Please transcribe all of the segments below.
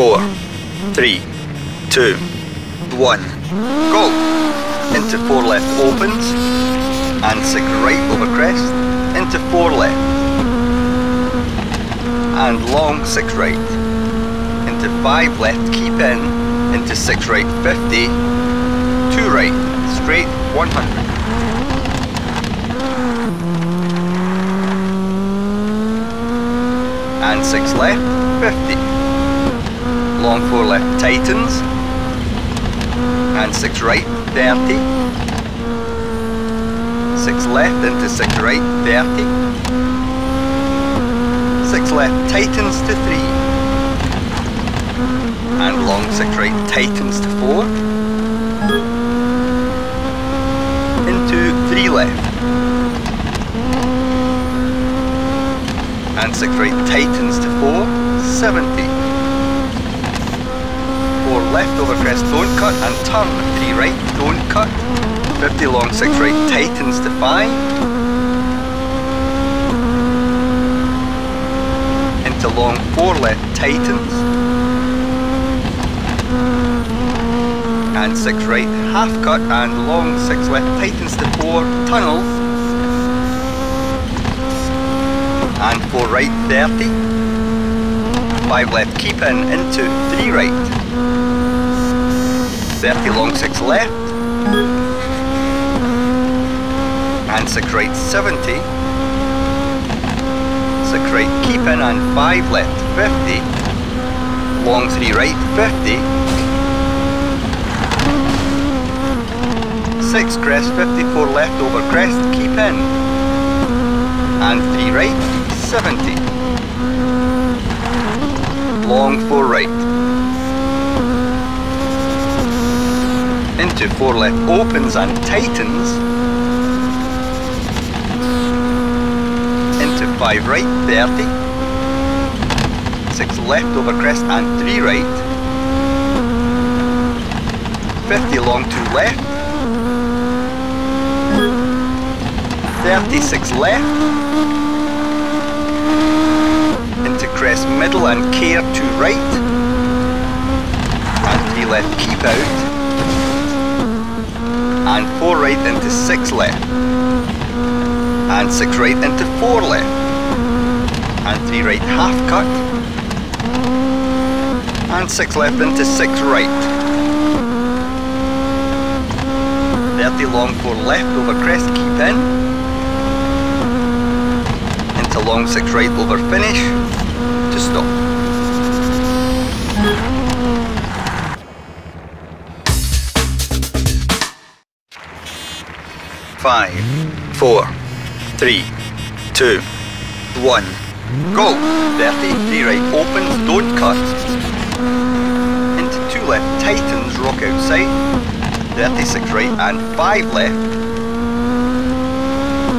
Four, three, two, one, go! Into four left opens, and six right over crest, into four left, and long six right, into five left, keep in, into six right 50, two right, straight 100. And six left, 50. Long four left tightens, and six right 30. Six left into six right 30. Six left tightens to three. And long six right tightens to four. Into three left. And six right tightens to four. 70 four left over crest, don't cut, and turn, three right, don't cut, 50 long, six right, tightens to five, into long, four left, tightens, and six right, half cut, and long, six left, tightens to four, tunnel, and four right, 30, five left, keep in, into three right, 30 long, 6 left. And 6 right, 70. 6 right, keep in and 5 left, 50. Long 3 right, 50. 6 crest, 54 left over crest, keep in. And 3 right, 70. Long 4 right. Into four left opens and tightens into five right 30 six left over crest and three right. 50 long two left. 36 left. Into crest middle and care to right. And three left keep out and 4 right into 6 left. And 6 right into 4 left. And 3 right half cut. And 6 left into 6 right. 30 long 4 left over crest keep in. Into long 6 right over finish. To stop Five, four, three, two, one, go! 30, three right opens, don't cut. Into two left, tightens, rock outside. 36 right and five left.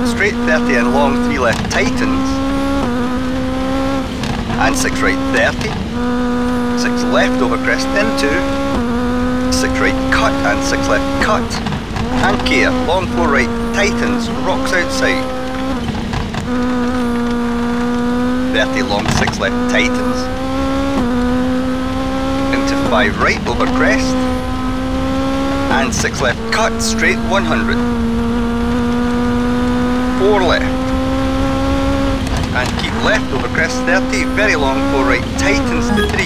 Straight 30 and long, three left, tightens. And six right, 30. Six left over crest into. Six right, cut, and six left, cut. Long four right, tightens, rocks outside. 30 long, 6 left, tightens. Into 5 right over crest. And 6 left, cut, straight 100. 4 left. And keep left over crest 30, very long 4 right, tightens to 3.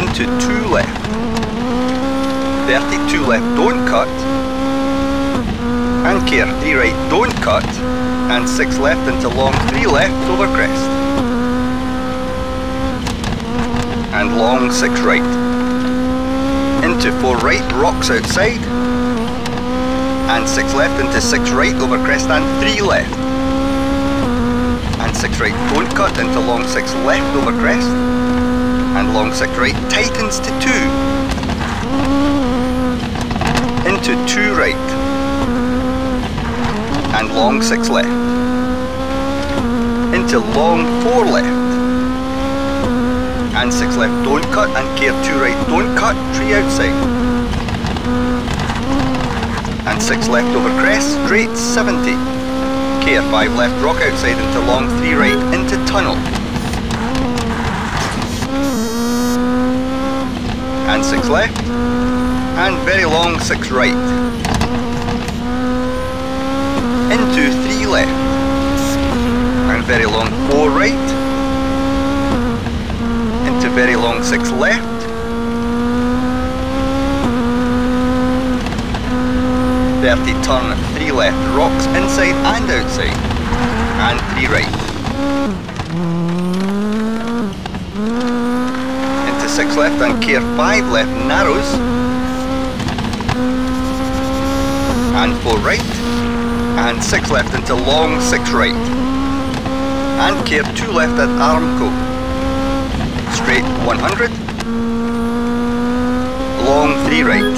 Into 2 left 32 left, don't cut. And care, 3 right, don't cut. And 6 left into long, 3 left over crest. And long, 6 right. Into 4 right, rocks outside. And 6 left into 6 right over crest and 3 left. And 6 right, don't cut into long 6 left over crest. And long 6 right, tightens to 2 into 2 right and long 6 left into long 4 left and 6 left don't cut and care 2 right don't cut 3 outside and 6 left over crest straight 70 Care 5 left, rock outside into long 3 right, into tunnel. And 6 left. And very long 6 right. Into 3 left. And very long 4 right. Into very long 6 left. 30 turn, 3 left, rocks inside and outside, and 3 right. Into 6 left and care 5 left, narrows, and 4 right, and 6 left into long 6 right, and care 2 left at Armco, straight 100, long 3 right,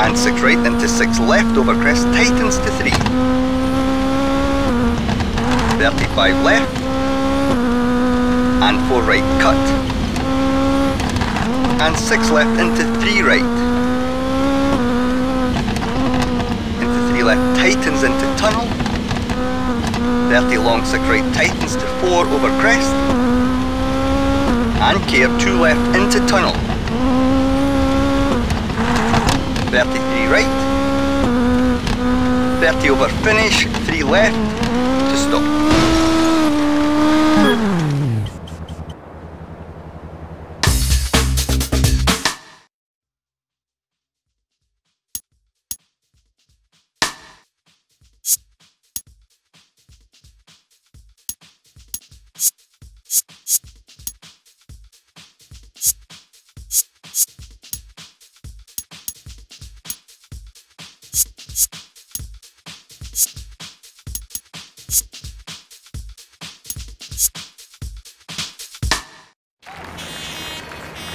and 6 right into 6 left over crest, tightens to 3. 35 left, and 4 right cut. And 6 left into 3 right. Into 3 left, tightens into tunnel. 30 long 6 right, tightens to 4 over crest. And care 2 left into tunnel. 33 right, 30 over finish, 3 left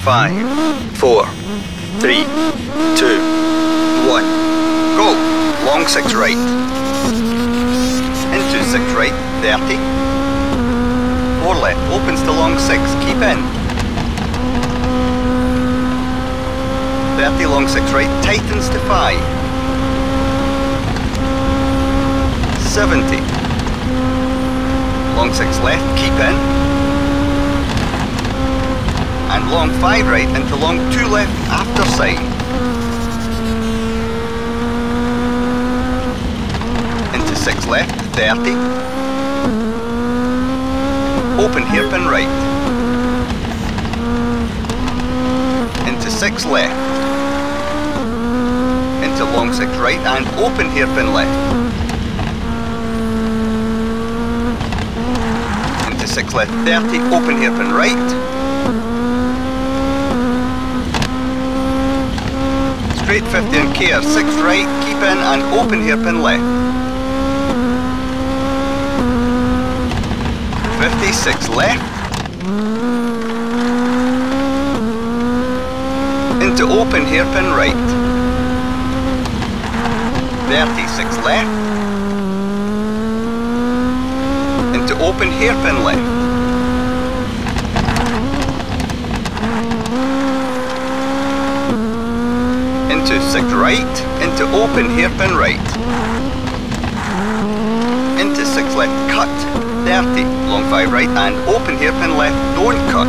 Five, four, three, two, one. Go! Long six right. Into six right, 30. Four left, opens to long six, keep in. 30 long six right, tightens to five. 70. Long six left, keep in and long 5 right into long 2 left after sign. Into 6 left, 30. Open hairpin right. Into 6 left. Into long 6 right and open hairpin left. Into 6 left, 30, open hairpin right. Straight 50 and care, 6 right, keep in and open hairpin left. 56 left. Into open hairpin right. 36 left. Into open hairpin left. Into 6 right, into open hairpin right. Into 6 left, cut, 30, long 5 right and open hairpin left, don't cut.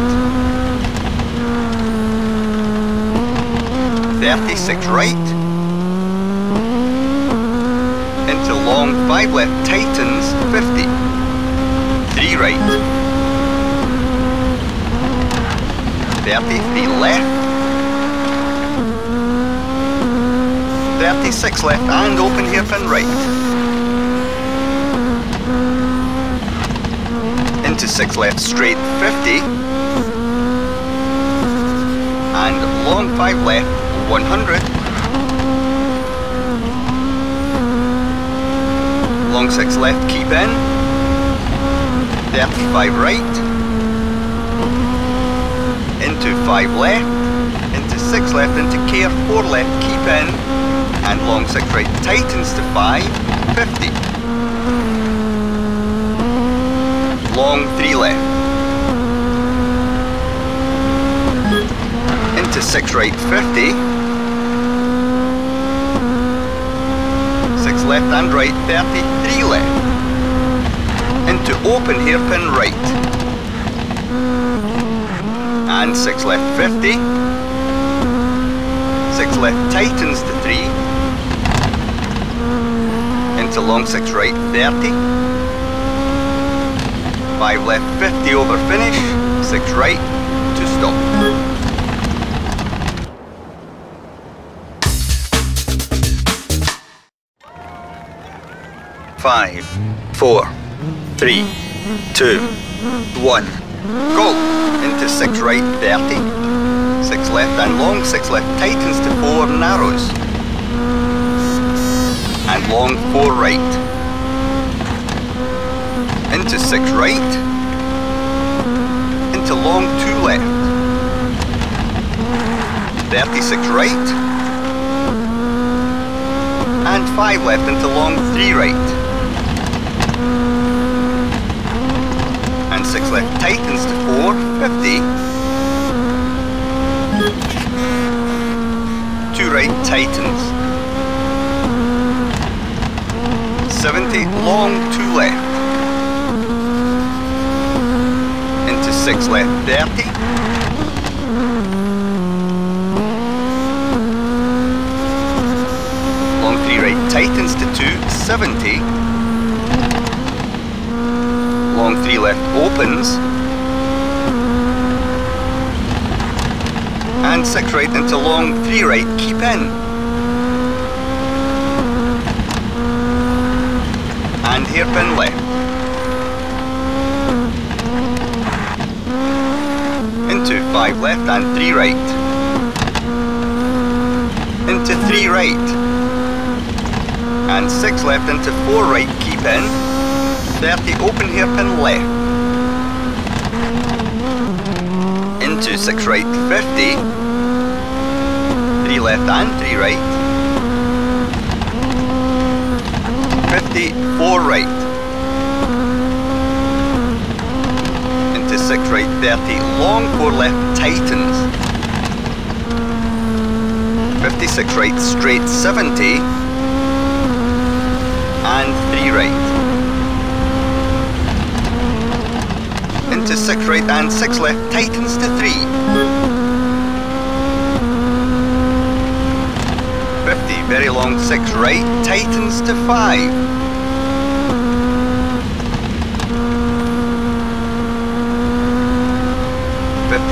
36 right. Into long 5 left, tightens, 50. 3 right. 33 left. 36 left and open hairpin right. Into 6 left straight 50. And long 5 left 100. Long 6 left keep in. 35 right. Into 5 left. Into 6 left into care 4 left keep in and long 6 right tightens to 5, 50. Long 3 left. Into 6 right 50. Six left and right, 30, 3 left. Into open hairpin right. And 6 left, 50. 6 left tightens to 3. Into long 6 right, 30. 5 left, 50 over finish. 6 right to stop. five, four, three, two, one. Go! Into six right, 30. Six left and long, six left tightens to four narrows. And long, four right. Into six right. Into long, two left. 36 right. And five left into long, three right. and 6 left tightens to 4, 50. 2 right tightens. 70, long 2 left. Into 6 left, 30. Long 3 right tightens to 2, 70 long three left opens. And six right into long three right, keep in. And hairpin left. Into five left and three right. Into three right. And six left into four right, keep in. 30 open hairpin left. Into 6 right 50. 3 left and 3 right. 50, 4 right. Into 6 right 30, long 4 left tightens. 56 right straight 70. And 3 right. into 6 right and 6 left, tightens to 3. 50, very long 6 right, tightens to 5.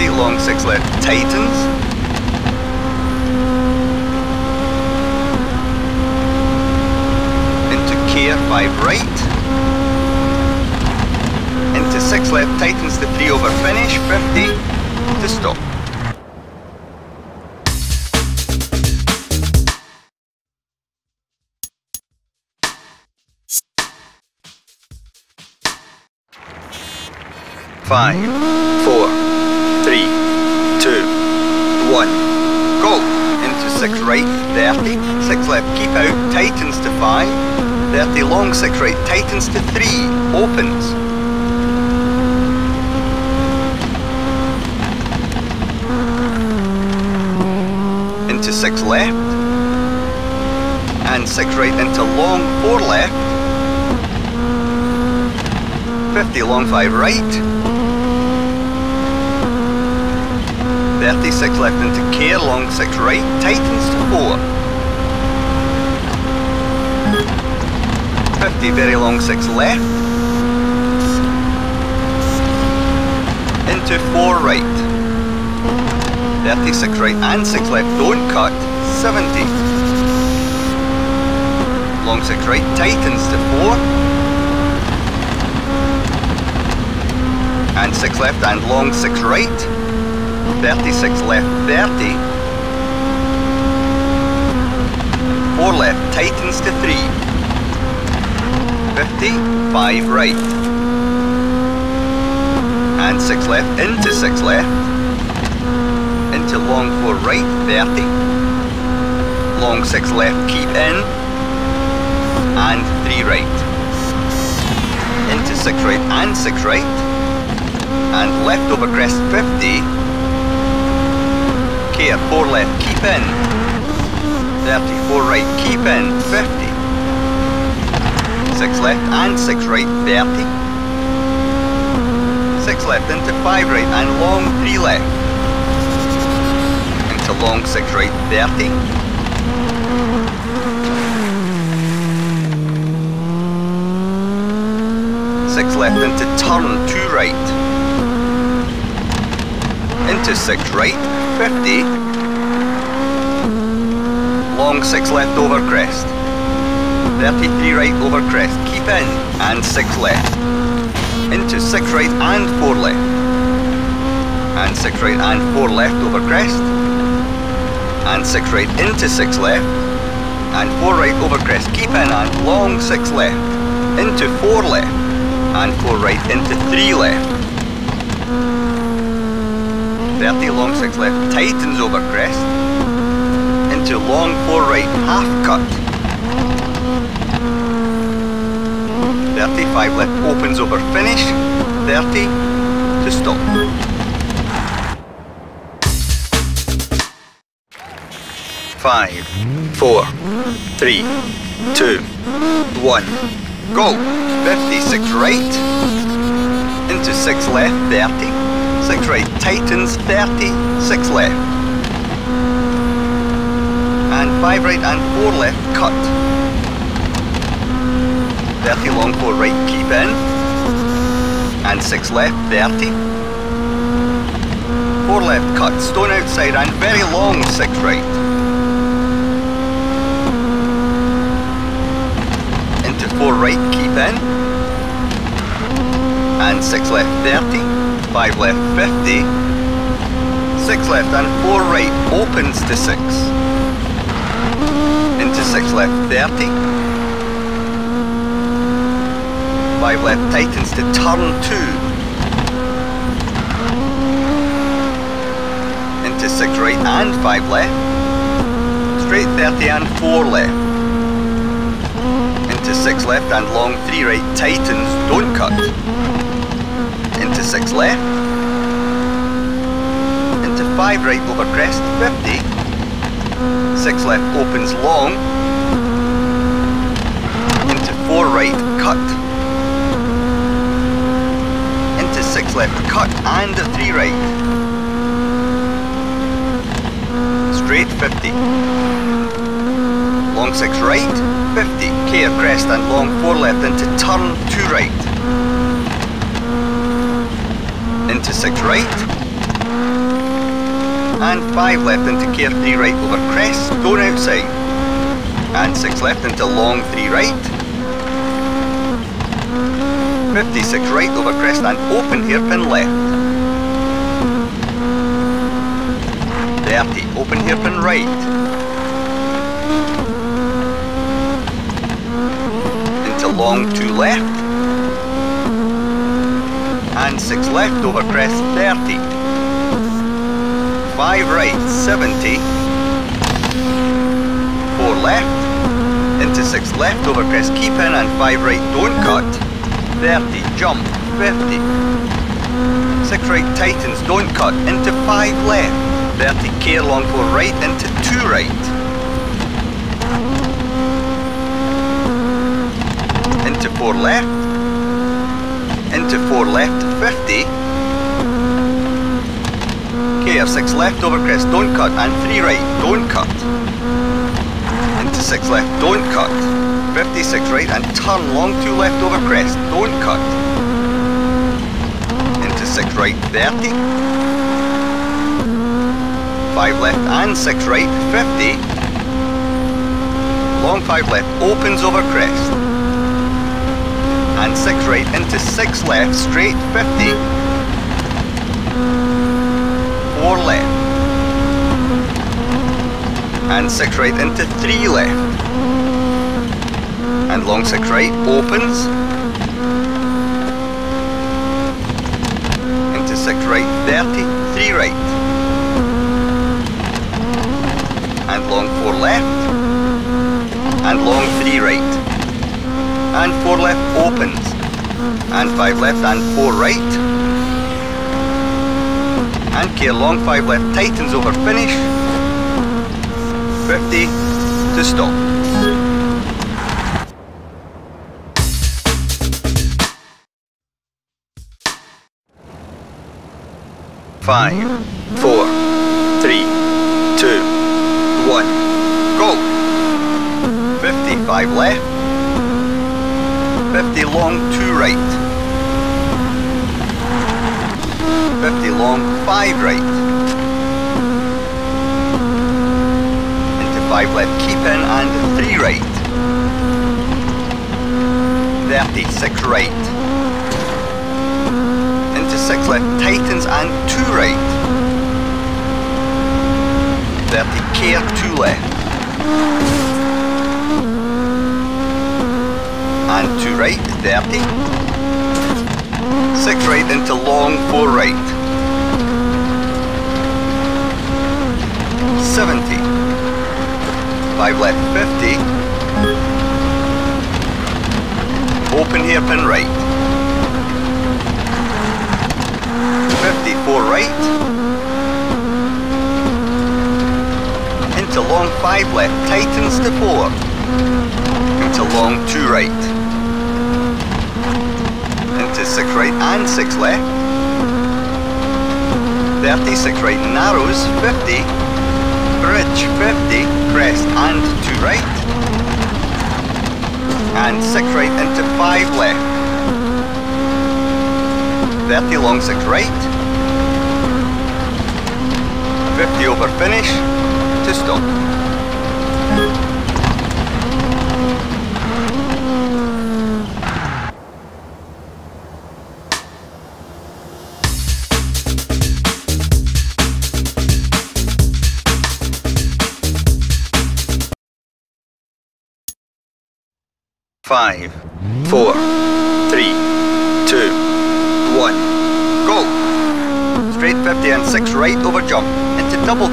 Fifty long six left. Into care five right. Into 6 left, tightens the 3 over finish, 50 to stop. Left, keep out, tightens to five, 30 long, six right, tightens to three, opens, into 6 left. And 6 right into long 4 left. 50 long 5 right. 36 left into care long 6 right. Tightens to 4 50 very long 6 left into 4 right 36 right and 6 left, don't cut, 70. Long 6 right, tightens to 4. And 6 left and long 6 right. 36 left, 30. 4 left, tightens to 3. 50, 5 right. And 6 left into 6 left into long 4 right, 30. Long 6 left, keep in. And 3 right. Into 6 right and 6 right. And left over crest 50. Care 4 left, keep in. 34 right, keep in, 50. 6 left and 6 right, 30. 6 left into 5 right and long 3 left. Into long 6 right, 30. Six left into turn two right. Into six right, 50. Long six left over crest. 33 right over crest, keep in, and 6 left. Into 6 right and 4 left. And 6 right and 4 left over crest. And 6 right into 6 left. And 4 right over crest, keep in and long 6 left. Into 4 left. And 4 right into 3 left. 30 long 6 left, tightens over crest. Into long 4 right, half cut. 35 left opens over finish, 30 to stop. Five, four, three, two, one, go! 56 right, into 6 left, 30, 6 right, tightens, 30, 6 left. And 5 right and 4 left, cut. 30 long 4 right, keep in. And 6 left, 30. 4 left, cut, stone outside and very long 6 right. Into 4 right, keep in. And 6 left, 30. 5 left, 50. 6 left and 4 right, opens to 6. Into 6 left, 30. 5 left tightens to turn 2. Into 6 right and 5 left. Straight 30 and 4 left. Into 6 left and long 3 right tightens, don't cut. Into 6 left. Into 5 right over crest, 50. 6 left opens long. Into 4 right cut. 6 left cut and 3 right. Straight 50. Long 6 right, 50. Care crest and long 4 left into turn 2 right. Into 6 right. And 5 left into care 3 right over crest, stone outside. And 6 left into long 3 right. 56 right over crest and open hairpin left. 30, open hairpin right. Into long 2 left. And 6 left over crest 30. 5 right 70. 4 left. Into 6 left over crest keep in and 5 right don't cut. 30, jump, 50. 6 right tightens, don't cut, into 5 left. 30 care long for right, into 2 right. Into 4 left. Into 4 left, 50. Care 6 left over crest, don't cut, and 3 right, don't cut. Into 6 left, don't cut. 56 right and turn long 2 left over crest, don't cut. Into 6 right 30. 5 left and 6 right 50. Long 5 left opens over crest. And 6 right into 6 left straight 50. 4 left. And 6 right into 3 left and long six right opens into six right 30 three right and long four left. And long three right and four left opens and five left and four right. And care long five left tightens over finish. 50 to stop Five, four, three, two, one, go! 55 left, 50 long, two right, 50 long, five right, into five left, keep in and three right, 30, six right, left, tightens and two right, 30, care, two left, and two right, 30. Six right into long, four right. 70. Five left, 50. Open hairpin right. 54 right. Into long, five left, tightens to four. Into long, two right into 6 right and 6 left. 36 right narrows, 50. Bridge, 50. Crest and 2 right. And 6 right into 5 left. 30 long 6 right. 50 over finish to stop.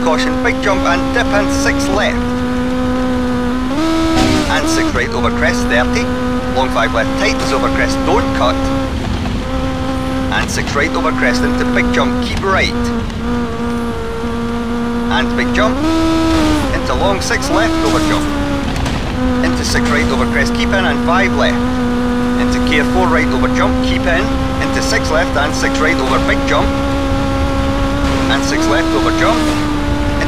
Caution, big jump and dip and 6 left. And 6 right over crest 30, long 5 left tightens over crest, don't cut. And 6 right over crest into big jump, keep right. And big jump, into long 6 left over jump into 6 right over crest, keep in and 5 left. Into care 4 right over jump, keep in, into 6 left and 6 right over big jump. And 6 left over jump,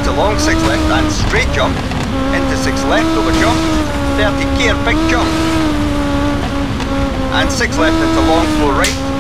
into long 6 left and straight jump, into 6 left over jump, 30 care big jump. And 6 left into long 4 right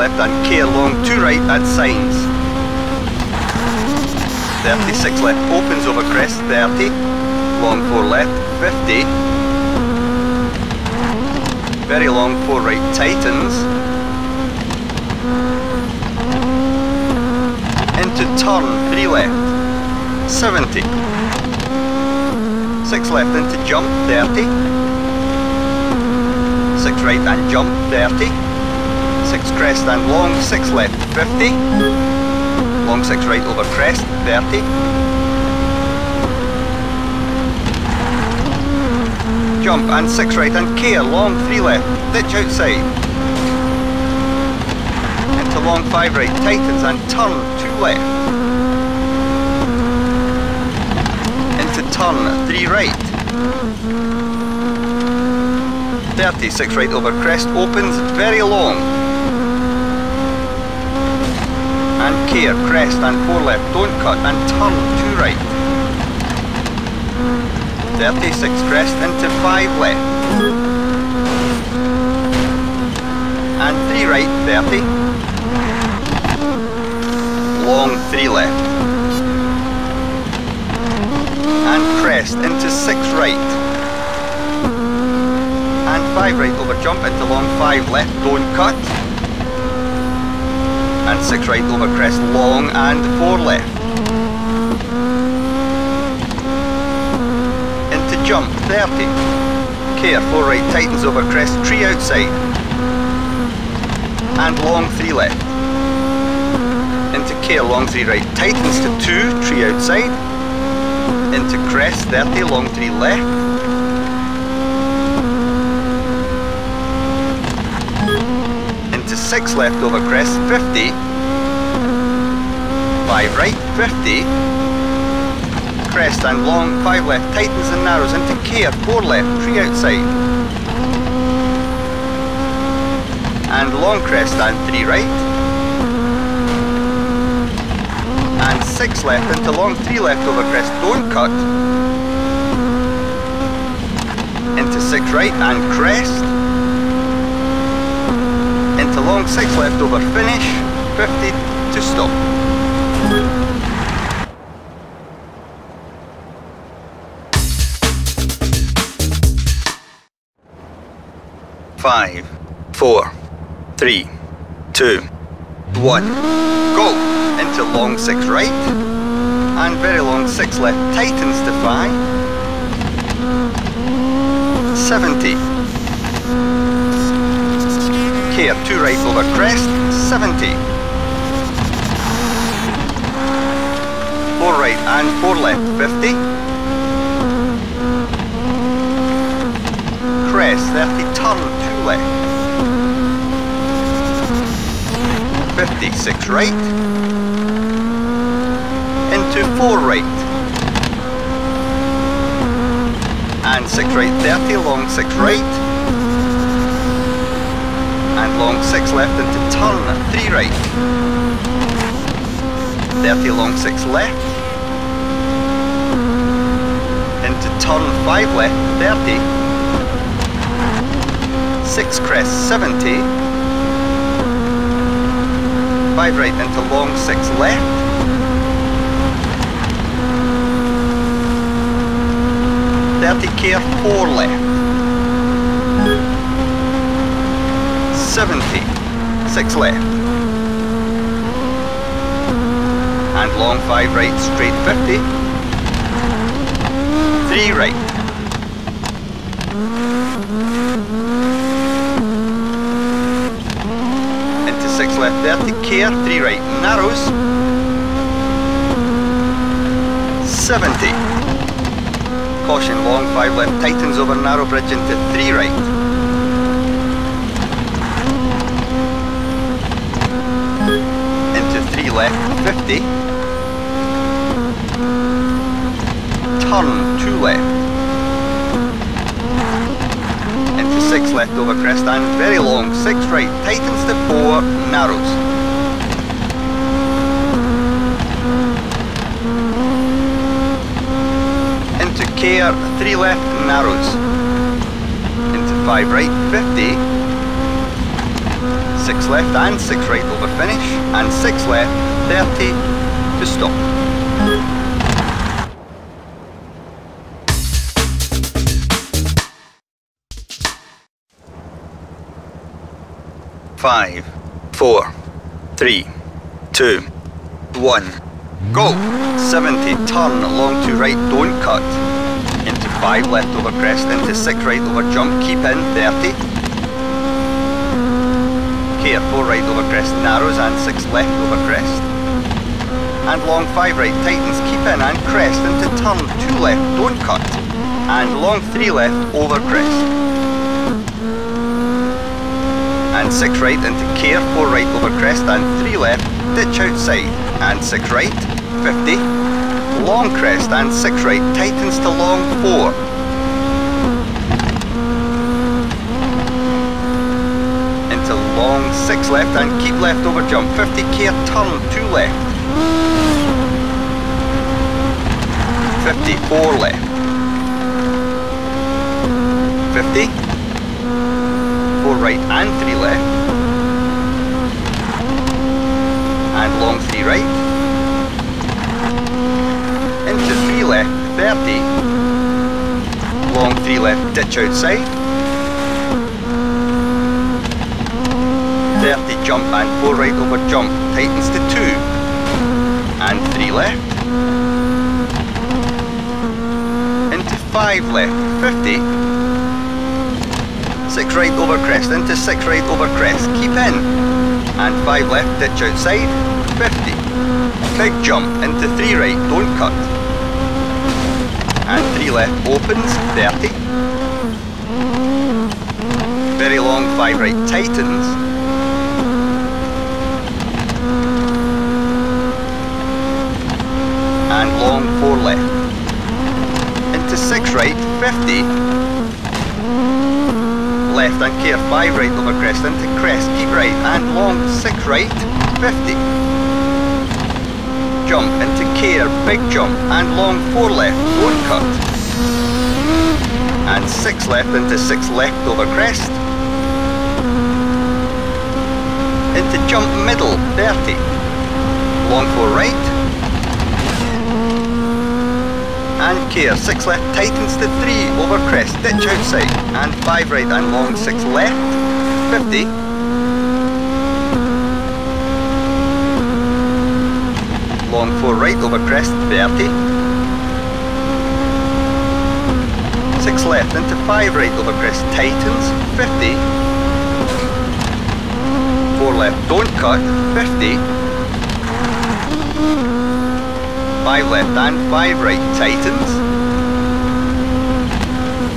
left and care long to right at signs. 36 left opens over crest 30. Long four left 50. Very long four right tightens. into turn, 3 left, 70. 6 left into jump, 30. 6 right and jump, 30. 6 crest and long, 6 left, 50. Long 6 right over crest, 30. Jump and 6 right and care, long 3 left, ditch outside. Into long 5 right, tightens and turn, 2 left. Into turn, 3 right. 30, 6 right over crest, opens very long and care, crest and four left, don't cut and turn to right. 36 crest into 5 left. And 3 right, 30. Long 3 left. And crest into 6 right. And 5 right over jump into long 5 left, don't cut. And 6 right over crest long and 4 left. Into jump 30. Care 4 right tightens over crest, tree outside. And long 3 left into care long 3 right, tightens to 2, tree outside, into crest 30, long 3 left, into 6 left over crest, 50, 5 right, 50, crest and long, 5 left, tightens and narrows into care, 4 left, tree outside, and long crest and 3 right, and 6 left into long 3 left over crest, don't cut. Into 6 right and crest. Long 6 left over finish, 50 to stop. Five, four, three, two, one, go! into long 6 right. And very long 6 left. Tightens to 5 70 care 2 right over crest 70 4 right and 4 left 50 crest 30 turn 2 left 56 right into 4 right. And 6 right 30, long 6 right. Long 6 left into turn 3 right. 30 long 6 left. Into turn 5 left 30. 6 crest 70. 5 right into long 6 left. 30 care 4 left. 70, 6 left. And long 5 right, straight 50. 3 right. Into 6 left 30, care, 3 right, narrows. 70 caution, long 5 left, tightens over narrow bridge into 3 right. Into 3 left, 50. Turn 2 left. Into 6 left over crest and very long, 6 right, tightens to 4, narrows. Into care, 3 left narrows. Into 5 right, 50. 6 left and 6 right over finish. And 6 left, 30 to stop. Five, four, three, two, one, go! 70, turn, long to right, don't cut. Into 5 left over crest into 6 right over jump, keep in 30. Care 4 right over crest narrows and 6 left over crest. And long 5 right tightens, keep in and crest into turn 2 left, don't cut. And long 3 left over crest. And 6 right into care, 4 right over crest and 3 left, ditch outside. And 6 right, 50 long crest and 6 right, tightens to long 4. Into long 6 left and keep left over jump, 50 care turn 2 left. 54 left. 50. 4 right and 3 left. And long 3 right. into 3 left, 30. long 3 left, ditch outside. 30 jump and 4 right over jump, tightens to 2. And 3 left. Into 5 left, 50. 6 right over crest, into 6 right over crest, keep in. And 5 left, ditch outside, 50. Big jump, into 3 right, don't cut. And 3 left, opens, 30. Very long 5 right, tightens. And long 4 left. Into 6 right, 50 left and care 5 right over crest into crest, keep right and long 6 right, 50. Jump into care, big jump and long 4 left, don't cut. And 6 left into 6 left over crest. Into jump middle, 30. Long 4 right, and care. 6 left tightens to 3 over crest, ditch outside, and 5 right and long 6 left, 50. Long 4 right over crest, 30. 6 left into 5 right over crest, tightens, 50. 4 left, don't cut, 50. 5 left and 5 right tightens.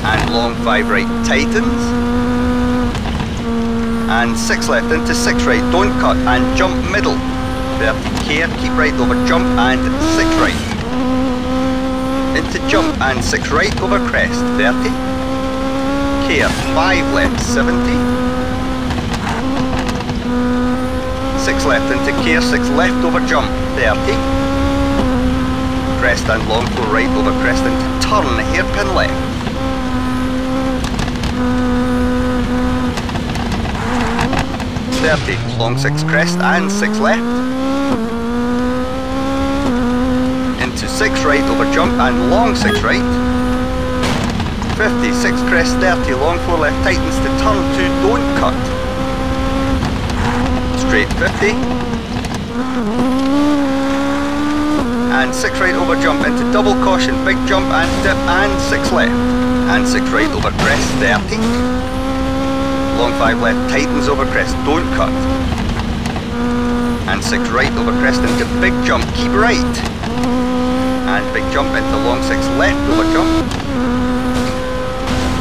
And long 5 right tightens. And 6 left into 6 right, don't cut and jump middle. 30 care, keep right over jump and 6 right. Into jump and 6 right over crest, 30. Care, 5 left, 70. 6 left into care, 6 left over jump, 30 crest and long four right over crest and turn hairpin left. Thirty, long six crest and six left. Into six right over jump and long six right. 56 crest 30, long four left tightens to turn two, don't cut. Straight 50 and 6 right over jump into double caution, big jump and dip and 6 left. And 6 right over crest, 30. Long 5 left, tightens over crest, don't cut. And 6 right over crest into big jump, keep right. And big jump into long 6 left over jump.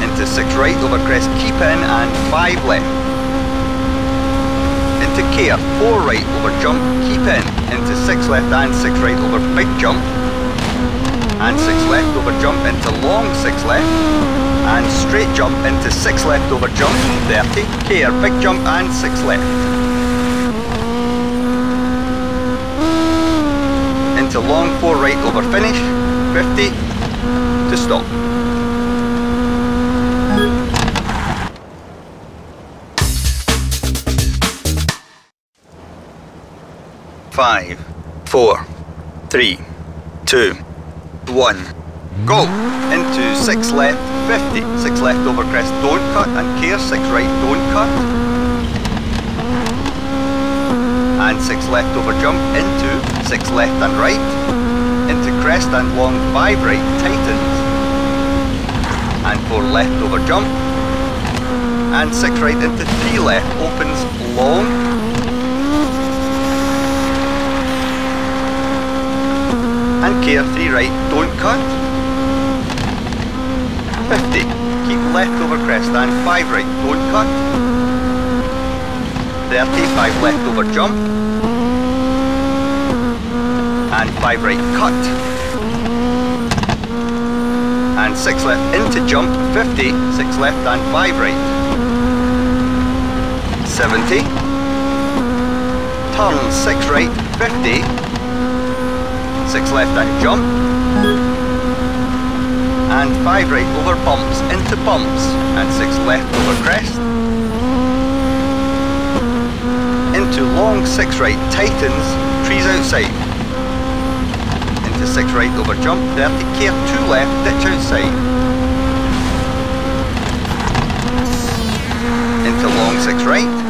Into 6 right over crest, keep in and 5 left into care, 4 right over jump, keep in, into 6 left and 6 right over big jump, and 6 left over jump into long 6 left, and straight jump into 6 left over jump, 30, care, big jump and 6 left. Into long 4 right over finish, 50, to stop. Five, four, three, two, one. Go! Into six left, 50. Six left over crest, don't cut. And care, six right, don't cut. And six left over jump into six left and right. Into crest and long five right, tightens. And four left over jump. And six right into three left, opens long and care 3 right, don't cut. 50, keep left over crest and 5 right, don't cut. 35 left over jump. And 5 right, cut. And 6 left into jump, 50, 6 left and 5 right. 70. Turn 6 right, 50 six left out, jump. And five right over bumps into bumps. And six left over crest. Into long six right, tightens, trees outside. Into six right over jump, 30 care, two left, ditch outside. into long six right.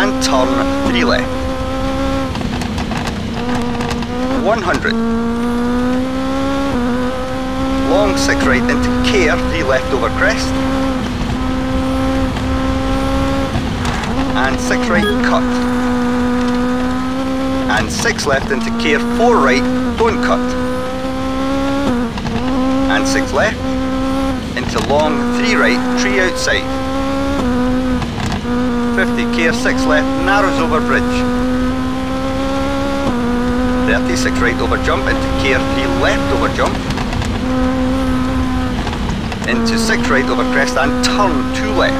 And turn 3 left. 100. Long 6 right into care, 3 left over crest. And 6 right cut. And 6 left into care, 4 right, don't cut. And 6 left into long, 3 right, 3 outside. 50 care, 6 left, narrows over bridge. 36 right over jump into care 3 left over jump. Into 6 right over crest and turn 2 left.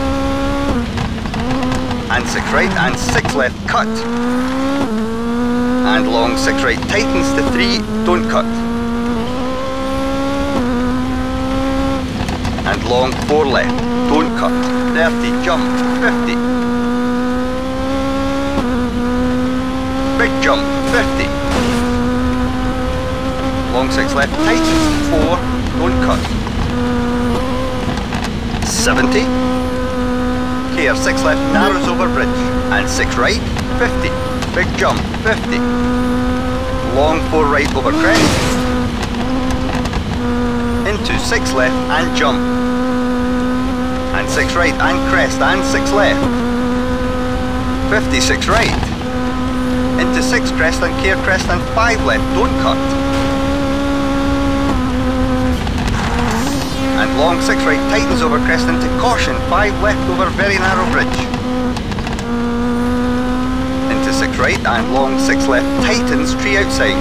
And 6 right and 6 left cut. And long 6 right tightens to 3 don't cut. And long 4 left don't cut. 30 jump 50 big jump 50 long six left, tightens, four, don't cut. 70. Care, six left, narrows over bridge, and six right, 50. Big jump, 50. Long four right over crest. Into six left and jump. And six right and crest and six left. 56 right. Into six crest and care crest and five left, don't cut. and long 6 right tightens over crest into caution, 5 left over very narrow bridge. Into 6 right and long 6 left tightens, tree outside.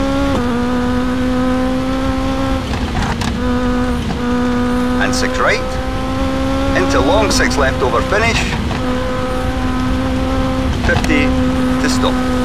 And 6 right, into long 6 left over finish, 50 to stop.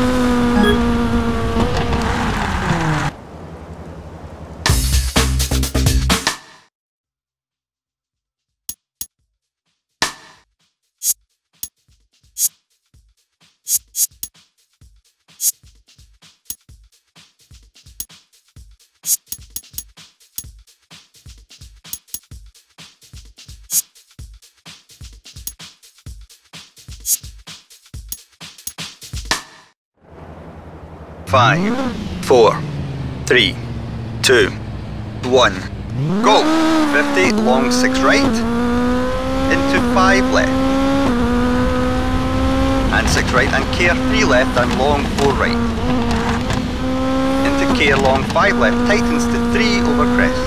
5 left, tightens to 3 over crest,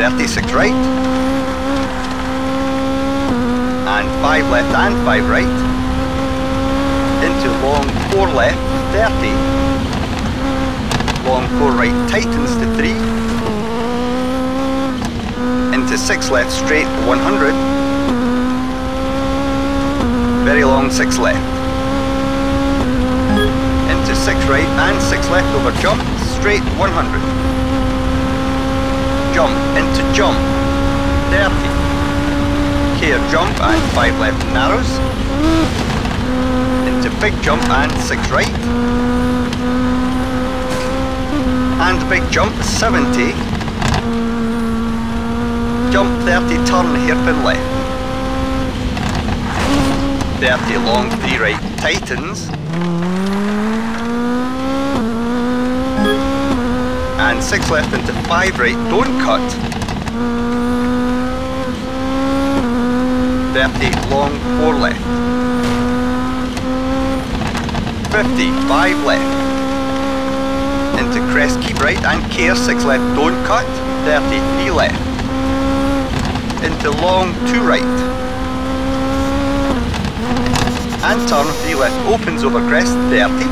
36 right, and 5 left and 5 right, into long 4 left, 30. Long 4 right tightens to 3. Into 6 left straight 100. Very long 6 left. Into 6 right and 6 left over jump, straight 100. Jump, into jump, 30. Here jump and 5 left narrows into big jump and 6 right. And big jump 70. Jump 30, turn hairpin left. 30 long, 3 right, tightens. And 6 left into 5 right, don't cut. 30 long, 4 left. 50, 5 left. Into crest, keep right and care, 6 left, don't cut, 33 left. Into long, 2 right. And turn 3 left, opens over crest, 30.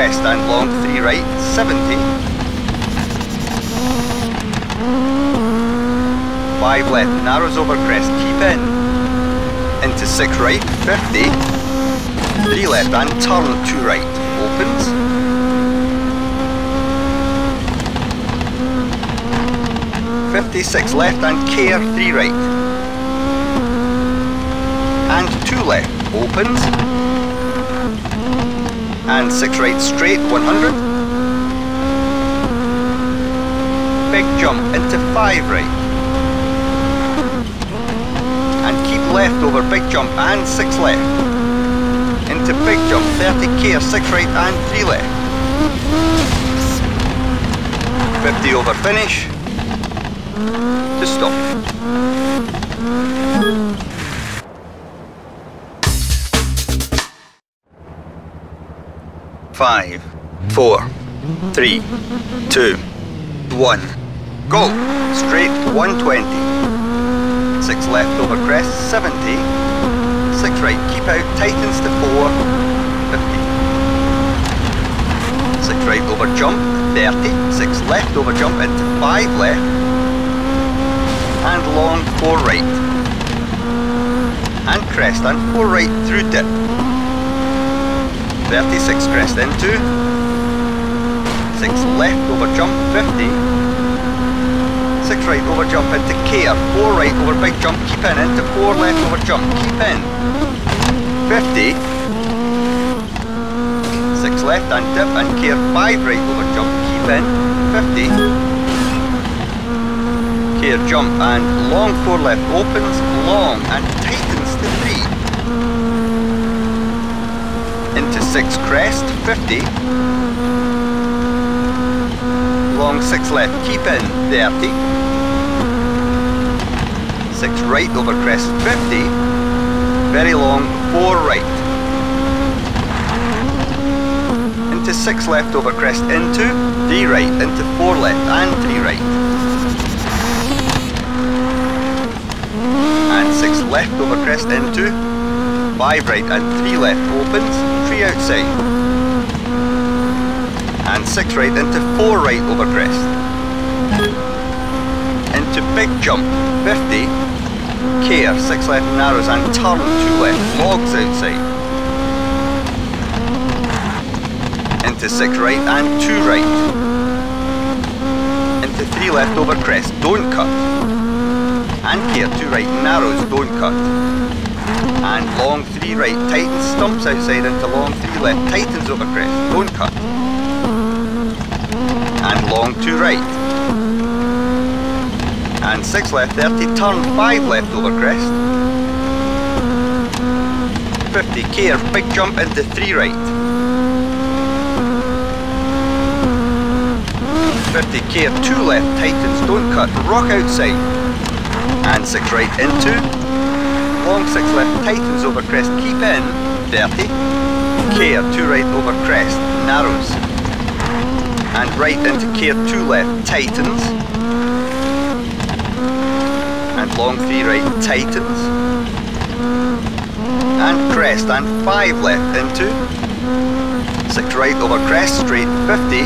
Crest and long, 3 right, 70. 5 left, narrows over crest, keep in. Into 6 right, 50, 3 left. And turn 2 right, opens, Fifty-six left. And care three right, and two left. Opens, and six right straight one hundred, big jump into 5 right. And keep left over big jump and 6 left. Into big jump 30 care 6 right and 3 left. 50 over finish. To stop. Five, four, three, two, one. Go! Straight 120. Six left over crest, 70. Six right, keep out, tightens to four, 50. Six right over jump, 30. Six left over jump into five left. And long, four right. And crest, and four right through dip. 36 crest into. Six left over jump, 50 six right over jump into care, four right over big jump, keep in, into four left over jump, keep in. 50. Six left and dip and care, five right over jump, keep in. 50. Care jump and long four left opens, long and tightens to three. Into six crest, 50 long, six left, keep in, 30 six right over crest 50, very long, four right. Into six left over crest into, three right, into four left and three right. And six left over crest into, five right and three left opens, three outside. And six right into four right over crest. Into big jump, 50, care, 6 left narrows and turn 2 left, logs outside. Into 6 right and 2 right. Into 3 left over crest, don't cut. And care, 2 right narrows, don't cut. And long 3 right, tightens, stumps outside into long 3 left, Titans over crest, don't cut. And long 2 right and 6 left 30, turn 5 left over crest. 50 care, big jump into 3 right. 50 care, 2 left, Titans, don't cut, rock outside. And 6 right into. Long 6 left, tightens over crest, keep in, 30. Care, 2 right over crest, narrows. And right into care, 2 left, tightens And long three right tightens and crest and five left into six right over crest straight 50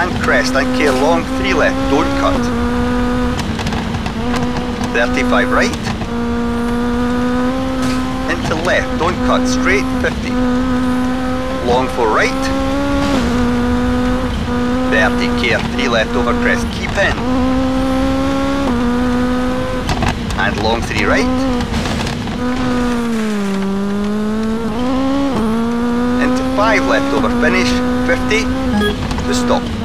and crest and care long three left don't cut 35 right left don't cut straight 50 long four right 30 care three left over crest keep in and long three right. Into five left over finish, 50 to stop.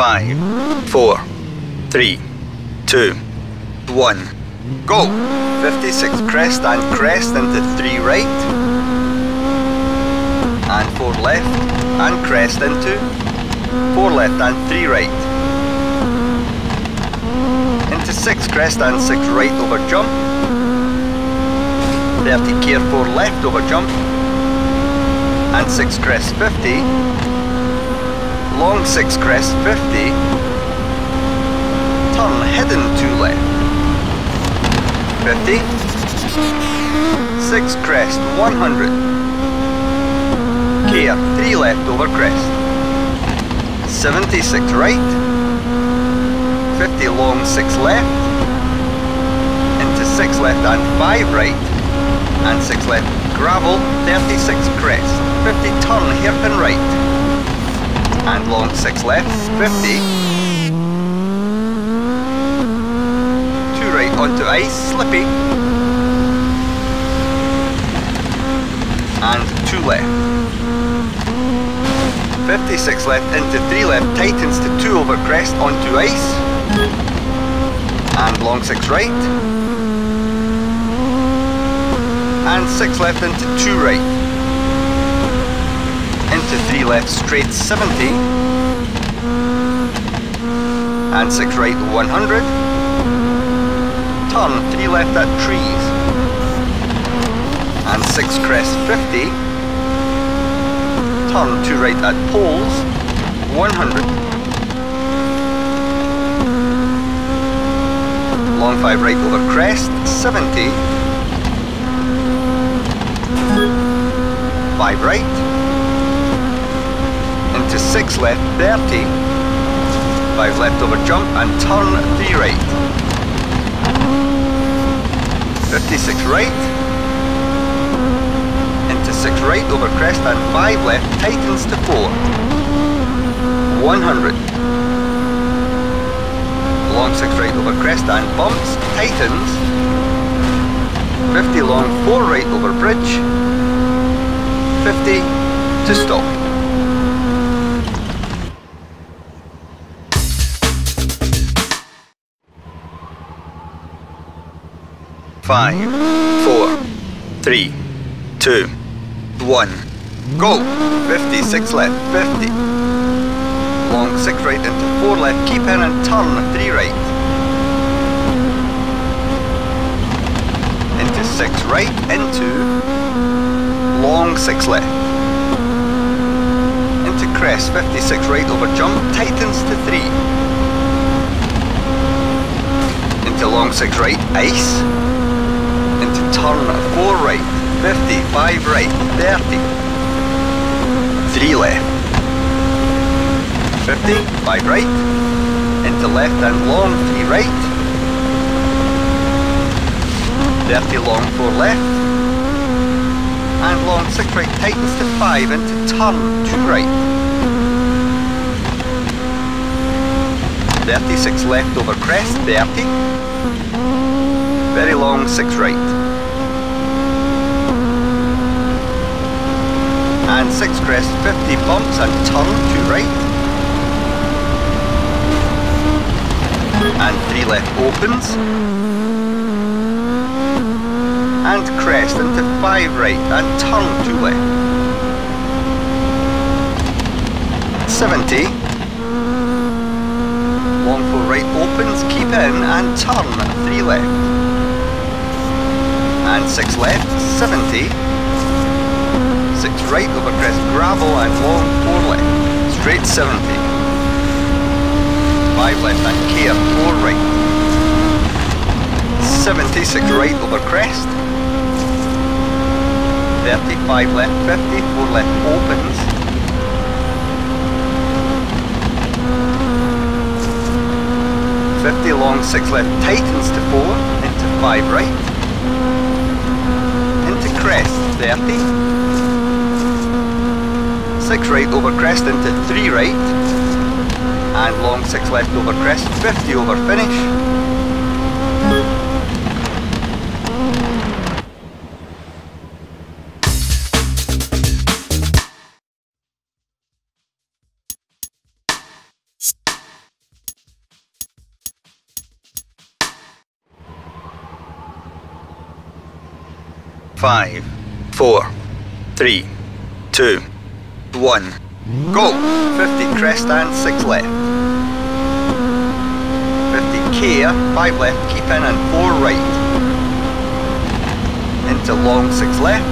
Five, four, three, two, one, go! 56 crest and crest into three right. And four left and crest into four left and three right. Into six crest and six right over jump. 30 care four left over jump. And six crest 50. Long six crest 50. Turn hidden two left. 50. Six crest 100. Care three left over crest. 76 right. 50 long 6 left. Into 6 left and 5 right. And 6 left gravel, 36 crest. 50 turn hairpin right. And long 6 left, 50. 2 right onto ice, slippy. And 2 left. 56 left into 3 left, tightens to 2 over crest onto ice. And long 6 right. And 6 left into 2 right. Into 3 left straight 70. And 6 right 100. Turn 3 left at trees. And 6 crest 50 turn 2 right at poles, 100. Long 5 right over crest, 70. 5 right. Into 6 left, 30. 5 left over jump and turn 3 right. 56 right into 6 right over crest and 5 left, tightens to 4. 100. Long 6 right over crest and bumps, tightens. 50 long 4 right over bridge. 50 to stop. Five, four, three, two, one. Go! 56 left, 50. Long 6 right into 4 left, keep in and turn 3 right. Into 6 right, into long 6 left. Into crest, 56 right over jump, tightens to 3. Into long 6 right, ice. Turn 4 right. 50, 5 right, 30. 3 left. 50, 5 right. Into left and long, 3 right. 30 long, 4 left. And long, 6 right, tightens to 5 into turn, 2 right. 36 left over crest, 30. Very long, 6 right. And 6 crest 50 bumps and turn 2 right. And 3 left opens. And crest into 5 right and turn 2 left. 70. Long 4 right opens, keep in and turn 3 left. And 6 left, 70 6 right over crest gravel and long 4 left, straight 70. 5 left and care 4 right. 76 right over crest. 35 left 50, 4 left opens. Fifty long, six left tightens to four, into five right, into crest, 30, 6 right over crest into 3 right. And long 6 left over crest, 50 over finish one. Go! 50 crest and 6 left. 50 care, 5 left, keep in and 4 right. Into long 6 left.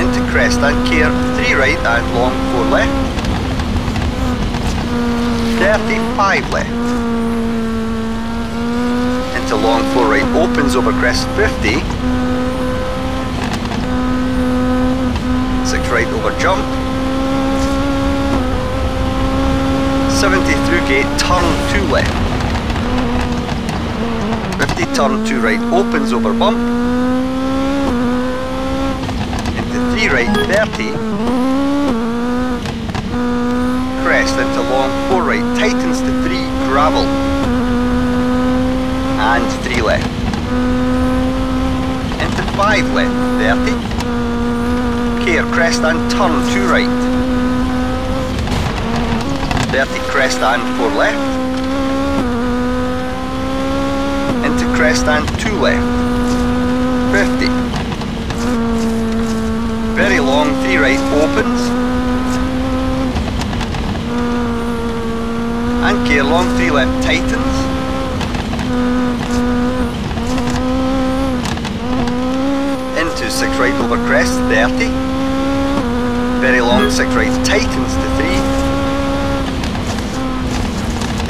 Into crest and care, 3 right and long 4 left. 35 left. Into long 4 right, opens over crest 50. Right over jump. 70 through gate, turn 2 left. 50 turn 2 right, opens over bump. Into 3 right, 30 crest into long 4 right, tightens to 3, gravel. And 3 left. Into 5 left, 30. Care, crest and turn 2 right. 30 crest and 4 left. Into crest and 2 left. 50. Very long 3 right opens. and care long three left tightens. Into six right over crest, 30. Very long six right tightens to three.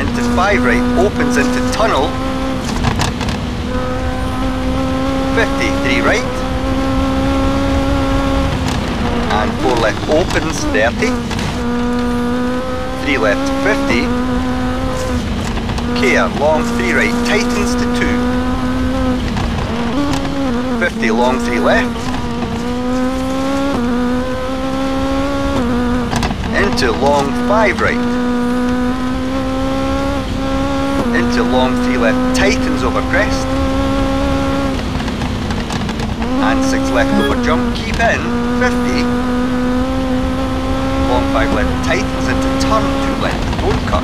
Into five right, opens into tunnel. 53 right. And four left opens, 30 three left 50. Care, long three right, tightens to two. 50 long three left. Into long five right. Into long three left, tightens over crest. And six left over jump, keep in, 50 long 5 left tightens into turn 2 left, don't cut.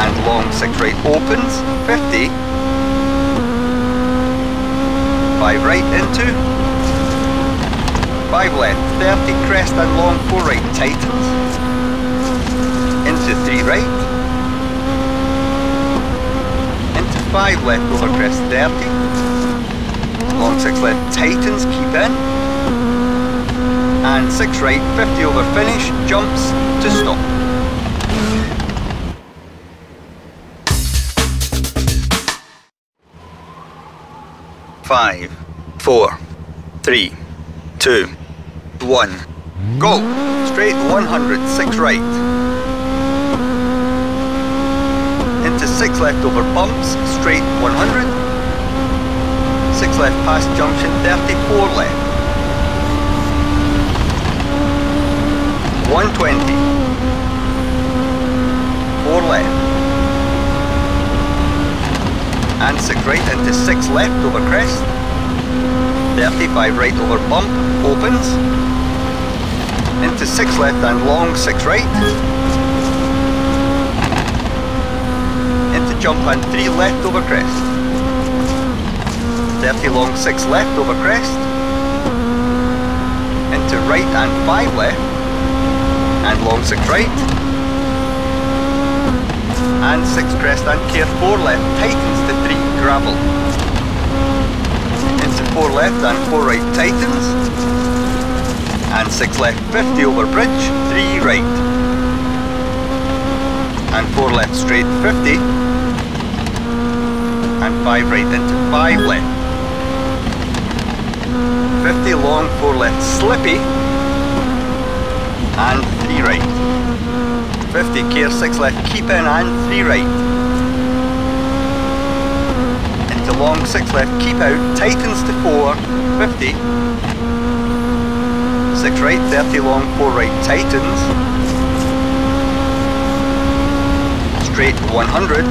And long 6 right opens, 50. 5 right into. 5 left, 30 crest and long 4 right tightens. Into 3 right. Into 5 left over crest 30. Long 6 left tightens, keep in and 6 right, 50 over finish, jumps to stop. Five, four, three, two, one, go! Straight 100, 6 right. Into 6 left over bumps, straight 100. 6 left past junction, 34 left. 120. Four left. And six right into six left over crest. 35 right over bump, opens. Into six left and long, six right. Into jump and three left over crest. 30 long, six left over crest. Into right and five left and long 6 right. And 6 crest and care 4 left, tightens to 3 gravel. Into 4 left and 4 right tightens. And 6 left 50 over bridge, 3 right. And 4 left straight 50. And 5 right into 5 left. 50 long, 4 left slippy. And 3 right. 50 care 6 left, keep in and 3 right. Into long 6 left, keep out, tightens to 4, 50. 6 right, 30 long, 4 right, tightens. Straight 100.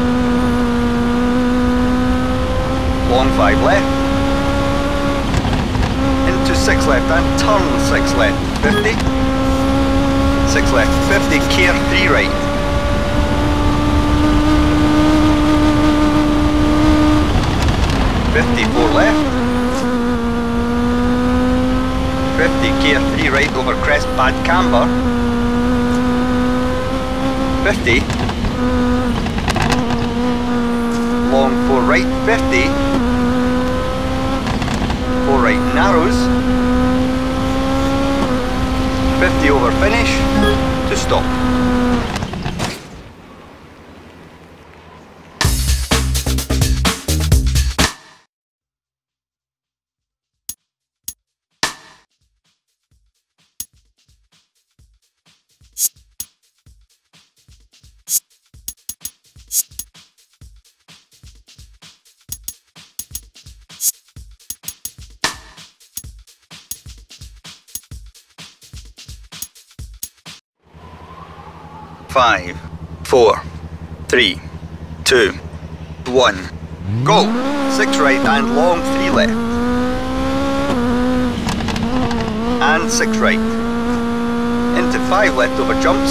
Long 5 left. Into 6 left and turn 6 left, 50. 6 left, 50, care 3 right. 54 left. 50, gear 3 right over crest, bad camber. 50. Long 4 right, 50. 4 right narrows. 50 over finish to stop.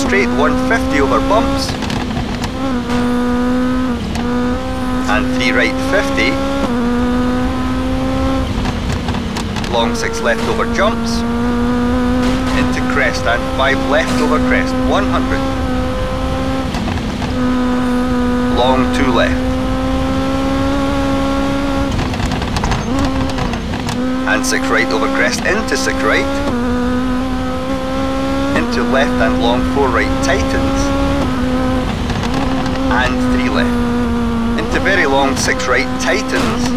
Straight 150 over bumps. And three right 50. Long six left over jumps. Into crest and five left over crest, 100 long two left. And six right over crest into six right. Into left and long four right tightens. And three left. Into very long six right tightens.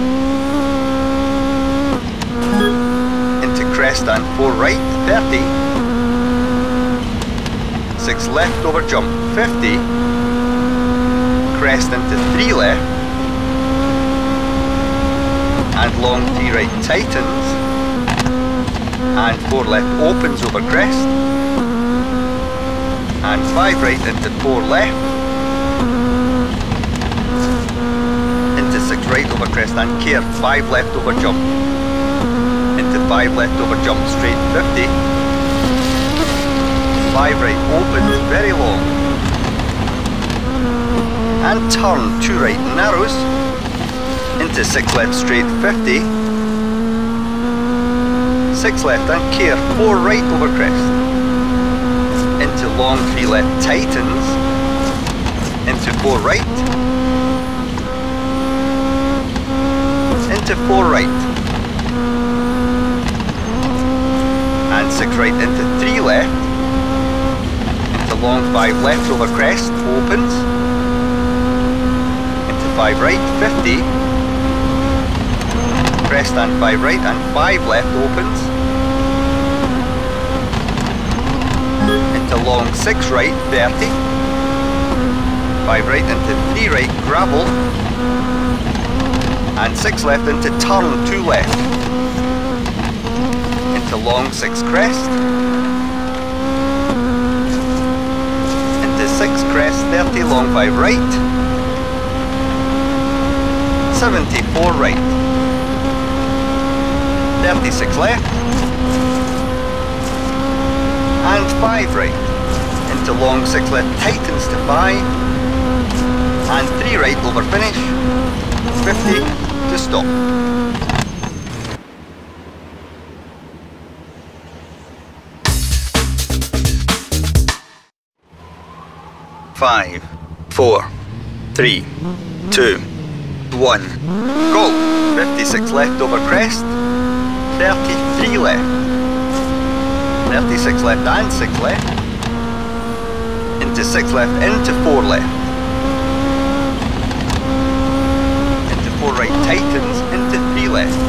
Into crest and four right 30. Six left over jump 50 crest into three left and long three right tightens and four left opens over crest and five right into four left. Into six right over crest and care. Five left over jump. Into five left over jump straight 50 five right opens very long. And turn two right narrows. Into six left straight 50 six left and care. Four right over crest long three left tightens into four right into four right and six right into three left into long five left over crest opens into 5 right, 50. Crest and 5 right and 5 left opens. Long 6 right, 30. 5 right into 3 right, gravel. And 6 left into turn 2 left. Into long 6 crest. Into 6 crest, 30 long 5 right. 74 right. 36 left. And 5 right. Into long 6 left, tightens to 5. And 3 right over finish. 50 to stop. Five, four, three, two, one. Go! 56 left over crest. 33 left. 36 left and 6 left. Into 6 left, into 4 left. Into 4 right tightens, into 3 left.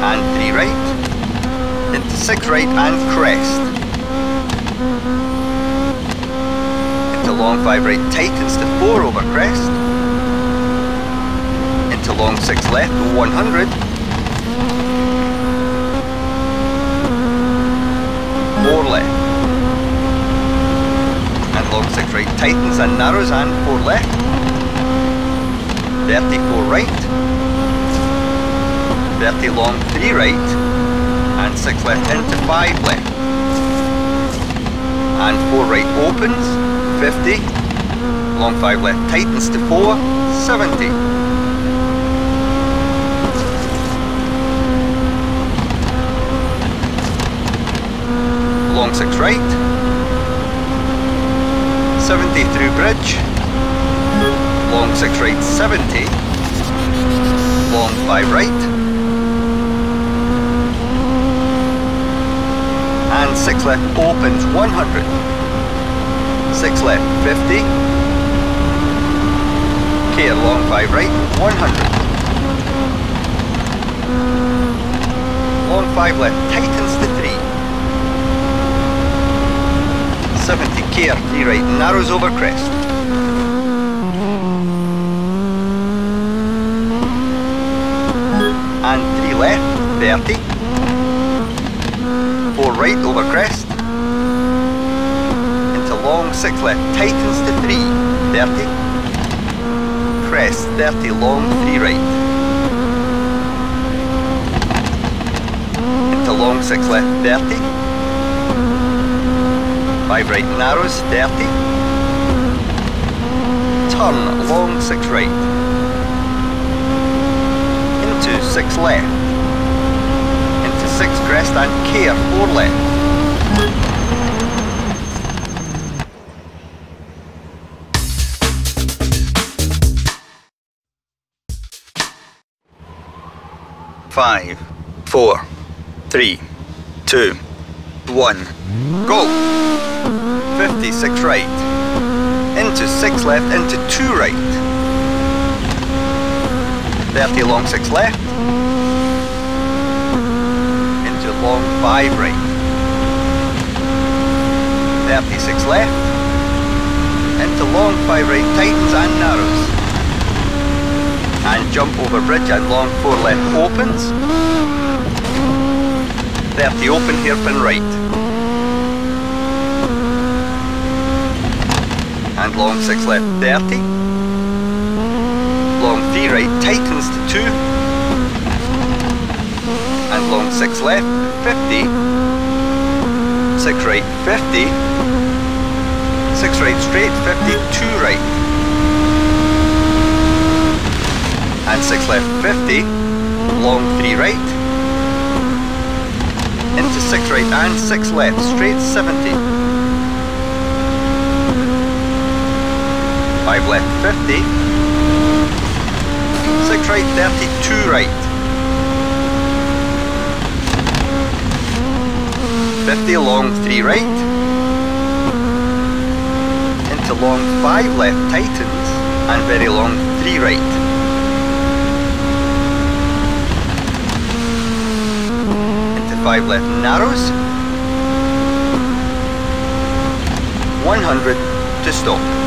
And 3 right. Into 6 right and crest. Into long 5 right tightens to 4 over crest. Into long 6 left, 100. 4 right, tightens and narrows and 4 left. 30 4 right. 30 long 3 right. And 6 left into 5 left. And 4 right opens, 50. Long 5 left tightens to 4, 70. long six right, 70 through bridge. Long 6 right 70. Long 5 right. And 6 left opens 100. 6 left 50. Care long 5 right 100. Long 5 left tightens to 3. 70 care, 3 right, narrows over crest. And 3 left, 30. 4 right over crest. Into long 6 left, tightens to 3, 30. Crest, 30 long, 3 right. Into long 6 left, 30. 5 right narrows, 30. Turn, long 6 right. Into 6 left. Into 6 crest and care, 4 left. Five, four, three, two, one, go! 56 right, into 6 left, into 2 right, 30 long 6 left, into long 5 right, 36 left, into long 5 right, tightens and narrows, and jump over bridge and long 4 left opens, 30 open hairpin right. Long 6 left 30. Long 3 right tightens to 2. And long 6 left 50. 6 right 50. 6 right straight 50, 2 right. And 6 left 50. Long 3 right. Into 6 right and 6 left straight 70. 5 left 50, 6 right 32 right, 50 long 3 right, into long 5 left tightens and very long 3 right. Into 5 left narrows, 100 to stop.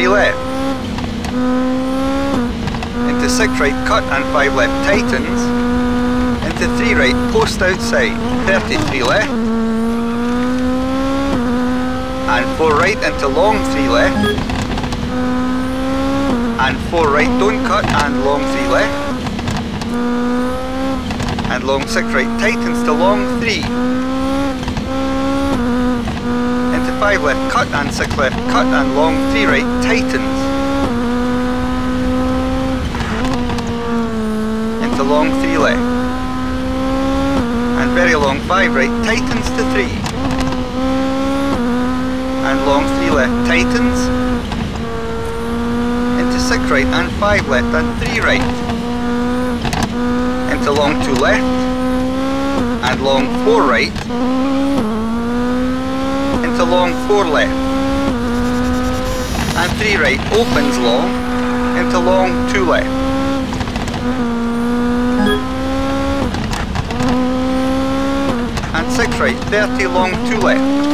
3 left. Into 6 right cut and 5 left tightens into 3 right post outside 33 left. And 4 right into long 3 left. And 4 right don't cut and long 3 left. And long 6 right tightens to long 3 5 left cut and 6 left cut and long 3 right tightens into long 3 left and very long 5 right tightens to 3 and long 3 left tightens into 6 right and 5 left and 3 right. Into long 2 left and long 4 right long 4 left and 3 right opens long into long 2 left and 6 right 30 long 2 left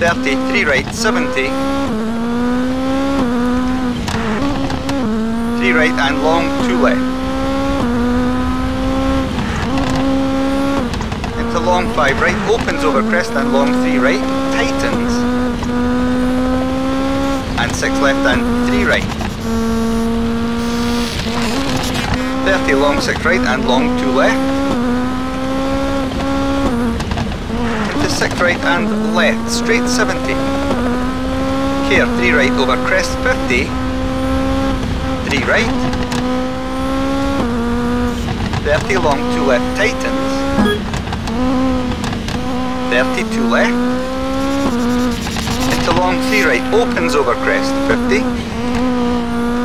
Thirty, three right, seventy. Three right and long, two left. Long 5 right, opens over crest and long 3 right, tightens. And 6 left and 3 right. 30 long 6 right and long 2 left. Into 6 right and left, straight 70. Care 3 right over crest 50. 3 right. 30 long 2 left tightens. 32 eh? left. Into long 3 right, opens over crest, 50.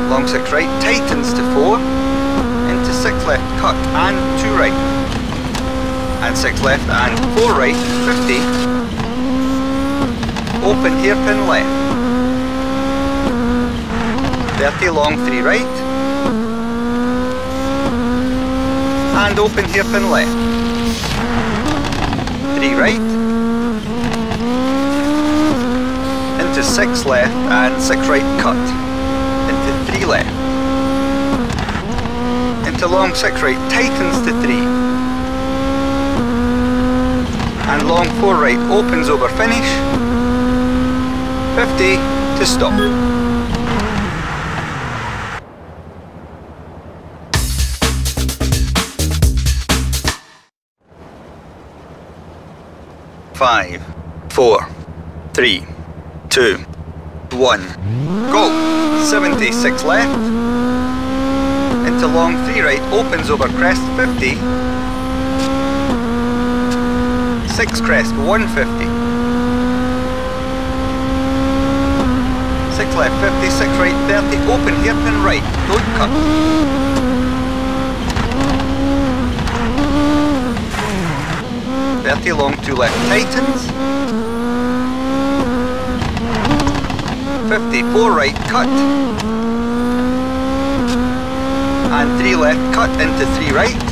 Long 6 right, tightens to 4. Into 6 left, cut and 2 right. And 6 left and 4 right, 50. Open hairpin left. 30 long 3 right. And open hairpin left. 3 right. Into 6 left and 6 right cut, into 3 left, into long 6 right, tightens to 3, and long 4 right, opens over finish, 50 to stop. Five, four, three, two, one, go! 76 left, into long 3 right, opens over crest 50, 6 crest 150, 6 left 50, 6 right 30, open hairpin right, don't cut. Thirty long, two left tightens. 54 right cut. And 3 left cut into 3 right.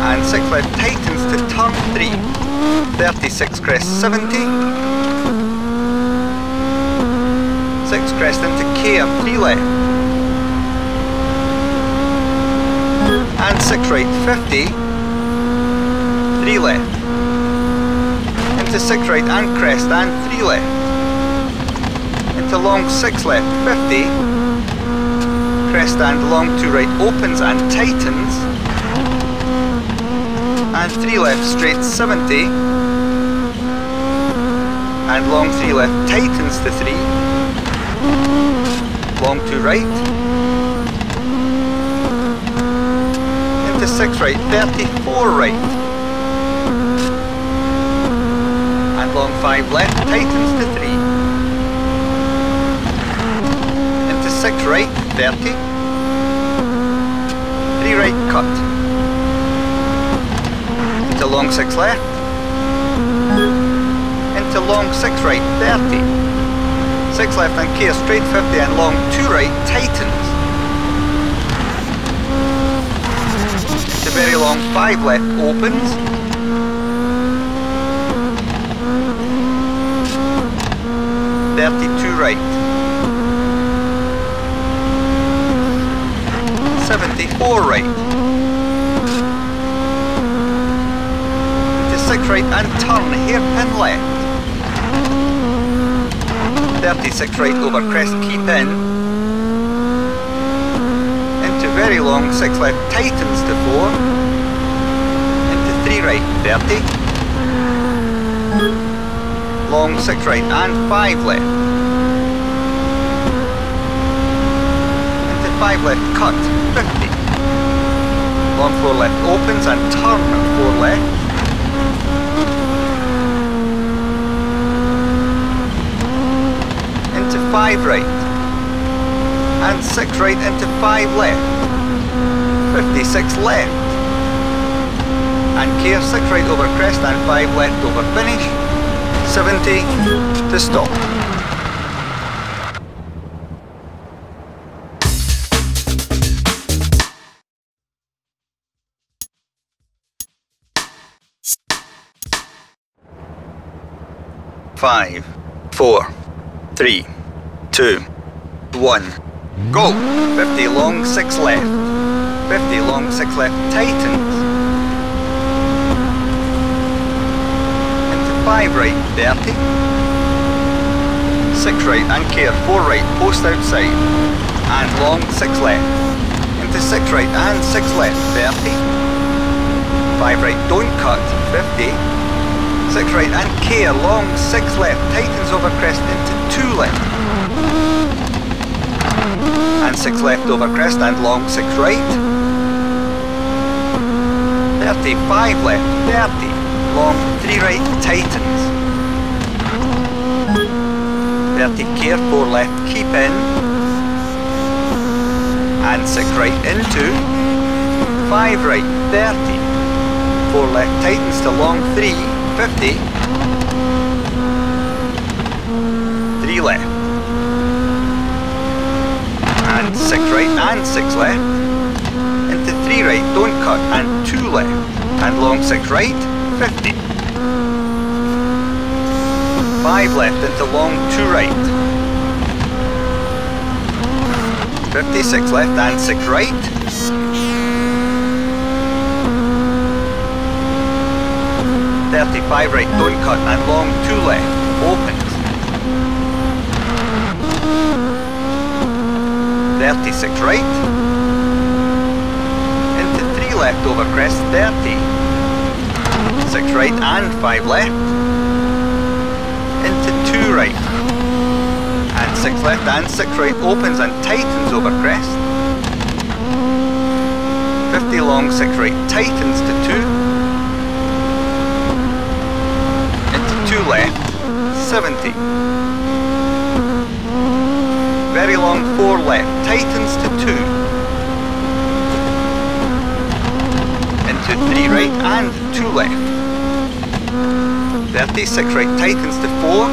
And 6 left tightens to turn 3. 36 crest 70. 6 crest into K 3 left. And 6 right 50. 3 left into 6 right and crest and 3 left. Into long 6 left, 50. Crest and long 2 right opens and tightens. And 3 left straight 70. And long 3 left tightens to 3. Long 2 right. Into 6 right, 34 right. And long 5 left, tightens to 3. Into 6 right, 30. 3 right, cut. Into long 6 left. Into long 6 right, 30. 6 left and clear straight 50 and long 2 right, tightens. The very long 5 left opens. Thirty-two right. Seventy-four right. To six right and turn hairpin left. Thirty-six right over crest, keep in Into very long, 6 left, tightens to 4, into 3 right, 30, long 6 right and 5 left, into 5 left, cut, 50, long 4 left, opens and turn 4 left, into 5 right, and 6 right into 5 left. 56 left. And care 6 right over crest and 5 left over finish. 70 to stop. 30. 6 right and care 4 right post outside. And long 6 left. Into 6 right and 6 left 30. 5 right don't cut 50. 6 right and care long 6 left tightens over crest into 2 left and 6 left over crest and long 6 right 35 left, 30, long, 3 right, tightens. 30 care, 4 left, keep in. And 6 right into. 5 right, 30. 4 left, tightens to long, 3, 50. 3 left. And 6 right and 6 left. into 3 right, don't cut, and 2 left, and long 6 right, 50. 5 left into long 2 right. 56 left and 6 right. Thirty-five right, don't cut, and long two left, opens. Thirty-six right into 3 left over crest 30. 6 right and 5 left. Into 2 right. 6 left and 6 right opens and tightens over crest. 50 long 6 right tightens to 2. Into 2 left. 70. Very long 4 left tightens to 2. to 3 right and 2 left. 36 right tightens to 4,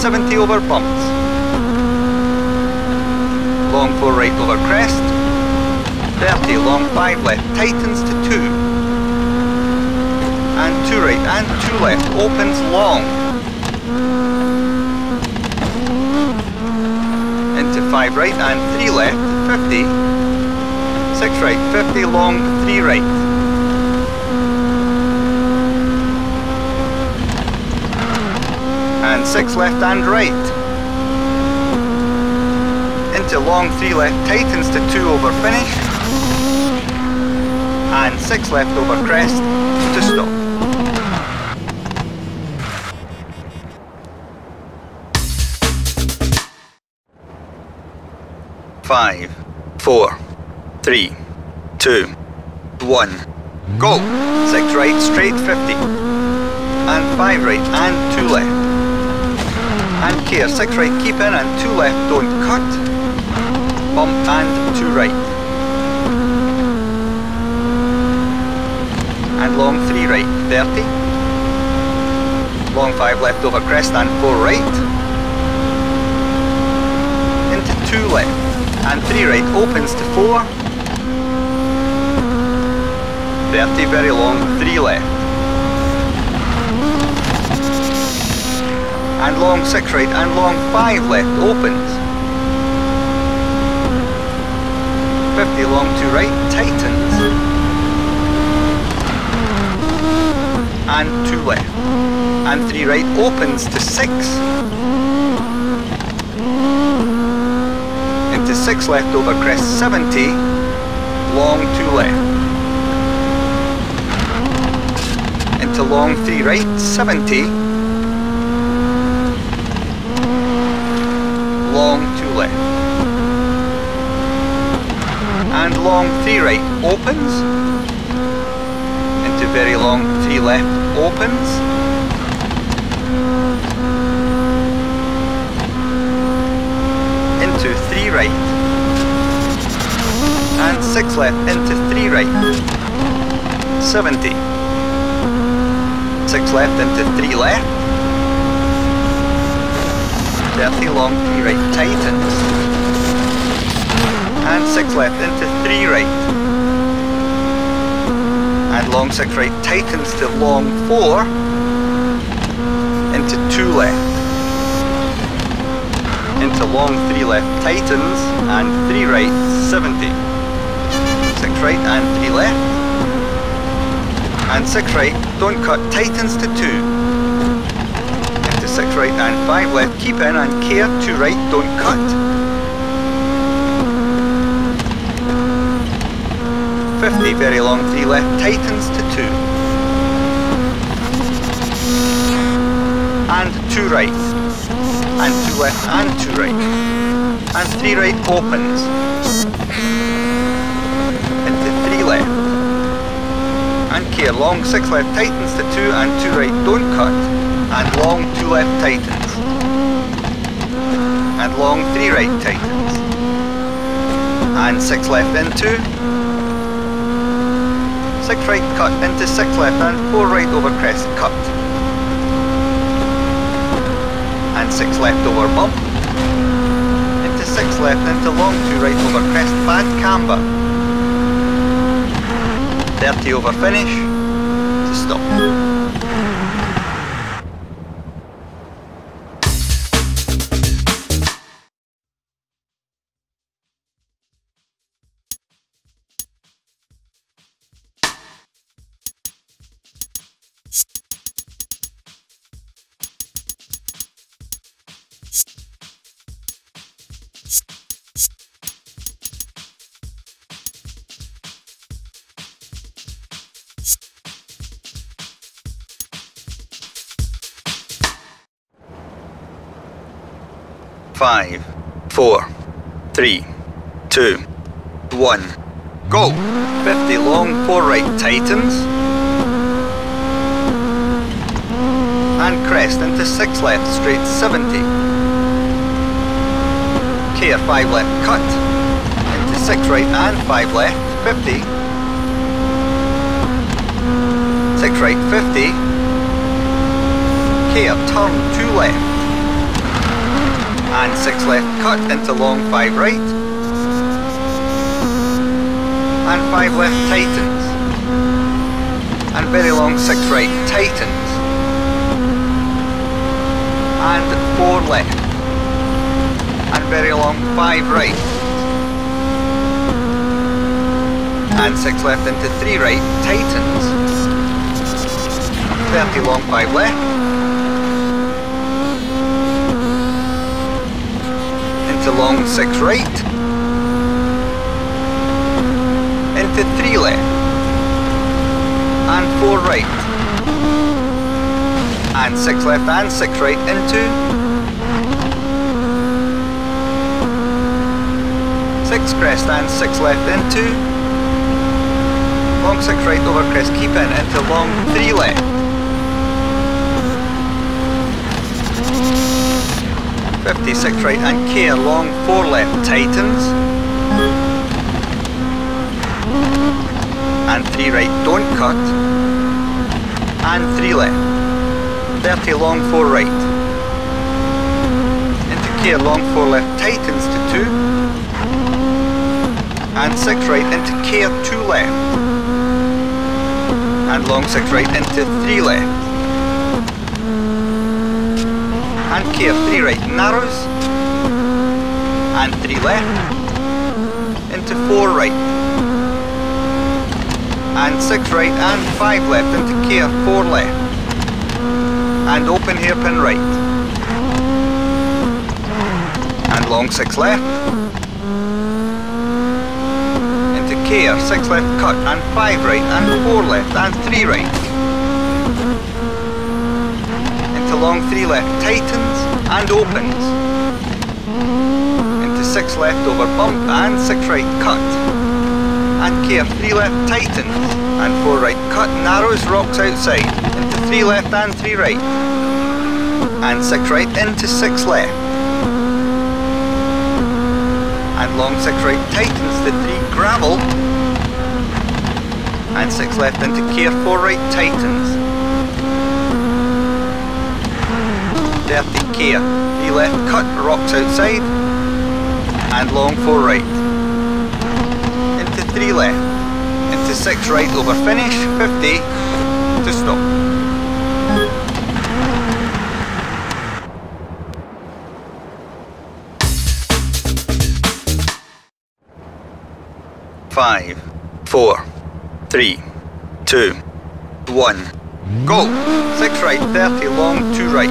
70 over bumps. Long 4 right over crest. 30 long 5 left tightens to 2. And 2 right and 2 left opens long. Into 5 right and 3 left, 50. 6 right, 50 long, 3 right. and 6 left and right. Into long 3 left, tightens to 2 over finish. And 6 left over crest to stop. Five, four, three, two, one, Go! 6 right, straight 50. And 5 right, and 2 left. And care, 6 right, keep in, and 2 left, don't cut. Bump and 2 right. And long 3 right, 30. Long 5 left over crest and 4 right. Into 2 left. And 3 right opens to 4. 30 very long, 3 left. And long 6 right and long 5 left opens. 50 long to right, tightens. And 2 left. And 3 right opens to 6. Into 6 left over crest 70. Long 2 left. Into long 3 right, 70. Long 2 left. And long 3 right opens. Into very long 3 left opens. Into 3 right. And 6 left into 3 right. 70 six left into three left. 30 long, three right, tightens. And six left into three right. And long six right, tightens to long four. Into two left. Into long three left, tightens, and three right, 70. Six right and three left and 6 right, don't cut, tightens to 2. Into 6 right and 5 left, keep in and care, 2 right, don't cut. 50, very long, 3 left, tightens to 2. And 2 right. And 2 left and 2 right. And 3 right opens. Into 3 left and care. Long 6 left tightens to 2 and 2 right don't cut. And long 2 left tightens. And long 3 right tightens. And 6 left into. 6 right cut into 6 left and 4 right over crest cut. And 6 left over bump. Into 6 left into long 2 right over crest bad camber. 30 over finish to stop. Left, straight 70. Care, five left, cut. Into six right and five left, 50. Six right, 50. Care, turn two left and 6 left cut into long 5 right and 5 left tightens and very long 6 right tightens and 4 left and very long 5 right and 6 left into 3 right tightens 30 long 5 left into long 6 right. Into 3 left. And 4 right. And 6 left and 6 right into 6 crest and 6 left into long 6 right over crest, keep in into long 3 left. Fifty-six right and care long four left tightens and three right don't cut. And three left 30 long four right. Into care long four left tightens to two and 6 right into care 2 left. And long 6 right into 3 left. And care 3 right narrows. And 3 left. Into 4 right. And 6 right and 5 left into care 4 left and open hairpin right and long 6 left Into care, 6 left cut and 5 right and 4 left and 3 right. Into long 3 left tightens and opens. Into 6 left over bump and 6 right cut. And care 3 left tightens and 4 right cut narrows rocks outside. 3 left and 3 right. And 6 right into 6 left. And long 6 right tightens the 3 gravel. And 6 left into care 4 right tightens. 30 care. 3 left cut rocks outside. And long 4 right. Into 3 left. Into 6 right over finish 50 to stop five, four, three, two, one. Go! Six right, 30 long, two right.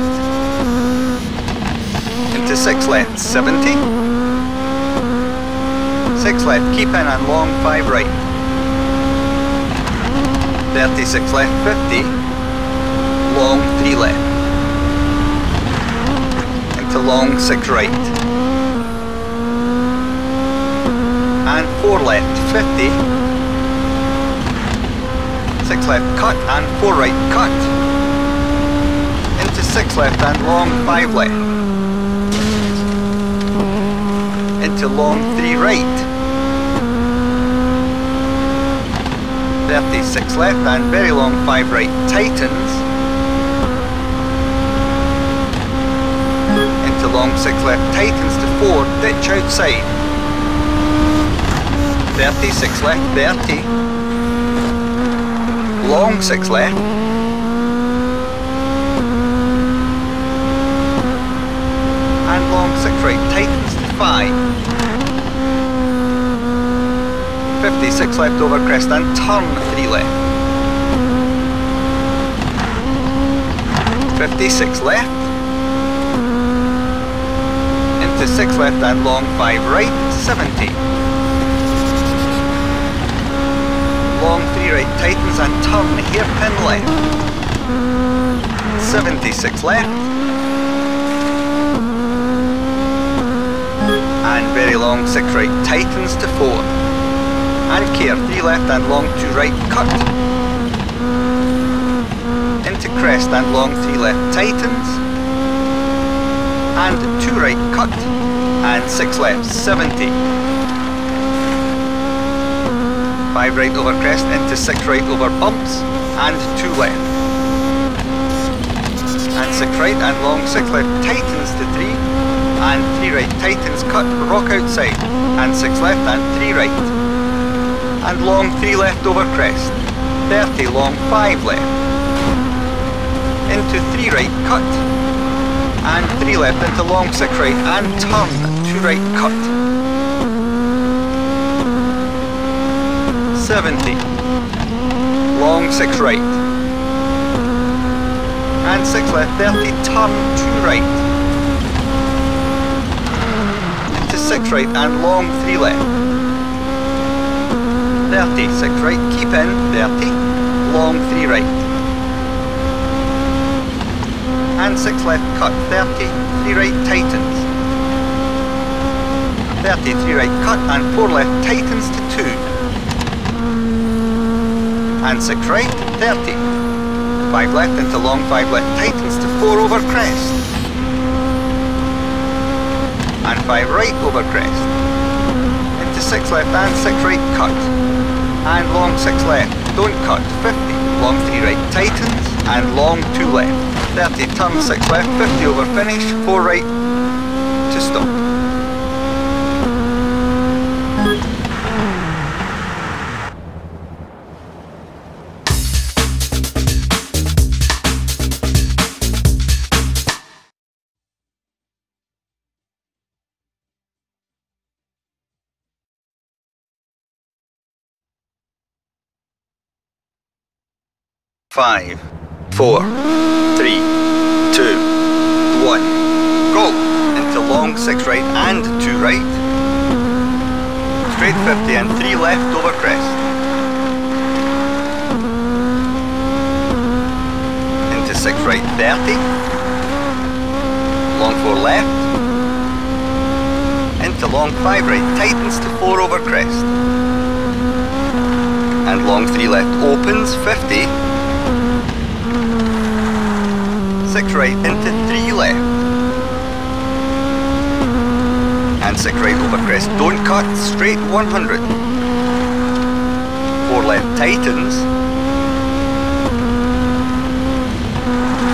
Into six left, 70. Six left, keep in and long, five right. 36 left, 50. Long, three left. Into long, six right. And 4 left, 50. 6 left, cut, and 4 right, cut. Into 6 left and long, 5 left. Into long, 3 right. 36 left and very long 5 right, tightens. Into long 6 left, tightens to 4, ditch outside. 30, 6 left, 30. Long 6 left. And long 6 right, tightens to 5. 56 left over crest and turn 3 left. 56 left. Into 6 left and long 5 right, 70. long three right tightens and turn hairpin left. 76 left. And very long six right tightens to four. And care three left and long two right cut. Into crest and long three left tightens. And two right cut. And six left 70. 5 right over crest into 6 right over bumps and 2 left. And 6 right and long 6 left tightens to 3 and 3 right tightens cut rock outside and 6 left and 3 right. And long 3 left over crest. 30 long 5 left. Into 3 right cut and 3 left into long 6 right and turn 2 right cut. 70. Long 6 right. And 6 left, 30, turn 2 right. Into 6 right and long 3 left. 30, 6 right, keep in, 30, long 3 right. And 6 left, cut, 30, 3 right, tightens. 30, 3 right, cut, and 4 left, tightens to 2. and 6 right, 30. 5 left into long, 5 left tightens to 4 over crest. And 5 right over crest. Into 6 left and 6 right cut. And long 6 left, don't cut, 50. Long 3 right tightens and long 2 left. 30 turn 6 left, 50 over finish, 4 right to stop. Five, four, three, two, one. Go! Into long six right and two right. Straight 50 and three left over crest. Into six right 30. Long four left. Into long five right, tightens to four over crest. And long three left opens 50 six right into three left. And six right over crest. Don't cut, straight 100. Four left tightens.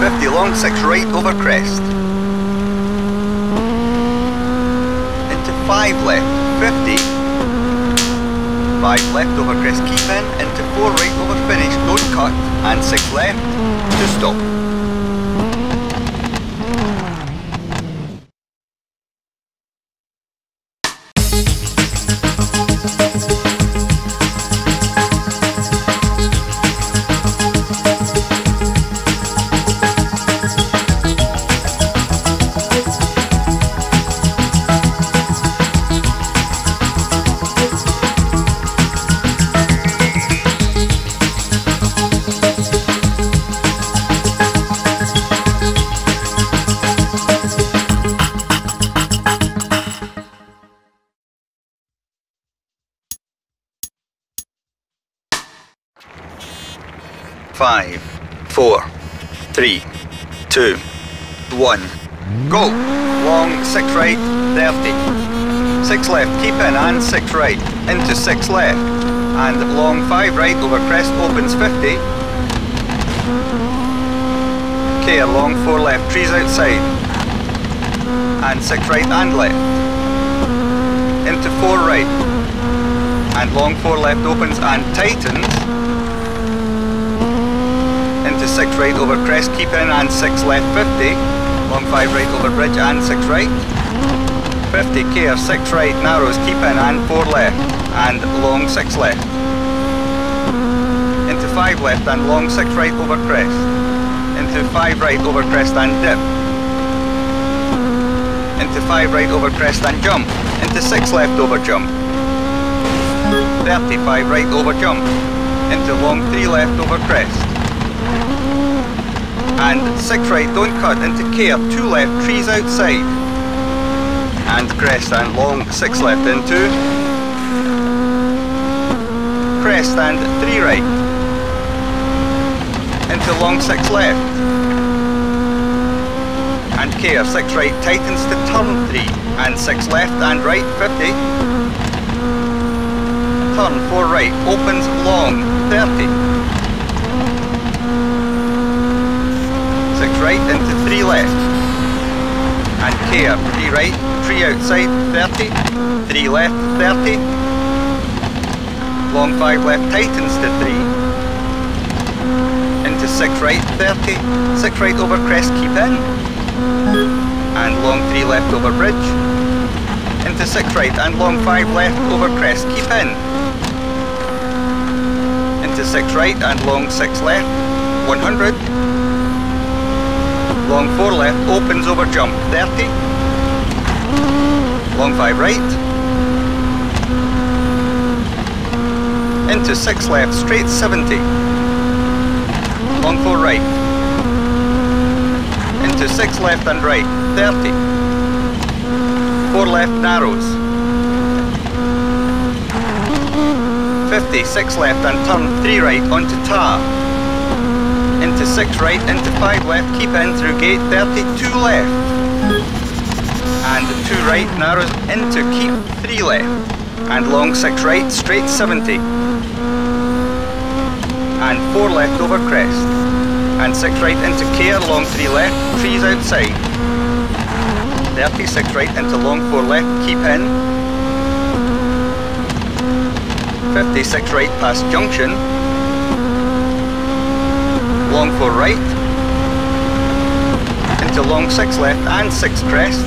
50 long, six right over crest. Into five left, 50. Five left over crest, keep in, into four right over finish, don't cut, and six left to stop. Five, four, three, two, one. Go! Long, six right, 30. Six left, keep in, and six right. Into six left. And long five right over crest opens 50. Okay, long four left, trees outside. And six right and left. Into four right. And long four left opens and tightens 6 right over crest, keep in and 6 left 50, long 5 right over bridge and 6 right. 50 care, 6 right narrows, keep in and 4 left, and long 6 left. Into 5 left and long 6 right over crest. Into 5 right over crest and dip. Into 5 right over crest and jump. Into 6 left over jump. 35 right over jump. Into long 3 left over crest and 6 right, don't cut into care, 2 left, trees outside, and crest and long, 6 left into, crest and 3 right, into long 6 left, and care, 6 right, tightens to turn 3, and 6 left and right, 50, turn 4 right, opens long, 30, right into 3 left. And care, 3 right, 3 outside, 30, 3 left, 30. Long 5 left tightens to 3. Into 6 right, 30. 6 right over crest, keep in. And long 3 left over bridge. Into 6 right and long 5 left over crest, keep in. Into 6 right and long 6 left, 100 long 4 left, opens over jump, 30. Long 5 right. Into 6 left, straight 70. Long 4 right. Into 6 left and right, 30. 4 left narrows. 50, 6 left and turn 3 right onto tar. Into 6 right, into 5 left, keep in through gate 32 left. And 2 right, narrows into keep 3 left. And long 6 right, straight 70. And 4 left over crest. And 6 right into care, long 3 left, trees outside. 36 right into long 4 left, keep in. 56 right past junction. Long 4 right. Into long 6 left and 6 crest.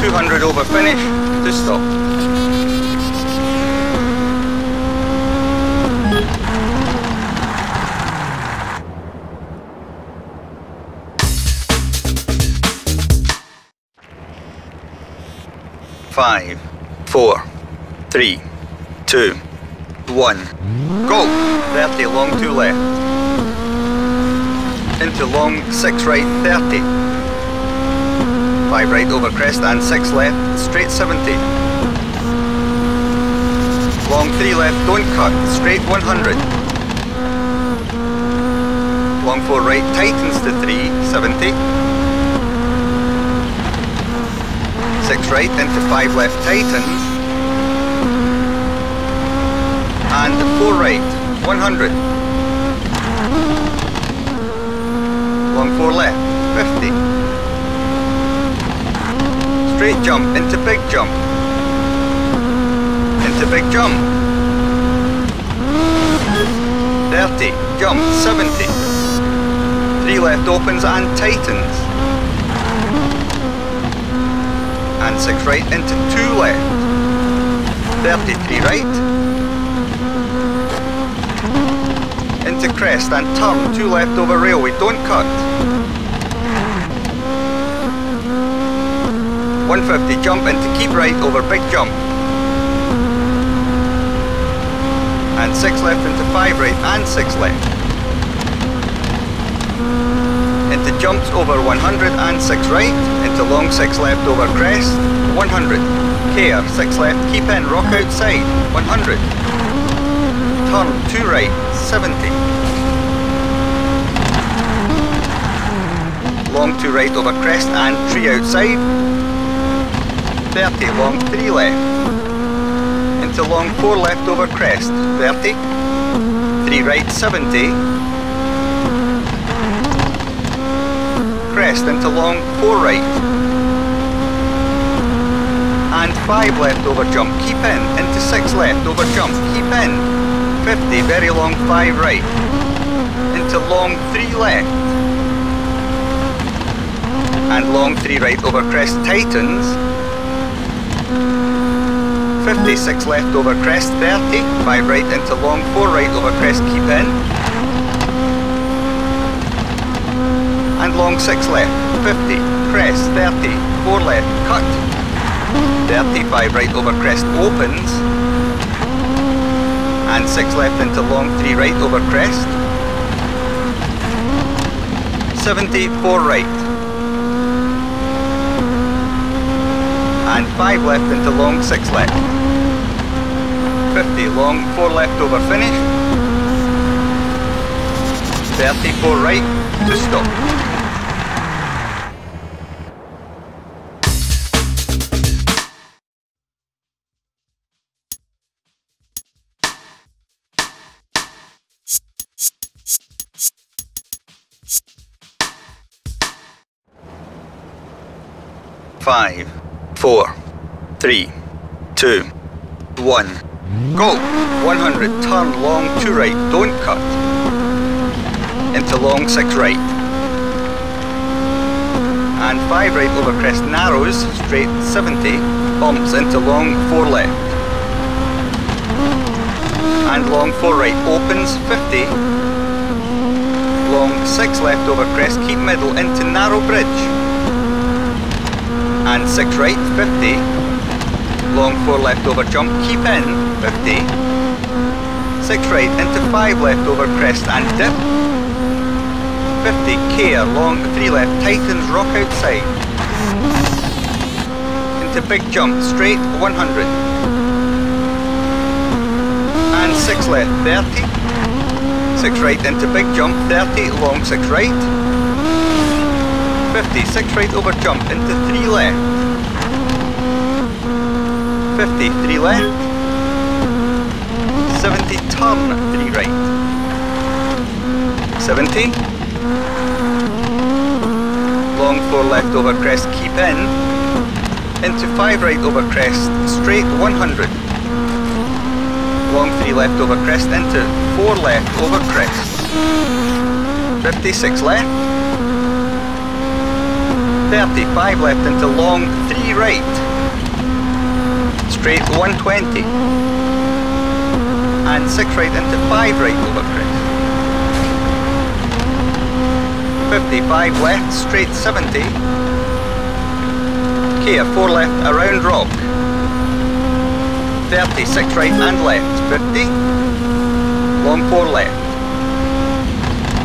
200 over finish to stop. Five, four, three, two, one. Go! 30 long 2 left. Into long 6 right 30. 5 right over crest and 6 left, straight 70. Long 3 left, don't cut, straight 100. Long 4 right, tightens to 3, 70. 6 right into 5 left, tightens and 4 right, 100. Long 4 left, 50. Straight jump into big jump. Into big jump. 30, jump, 70. 3 left opens and tightens. And 6 right into 2 left. 33 right. into crest and turn two left over railway, don't cut. 150 jump into keep right over big jump. And 6 left into 5 right and 6 left. Into jumps over 100 and 6 right. Into long 6 left over crest, 100. Care, 6 left, keep in, rock outside, 100. Turn 2 right, 70. Long 2 right over crest and tree outside. 30, long 3 left. Into long 4 left over crest, 30. 3 right, 70. Crest into long 4 right. And 5 left over jump, keep in. Into 6 left over jump, keep in. 50, very long 5 right. Into long 3 left. And long 3 right over crest tightens. 56 left over crest 30, 5 right into long 4 right over crest keep in. And long 6 left, 50, crest 30, 4 left, cut. 35 right over crest opens and 6 left into long 3 right over crest. 74 right. And 5 left into long 6 left. 50 long 4 left over finish. 34 right to stop. Straight 70, bumps into long 4 left. And long 4 right opens 50. Long 6 left over crest, keep middle into narrow bridge and 6 right, 50. Long 4 left over jump, keep in, 50. 6 right into 5 left over crest and dip. 50, care, long 3 left, tightens, rock outside. Into big jump, straight, 100. And 6 left 30, 6 right into big jump 30, long 6 right, 50, 6 right over jump into 3 left, 50, 3 left, 70, turn 3 right, 70, long 4 left over crest, keep in, into 5 right over crest, straight 100, long 3 left over crest, into 4 left over crest, 56 left, 35 left into long 3 right, straight 120, and 6 right into 5 right over crest. 55 left, straight 70. Care 4 left around rock. 36 right and left, 50. Long 4 left.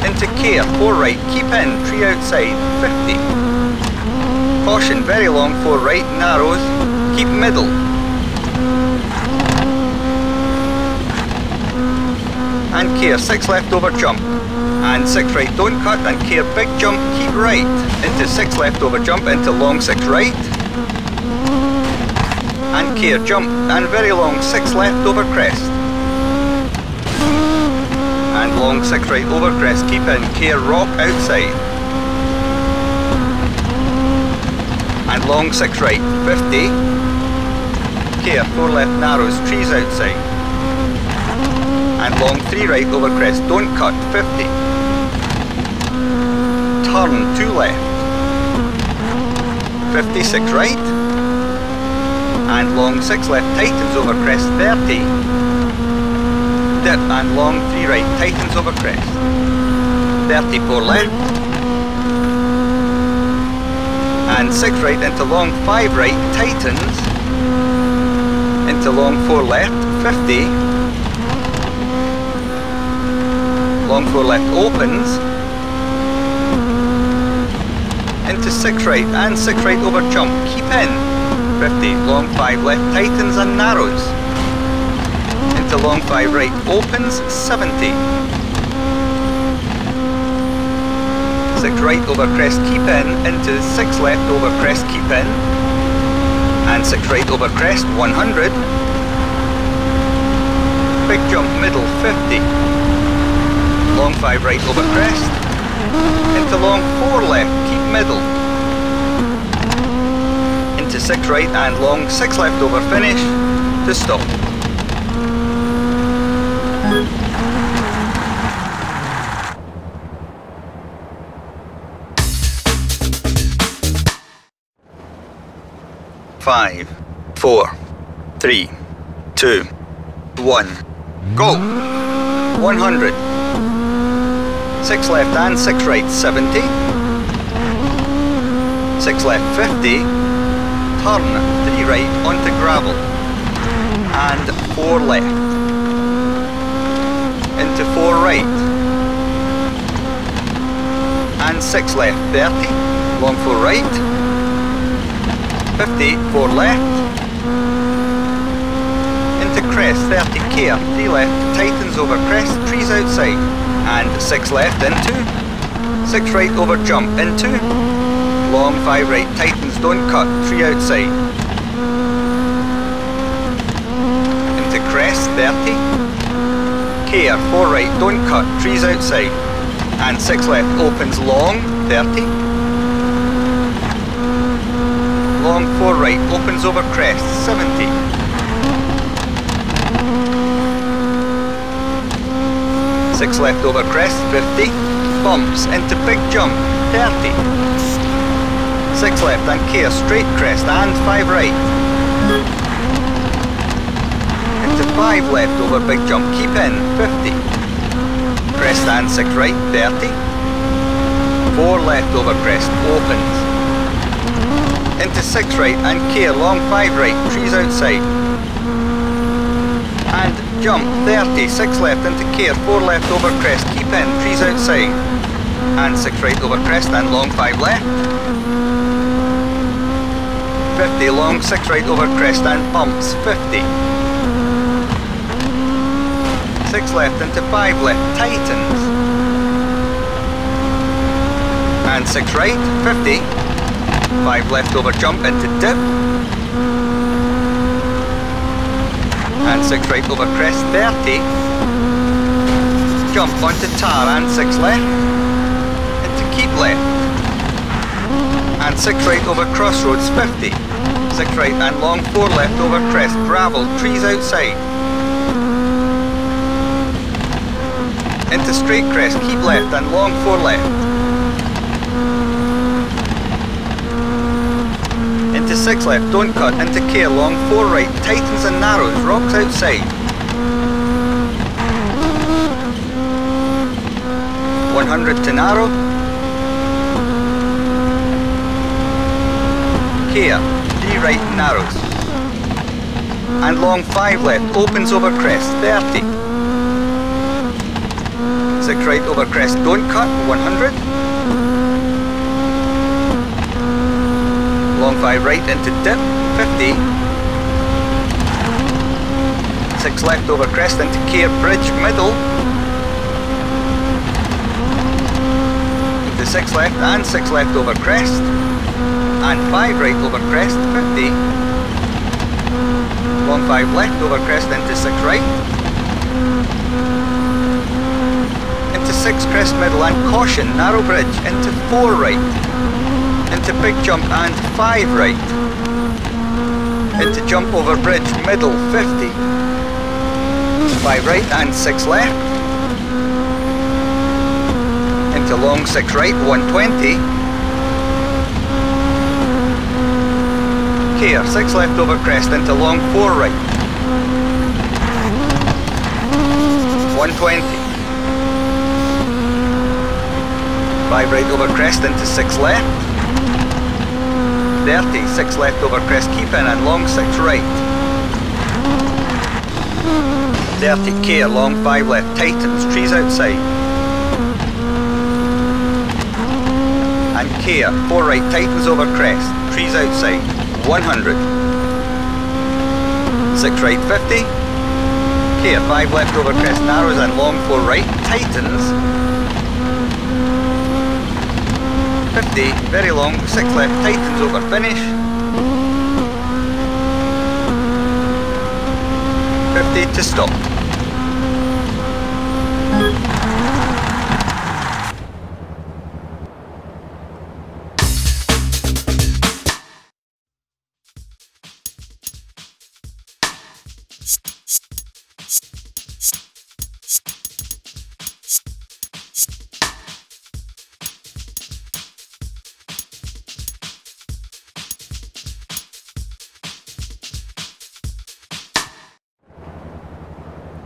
Into care 4 right, keep in, tree outside, 50. Caution, very long 4 right, narrows, keep middle. And care 6 left over jump and 6 right don't cut and care big jump keep right into 6 left over jump into long 6 right and care jump and very long 6 left over crest. And long 6 right over crest keep in care rock outside. And long 6 right 50 care 4 left narrows trees outside. And long 3 right over crest don't cut 50 turn 2 left, 56 right, and long 6 left tightens over crest 30, dip and long 3 right tightens over crest, 34 left, and 6 right into long 5 right tightens, into long 4 left, 50, long 4 left opens, into 6 right and 6 right over jump, keep in, 50, long 5 left tightens and narrows, into long 5 right opens, 70, 6 right over crest keep in, into 6 left over crest keep in, and 6 right over crest 100, big jump middle 50, long 5 right over crest, into long 4 left keep middle. Into 6 right and long, 6 left over finish to stop. Five, four, three, two, one, go! 100. 6 left and 6 right, 70. 6 left 50, turn 3 right onto gravel, and 4 left, into 4 right, and 6 left 30, long 4 right, 50, 4 left, into crest 30 care, 3 left, tightens over crest, trees outside, and 6 left into, 6 right over jump into, long, 5 right, tightens, don't cut, 3 outside. Into crest, 30. Care, 4 right, don't cut, trees outside. And 6 left, opens long, 30. Long, 4 right, opens over crest, 70. Six left over crest, 50. Bumps into big jump, 30. 6 left. And care, straight crest and 5 right. Into 5 left over big jump, keep in, 50. Crest and 6 right, 30. 4 left over crest, opens. Into 6 right. And care, long 5 right, trees outside. And jump, 30, 6 left into care, 4 left over crest, keep in, trees outside. And 6 right over crest. And long 5 left. 50, long 6 right over crest and bumps, 50. 6 left into 5 left, tightens. And 6 right, 50. 5 left over jump into dip. And 6 right over crest, 30. Jump onto tar and 6 left. Into keep left. And 6 right over crossroads, 50. 6 right and long 4 left over crest, gravel, trees outside. into straight crest, keep left and long 4 left. Into 6 left, don't cut, into care, long 4 right, tightens and narrows, rocks outside. 100 to narrow. 3 right narrows. And long 5 left, opens over crest, 30. 6 right over crest, don't cut, 100. Long 5 right into dip, 50. 6 left over crest into Care Bridge, middle. Into 6 left and 6 left over crest. And 5 right over crest, 50. Long 5 left over crest into 6 right. into 6 crest middle and caution, narrow bridge, into 4 right, into big jump and 5 right, into jump over bridge, middle, 50, 5 right and 6 left, into long 6 right, 120, care, 6 left over crest, into long 4 right, 120, 5 right over crest into 6 left. 30, 6 left over crest, keep in and long 6 right. 30 care, long 5 left, tightens, trees outside. And care, 4 right, tightens over crest, trees outside. 100. 6 right, 50. Care, 5 left over crest, narrows and long 4 right, tightens. 50, very long, 6 left, tightens over finish. 50 to stop.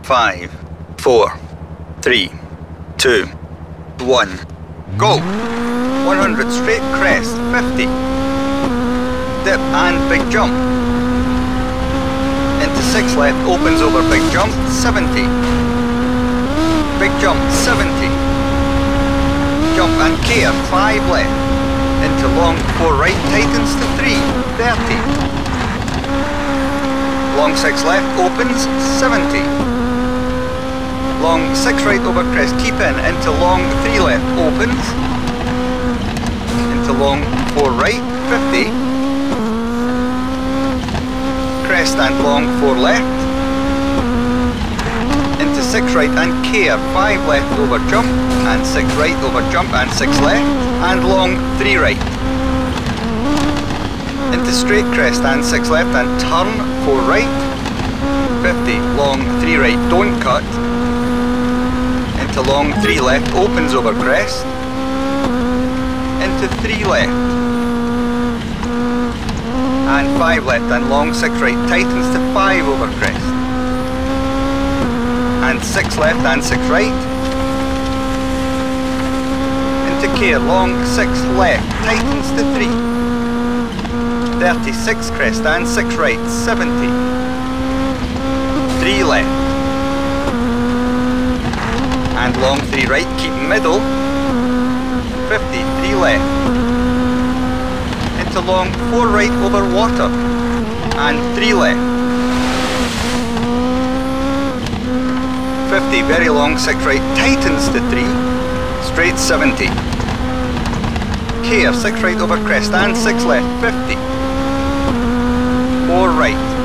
Five, four, three, two, one, go! 100 straight crest, 50. Dip and big jump. Into 6 left, opens over big jump, 70. Big jump, 70. Jump and care, 5 left. Into long 4 right, tightens to 3, 30. Long 6 left, opens, 70 long 6 right over crest, keep in, into long 3 left, opens, into long 4 right, 50, crest and long 4 left, into 6 right and care, 5 left over jump, and 6 right over jump and 6 left, and long 3 right. Into straight crest and 6 left and turn 4 right, 50, long 3 right, don't cut, into long 3 left, opens over crest, into 3 left, and 5 left and long 6 right, tightens to 5 over crest, and 6 left and 6 right, into care, long 6 left, tightens to 3, 36 crest and 6 right, 70, 3 left, and long 3 right, keep middle, 50, 3 left, into long 4 right over water, and 3 left, 50 50, very long, 6 right, tightens to 3, straight 70. Care, 6 right over crest and 6 left, 50. 4 right.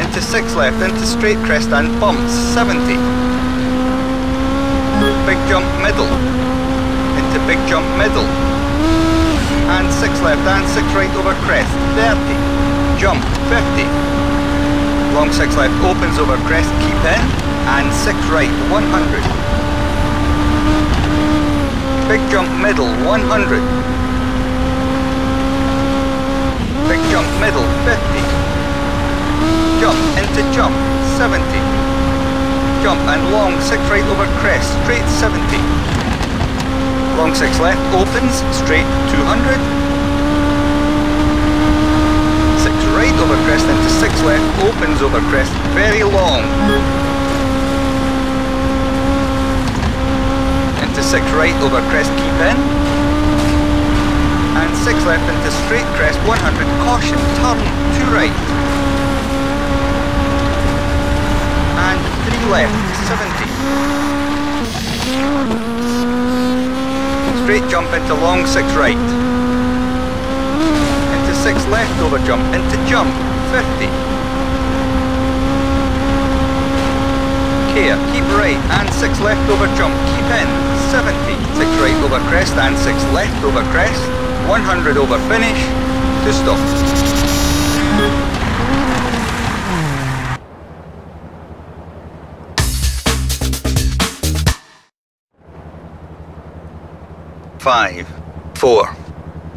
Into 6 left, into straight crest and bumps, 70. Big jump middle. Into big jump middle. And 6 left and 6 right over crest, 30. Jump, 50 long 6 left opens over crest, keep in, and 6 right, 100. Big jump middle, 100. Big jump middle, 50. Jump into jump, 70. Jump and long 6 right over crest, straight 70. Long 6 left opens, straight 200. 6 right over crest into 6 left, opens over crest, very long. Into 6 right over crest, keep in. And 6 left into straight crest, 100, caution, turn, to right. And 3 left, 70. Straight jump into long 6 right. Into 6 left over jump into jump, 50. Care, keep right and 6 left over jump, keep in, 70. 6 right over crest and 6 left over crest, 100 over finish, to stop. Five, four,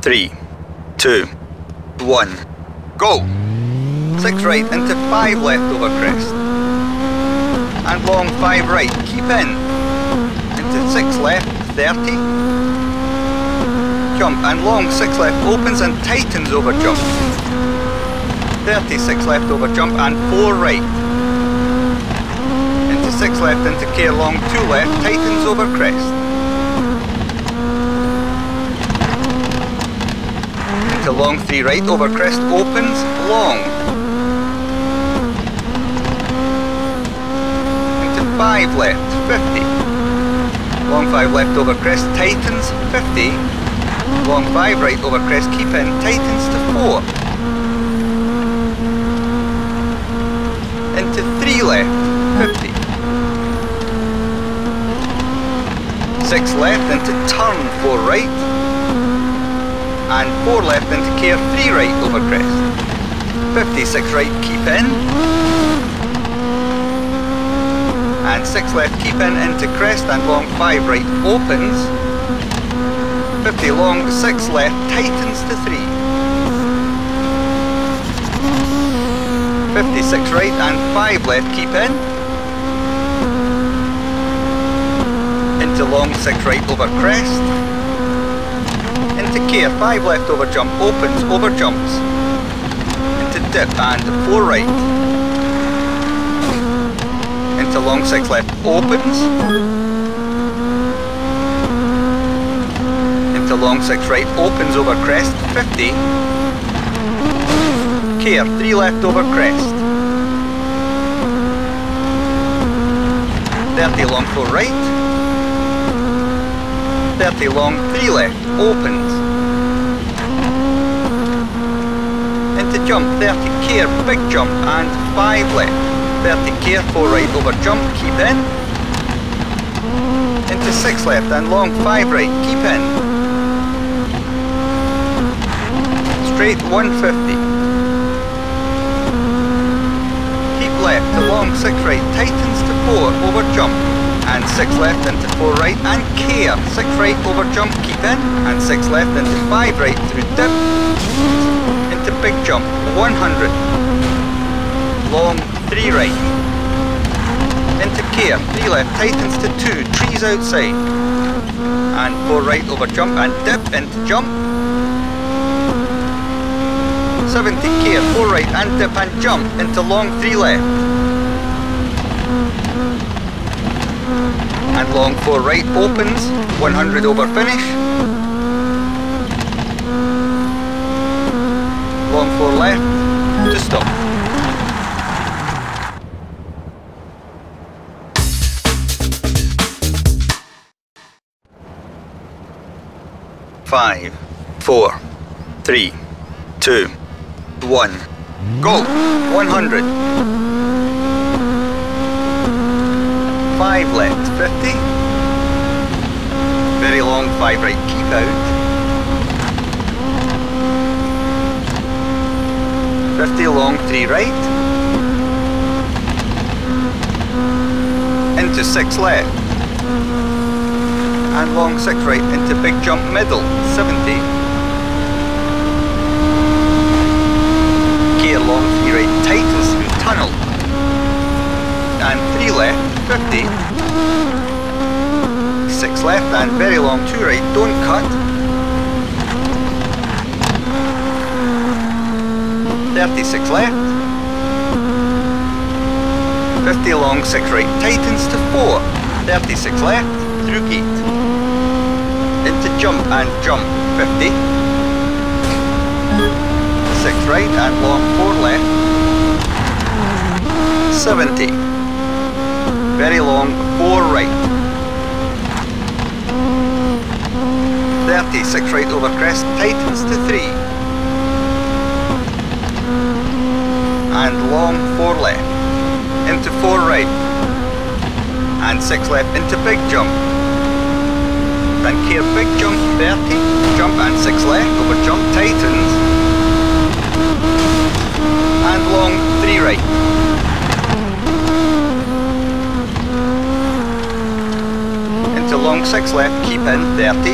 three, two, one. Go! Six right into five left over crest. And long five right, keep in. Into six left, 30. Jump and long six left opens and tightens over jump. 36 left over jump and four right. Into six left into care long two left, tightens over crest. into long 3 right over crest, opens, long. Into 5 left, 50. Long 5 left over crest, tightens, 50. Long 5 right over crest, keep in, tightens to 4. Into 3 left, 50. 6 left into turn 4 right and 4 left into care, 3 right over crest. 56 right, keep in. And 6 left, keep in into crest and long 5 right opens. 50 long, 6 left, tightens to 3. 56 right and 5 left, keep in. Into long 6 right over crest care, 5 left over jump, opens, over jumps. Into dip and 4 right. Into long 6 left, opens. Into long 6 right, opens over crest, 50. Care, 3 left over crest. 30 long 4 right. 30 long, 3 left, opens. Into jump, 30 care, big jump, and 5 left. 30 care, 4 right over jump, keep in. Into 6 left and long, 5 right, keep in. Straight 150. Keep left to long 6 right, tightens to 4 over jump and 6 left into 4 right and care. 6 right over jump, keep in, and 6 left into 5 right through dip, big jump, 100. Long, 3 right. Into care, 3 left, tightens to 2, trees outside. And 4 right over jump and dip into jump. 70 care, 4 right and dip and jump into long 3 left. and long 4 right opens, 100 over finish. one four left to stop. Five, four, three, two, one. Go! 100. Five left, 50. Very long, five right, keep out. 50 long, three right. Into six left. And long six right into big jump middle, 70. Gear long three right, tightens through tunnel. And three left, 50. Six left and very long two right, don't cut. 36 left. 50 long, 6 right, tightens to 4. 36 left, through gate. Into jump and jump, 50. 6 right and long 4 left. 70. Very long, 4 right. 30, 6 right over crest, tightens to 3. And long 4 left, into 4 right, and 6 left. Into big jump. Then care big jump 30, jump and 6 left. Over jump tightens, and long 3 right. Into long 6 left, keep in 30,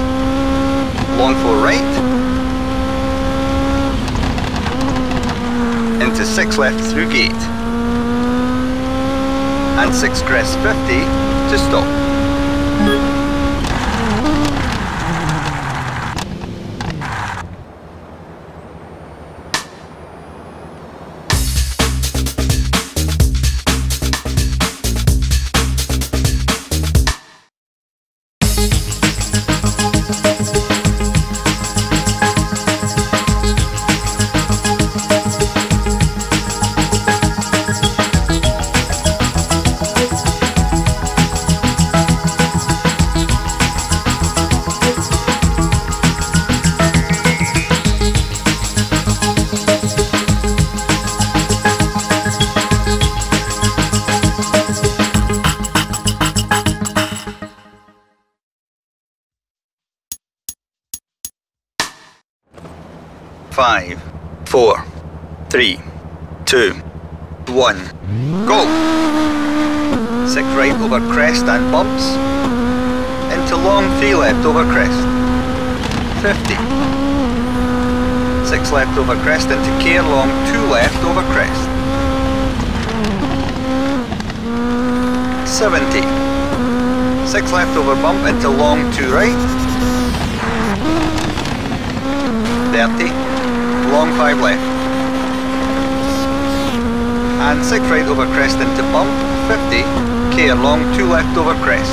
long 4 right, into 6 left through gate. And 6 crest 50 to stop. Over crest into care long two left over crest. 70. Six left over bump into long two right. 30 long 5 left. And 6 right over crest into bump, 50, care long 2 left over crest.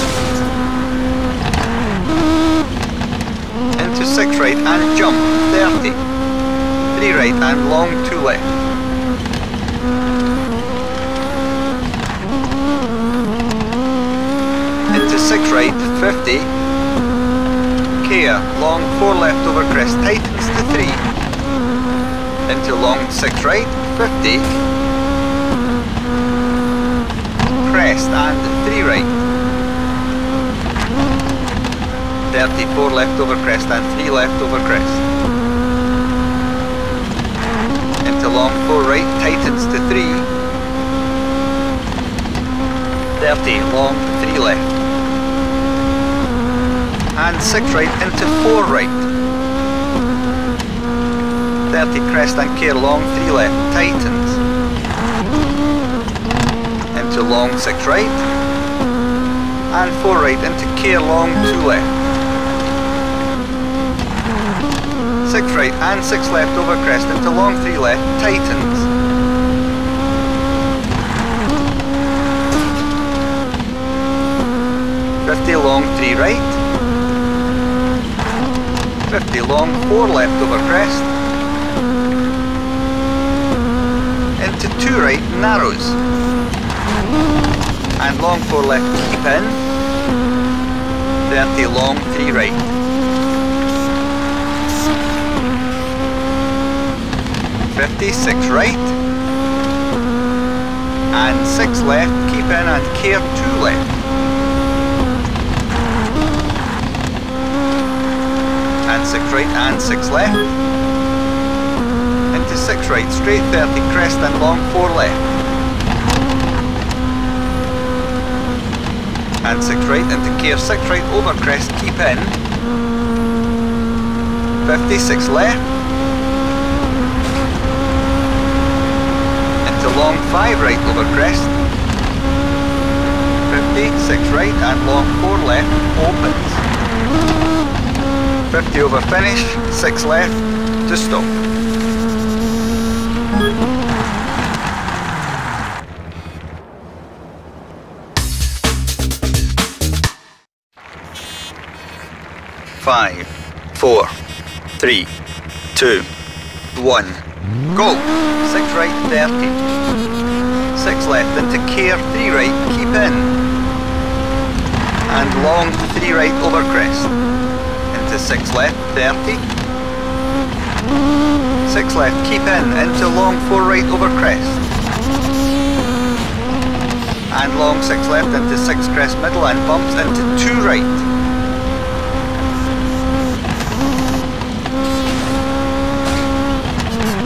Into 6 right and jump, 30. 3 right and long 2 left. Into 6 right, 50. Care, long 4 left over crest, tightens to 3 into long 6 right, 50, crest and 3 right, 34 left over crest and 3 left over crest, into long 4 right, tightens to 3, 30 long 3 left, and 6 right into 4 right, 30 crest and care long 3 left, tightens. Into long 6 right. And 4 right into care long 2 left. 6 right and 6 left over crest into long 3 left, tightens. Fifty long, three right. Fifty long, four left over crest. into two right narrows. And long four left keep in. 30 long, three right. 50, 6 right. And 6 left, keep in and care 2 left. And 6 right and 6 left. Into 6 right, straight 30, crest and long 4 left. And 6 right into care 6 right over crest, keep in. 56 left. Long 5 right over crest. 50, 6 right and long 4 left, opens. 50 over finish, 6 left, to stop. Five, four, three, two, one, go! Six right, 30. 6 left into care, 3 right, keep in. And long, 3 right over crest. Into 6 left, 30. 6 left, keep in, into long, 4 right over crest. And long 6 left into 6 crest middle and bumps into 2 right.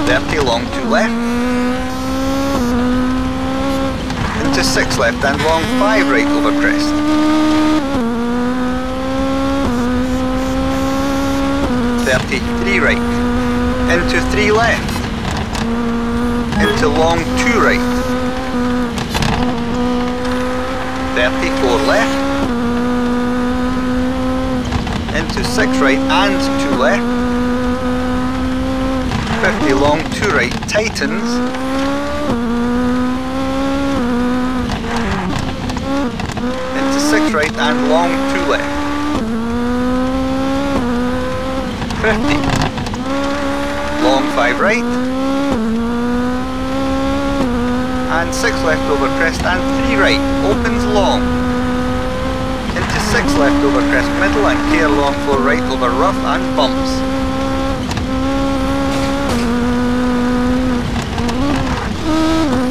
Thirty long two left. into 6 left and long 5 right over crest. Thirty-three right, into 3 left, into long 2 right, 34 left, into 6 right and 2 left, 50 long 2 right, tightens, straight and long to left. 50. Long 5 right. And 6 left over crest and 3 right. Opens long. Into 6 left over crest middle and care long 4 right over rough and bumps.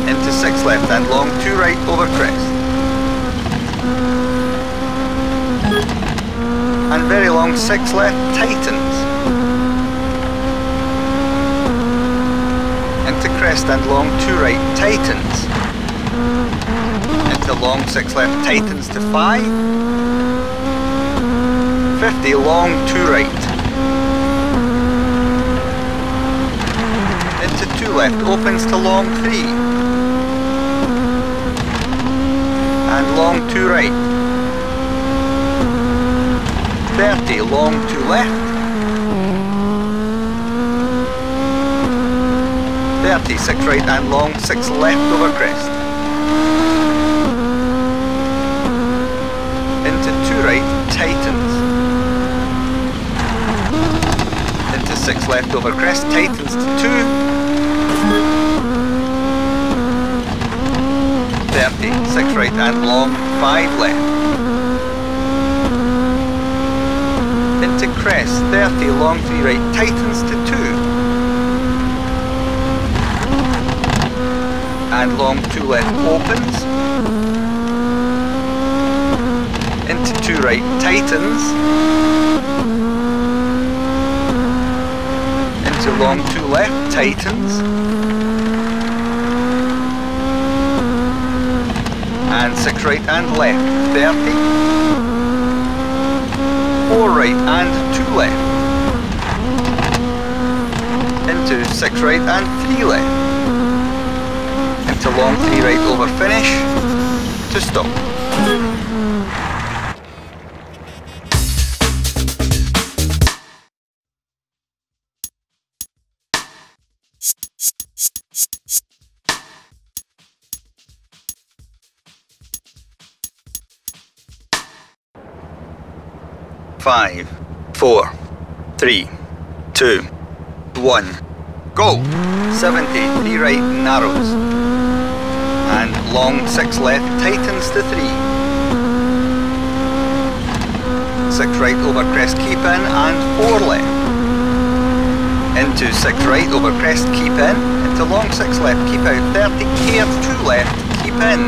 Into 6 left and long 2 right over crest. and very long 6 left tightens. Into crest and long 2 right tightens. Into long 6 left tightens to 5. 50 long 2 right. Into 2 left opens to long 3. And long 2 right. 30 long to left. 30, 6 right and long, 6 left over crest. Into 2 right, tightens. Into 6 left over crest, tightens to 2. 30, 6 right and long, 5 left. into crest, 30 long 3 right, tightens to 2. And long 2 left opens. Into 2 right, tightens. Into long 2 left, tightens. And 6 right and left, 30 four right and two left. Into six right and three left. Into long three right over finish to stop. Six left tightens to three. Six right over crest keep in and four left. Into 6 right over crest, keep in. Into long 6 left, keep out. 30, care 2 left, keep in.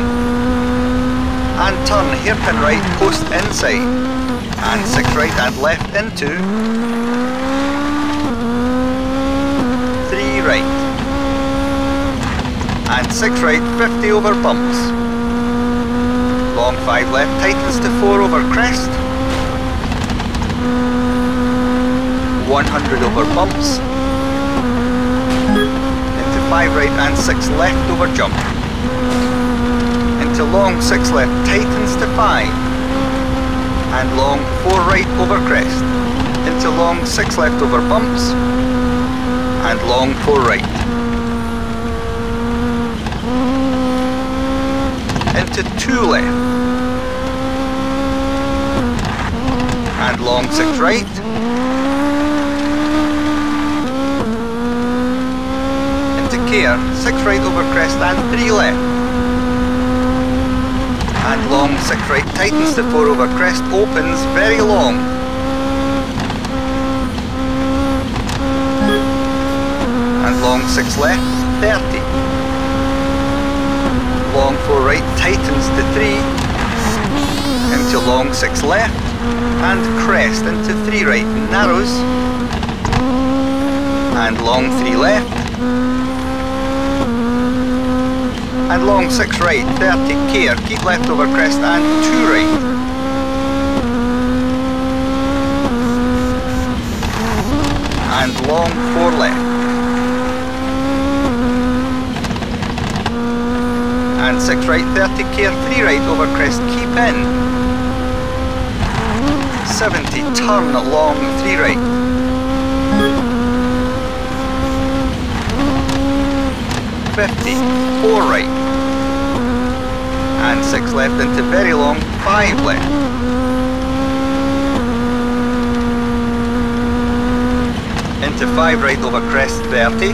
And turn hairpin right, post inside. And 6 right and left into 3 right. And 6 right, 50 over bumps. 5 left, tightens to 4 over crest. 100 over bumps. Into 5 right and 6 left over jump. Into long 6 left, tightens to 5. And long 4 right over crest. Into long 6 left over bumps. And long 4 right. Into 2 left. Long 6 right. Into care, 6 right over crest and 3 left. And long 6 right tightens to 4 over crest, opens very long. And long 6 left, 30. Long 4 right tightens to 3. Into long 6 left. And crest into 3 right, narrows. And long 3 left and long 6 right, 30 care, keep left over crest and 2 right. And long 4 left. And 6 right, 30 care, 3 right over crest, keep in. 70, turn long 3 right. 50, 4 right. And 6 left into very long, 5 left. Into 5 right over crest 30.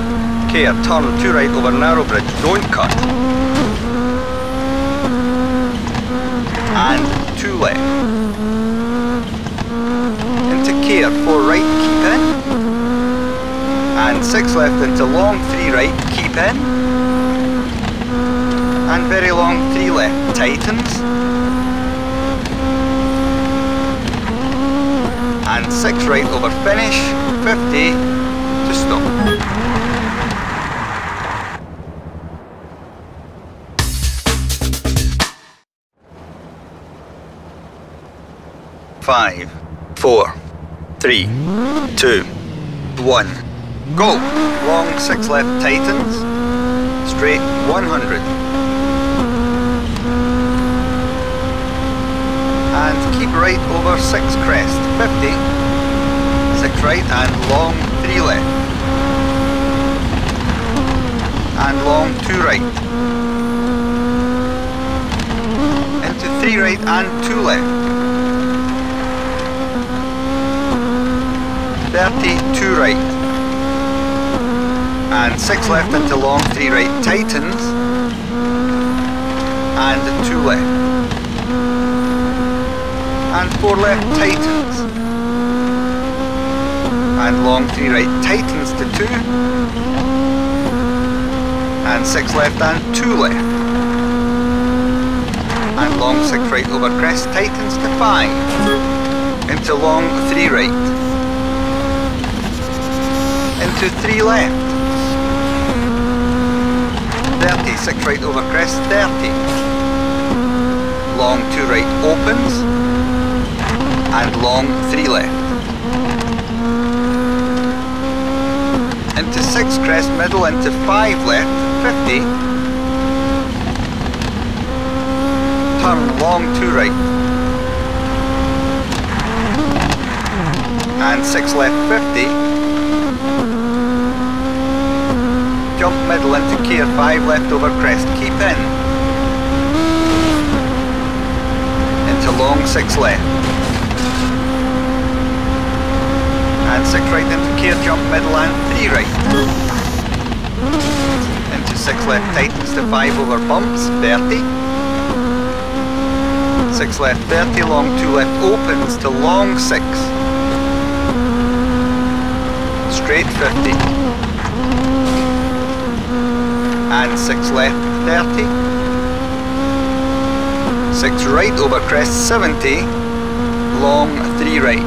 Care, turn 2 right over narrow bridge, don't cut. And 2 left. Into 4 right, keep in. And 6 left into long, 3 right, keep in. And very long three left tightens and six right over finish 50 to stop. Five three two one. Go. Long six left tightens straight 100 and keep right over 6 crest, 50, 6 right and long 3 left, and long 2 right, into 3 right and 2 left, 32 right, and 6 left into long 3 right. Tightens, and 2 left. And 4 left tightens and long 3 right. Tightens to 2 and 6 left and 2 left. And long 6 right over crest. Tightens to 5 into long 3 right into 3 left 30 6 right over crest 30 long 2 right opens and long 3 left. Into 6 crest middle, into 5 left, 50. Turn long 2 right. And 6 left, 50. Jump middle into care 5 left over crest, keep in. Into long 6 left. and 6 right into care jump middle and 3 right. Into 6 left tightens to 5 over bumps, 30. 6 left 30, long 2 left opens to long 6. straight 50. And 6 left 30. 6 right over crest 70. Long 3 right.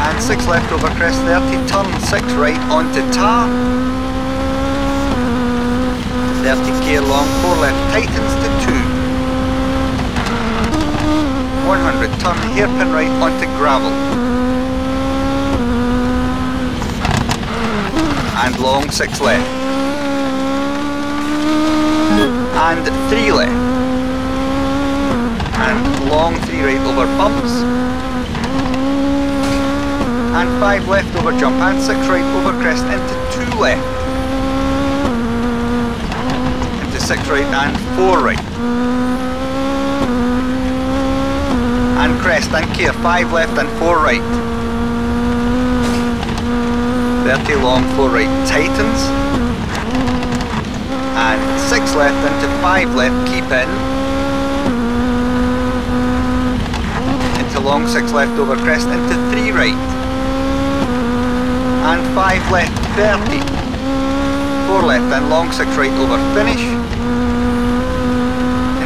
And 6 left over crest 30. Turn 6 right onto tar. 30 gear long 4 left tightens to 2. 100 turn hairpin right onto gravel. And long 6 left. And 3 left. And long 3 right over bumps. And 5 left over jump and 6 right over crest into 2 left. Into 6 right and 4 right and crest and care, 5 left and 4 right. 30 long, 4 right, tightens. And 6 left into 5 left, keep in. Into long, 6 left over crest, into 3 right. And 5 left, 30. 4 left and long, 6 right over finish.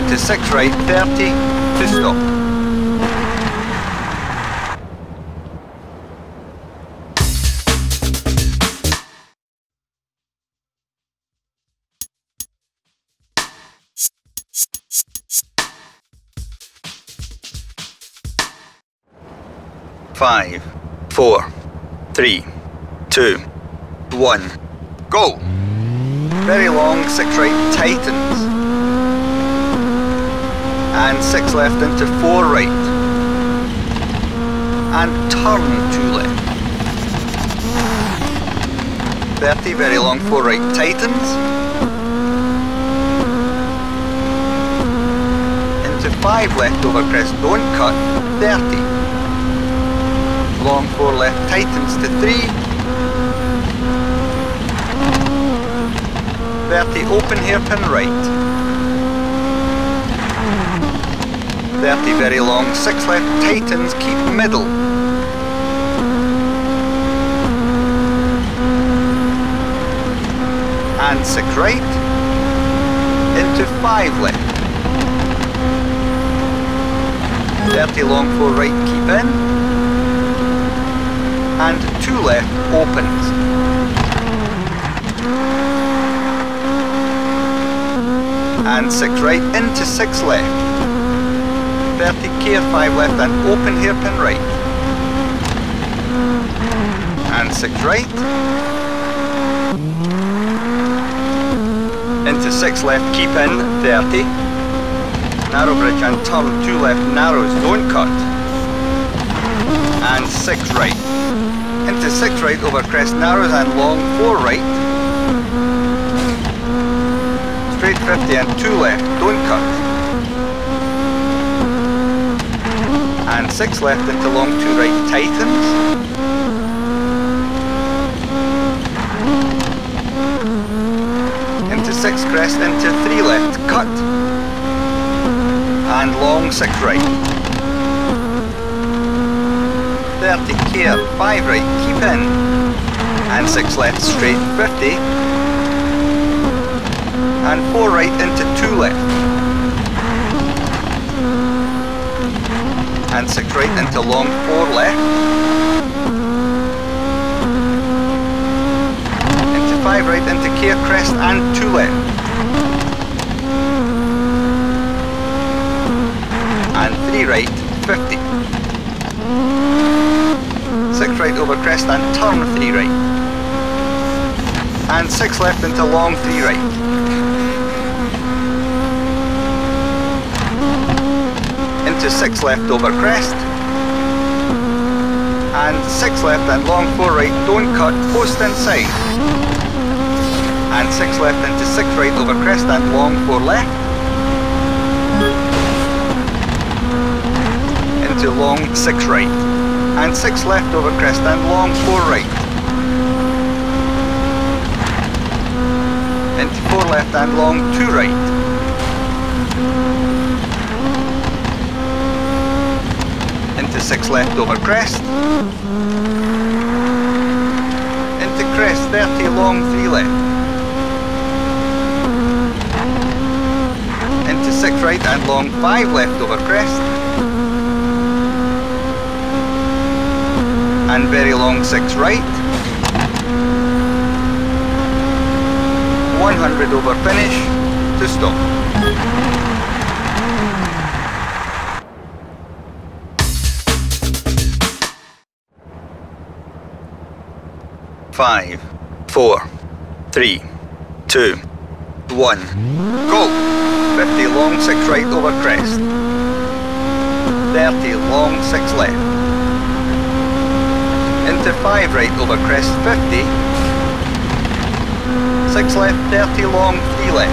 Into 6 right, 30, to stop. Five, four, three, two, one, go! Very long, six right tightens. And six left into four right. And turn two left. 30, very long, four right tightens. Into five left over crest, don't cut, 30 long 4 left tightens to 3. 30 open hairpin right. 30 very long 6 left tightens keep middle. And 6 right into 5 left. 30 long 4 right keep in and two left opens. And six right into six left. 30 care five left and open hairpin right. And six right. Into six left, keep in, 30. Narrow bridge and turn two left narrows, don't cut. And six right into 6 right over crest narrows and long 4 right. Straight 50 and 2 left, don't cut. And 6 left into long 2 right tightens. Into 6 crest into 3 left, cut. And long 6 right. 30 care, 5 right, and 6 left straight 50, and 4 right into 2 left, and 6 right into long 4 left, into 5 right into care crest and 2 left, and 3 right 50. 6 right over crest and turn 3 right. And 6 left into long 3 right. Into 6 left over crest. And 6 left and long 4 right, don't cut, post inside. And 6 left into 6 right over crest and long 4 left. Into long 6 right and 6 left over crest and long 4 right. Into 4 left and long 2 right. Into Into 6 left over crest. Into crest 30 long 3 left. Into 6 right and long 5 left over crest. And very long 6 right. 100 over finish to stop. Five, four, three, two, one, go! 50 long, 6 right over crest. 30 long, 6 left. Into 5 right over crest, 50. 6 left, 30 long, 3 left.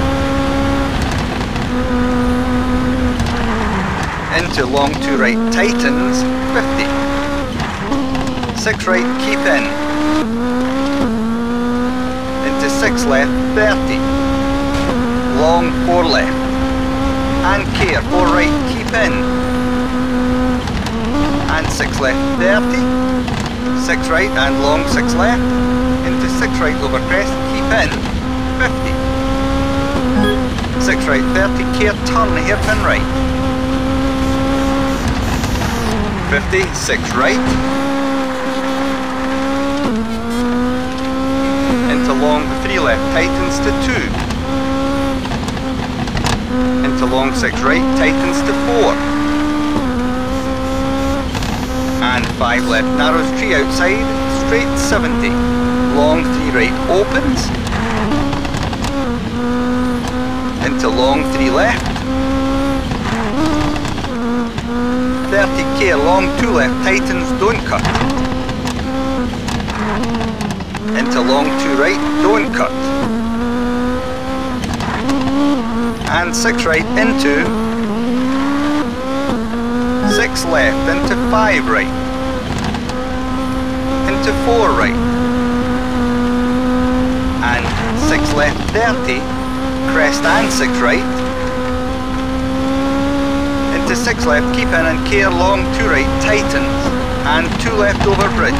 Into long 2 right, tightens, 50. 6 right, keep in into 6 left, 30. Long 4 left. And care, 4 right, keep in. And 6 left, 30. 6 right and long 6 left. Into 6 right over crest, keep in. 50. 6 right, 30, care, turn, hairpin right. 50, 6 right. into long 3 left, tightens to 2. Into long 6 right, tightens to 4. And 5 left, narrows tree outside, straight 70. Long 3 right, opens. Into long 3 left. 30k, long 2 left, tightens, don't cut into long two right, don't cut. And six right into six left, into five right, into four right, and six left, 30, crest and six right, into six left, keep in and care long two right, tightens, and two left over bridge.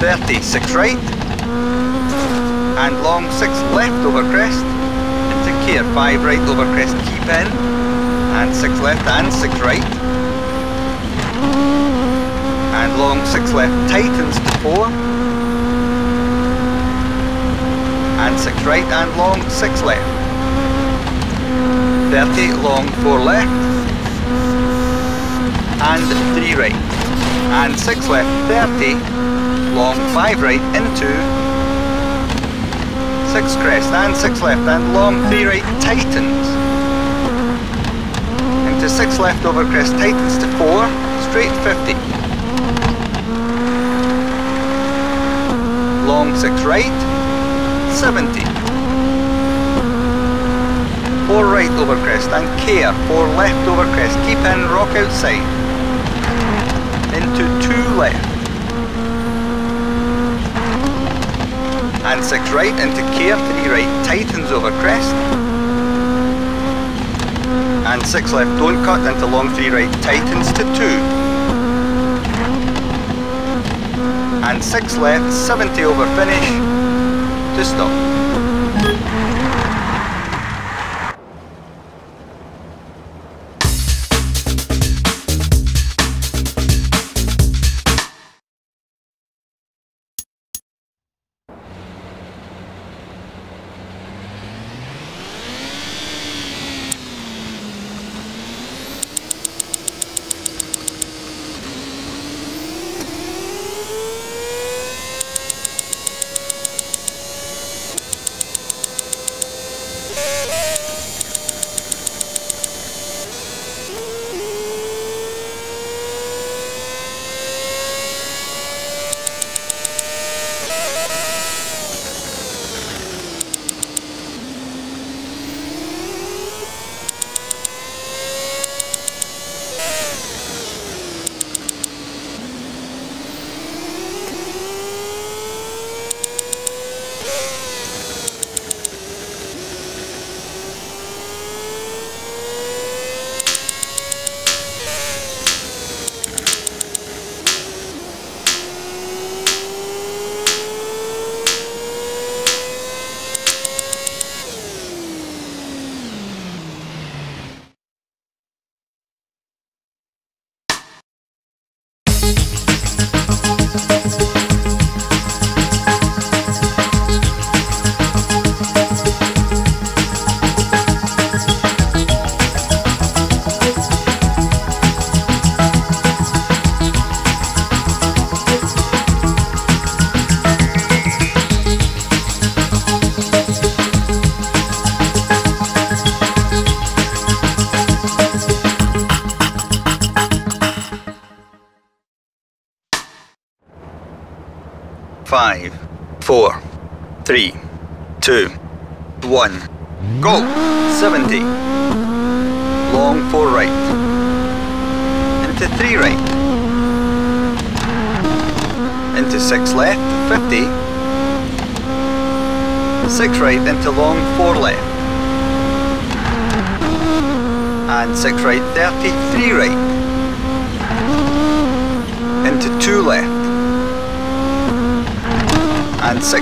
30, 6 right, and long 6 left over crest, into care, 5 right over crest, keep in, and 6 left and 6 right, and long 6 left, tightens to 4, and 6 right and long 6 left, 30, long 4 left, and 3 right, and 6 left, 30, long, 5 right into 6 crest. And 6 left and long, 3 right. Tightens into 6 left over crest. Tightens to 4 straight 50 long 6 right 70 4 right over crest and care. 4 left over crest. Keep in rock outside. Into 2 left. And 6 right into care, 3 right, tightens over crest. And 6 left, don't cut into long 3 right, tightens to 2. And 6 left, 70 over finish, to stop.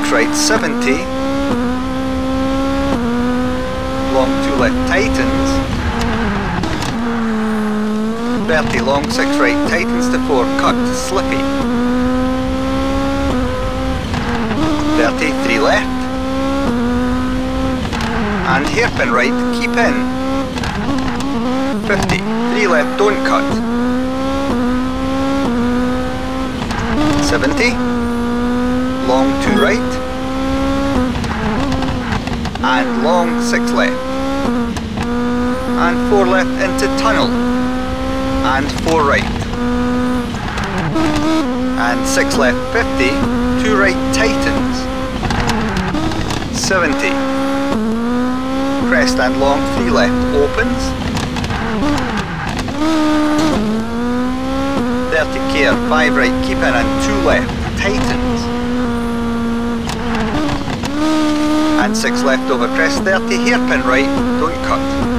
Six right, 70 long two left tightens. 30 long, 6 right tightens to 4, cut, slippy. 30, 3 left. And hairpin right, keep in. 50, 3 left, don't cut. 70, long 2 right. And long 6 left and 4 left into tunnel. And 4 right. And 6 left 50 2 right tightens 70 crest and long 3 left opens. 30 care 5 right keep in and 2 left tightens and 6 left over crest 30 hairpin right don't cut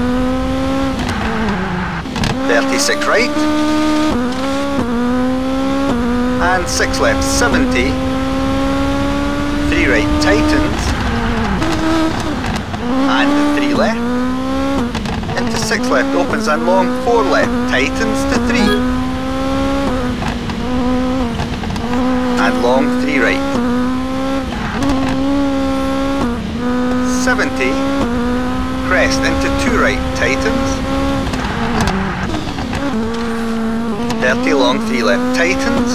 36 right. And 6 left, 70. 3 right, tightens. And 3 left. Into 6 left, opens and long, 4 left, tightens to 3. And long, 3 right. 70. Crest into 2 right, tightens. 30 long, 3 left tightens.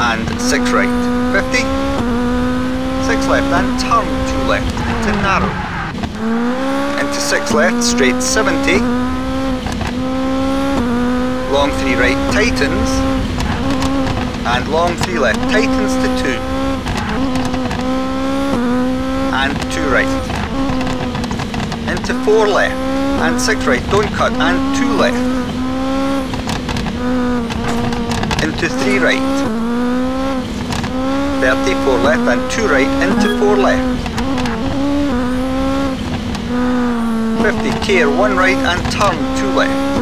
And 6 right, 50. 6 left and turn 2 left into narrow. Into 6 left, straight 70. Long 3 right tightens. And long 3 left tightens to 2. And 2 right. Into 4 left and 6 right, don't cut, and 2 left. into 3 right. 34 left and 2 right into 4 left. 50 care 1 right and turn 2 left.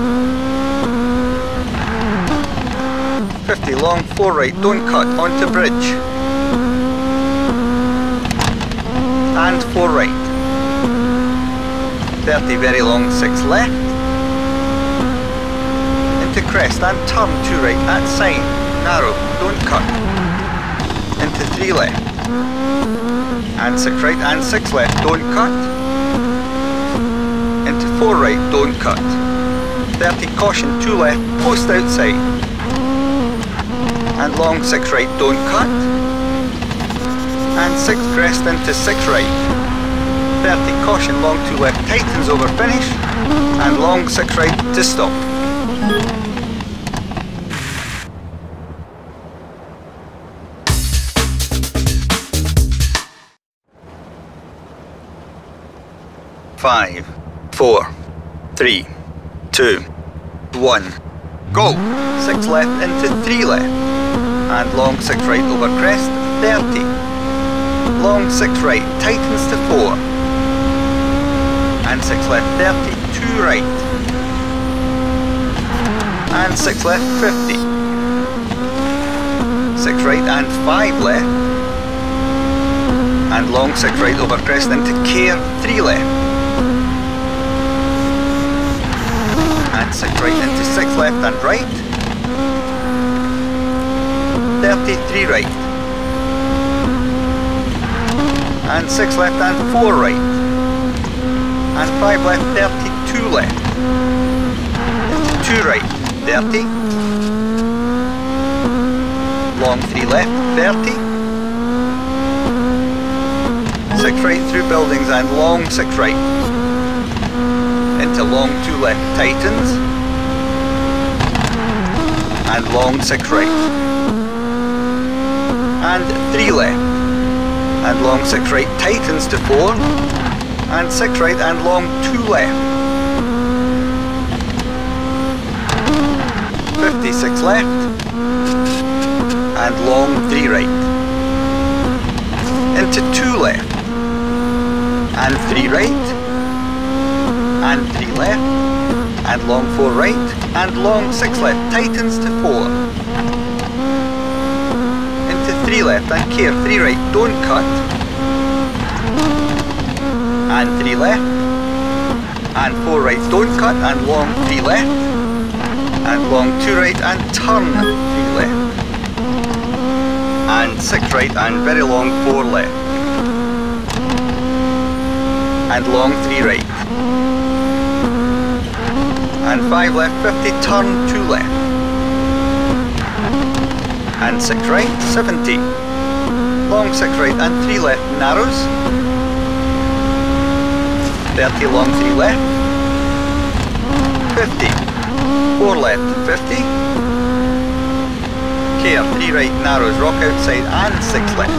50 long 4 right, don't cut, onto bridge. And 4 right. 30 very long 6 left Into crest and turn 2 right at sign. Narrow, don't cut. Into 3 left. And 6 right and 6 left, don't cut. Into 4 right, don't cut. 30 caution, 2 left, post outside. And long 6 right, don't cut. And 6 crest into 6 right. 30 caution, long 2 left, tightens over finish. And long 6 right to stop. Five, four, three, two, one. Go! Six left into three left. And long six right over crest, 30. Long six right, tightens to four. And six left, 30, two right. And six left, 50. Six right and five left. And long six right over crest into care, three left. and 6 right into 6 left and right. 33 right. And 6 left and 4 right. And 5 left, 32 left. Into 2 right, 30. Long 3 left, 30. 6 right through buildings and long 6 right into long 2 left tightens, and long 6 right. and 3 left. And long 6 right tightens to 4. And 6 right and long 2 left. 56 left. And long 3 right. Into 2 left. And 3 right. And 3 left and long 4 right, and long 6 left, tightens to 4. Into 3 left, and care, 3 right, don't cut. And 3 left, and 4 right, don't cut, and long 3 left, and long 2 right, and turn 3 left. And 6 right, and very long 4 left. And long 3 right and 5 left 50, turn 2 left. And 6 right, 70. Long 6 right and 3 left, narrows. 30 long 3 left. 50. 4 left, 50. Care, 3 right, narrows, rock outside and 6 left.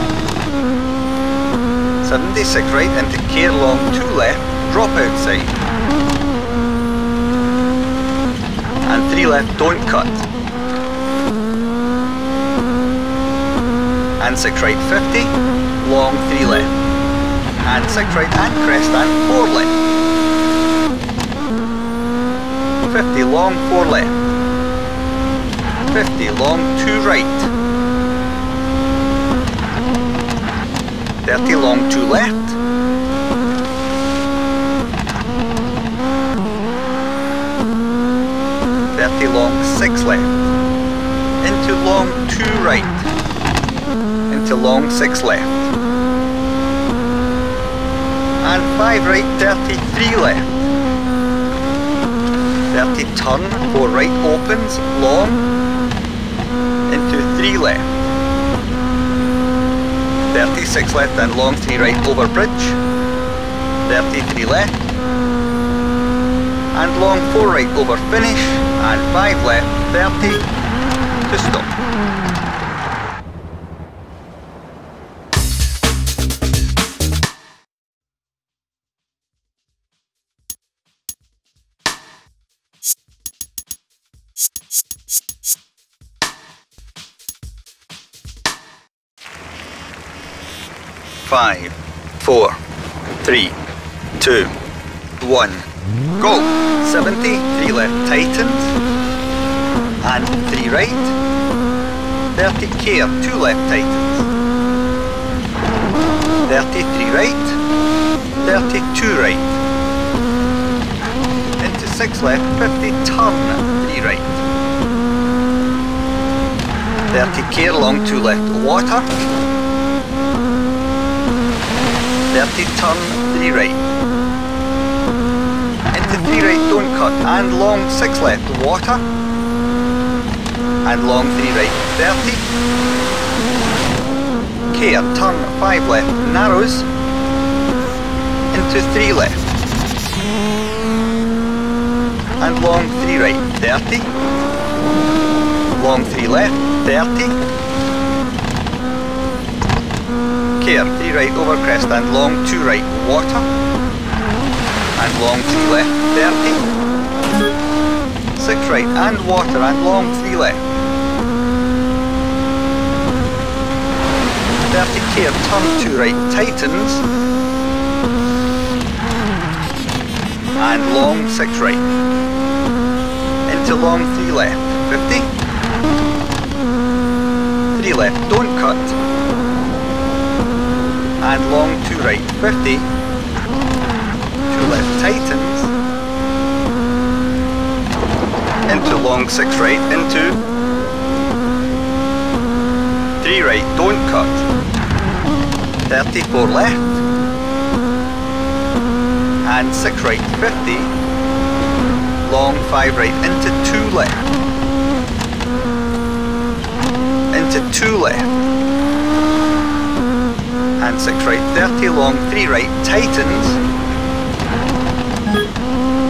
76 right into care long 2 left, drop outside. and 3 left, don't cut. And 6 right 50, long 3 left. And 6 right and crest and 4 left. 50 long 4 left. 50 long 2 right. 30 long 2 left. 30 long 6 left, into long 2 right, long 6 left, and 5 right 33 left, 30 turn, 4 right opens, long, into 3 left, 36 left and long 3 right over bridge, 33 left, and long 4 right over finish. And 5 left 30 to stop. Five, four, three, two, one. Go! 70, 3 left tightens, and 3 right, 30 care, 2 left tightens, 33 right, 32 right, into 6 left, 50 turn, 3 right, 30 care long 2 left water, 30 turn, 3 right, Into 3 right don't cut and long 6 left water. And long 3 right 30 care turn 5 left narrows. Into 3 left. And long 3 right 30 long 3 left 30 care 3 right over crest and long 2 right water and long 2 left 30. 6 right and water and long 3 left. 30 care, turn 2 right, tightens. And long 6 right. Into long 3 left, 50. 3 left, don't cut. And long 2 right, 50. 2 left, tightens into long 6 right, into. 3 right, don't cut, 34 left, and 6 right, 50, long 5 right, into 2 left, into 2 left, and 6 right, 30, long 3 right, tightens,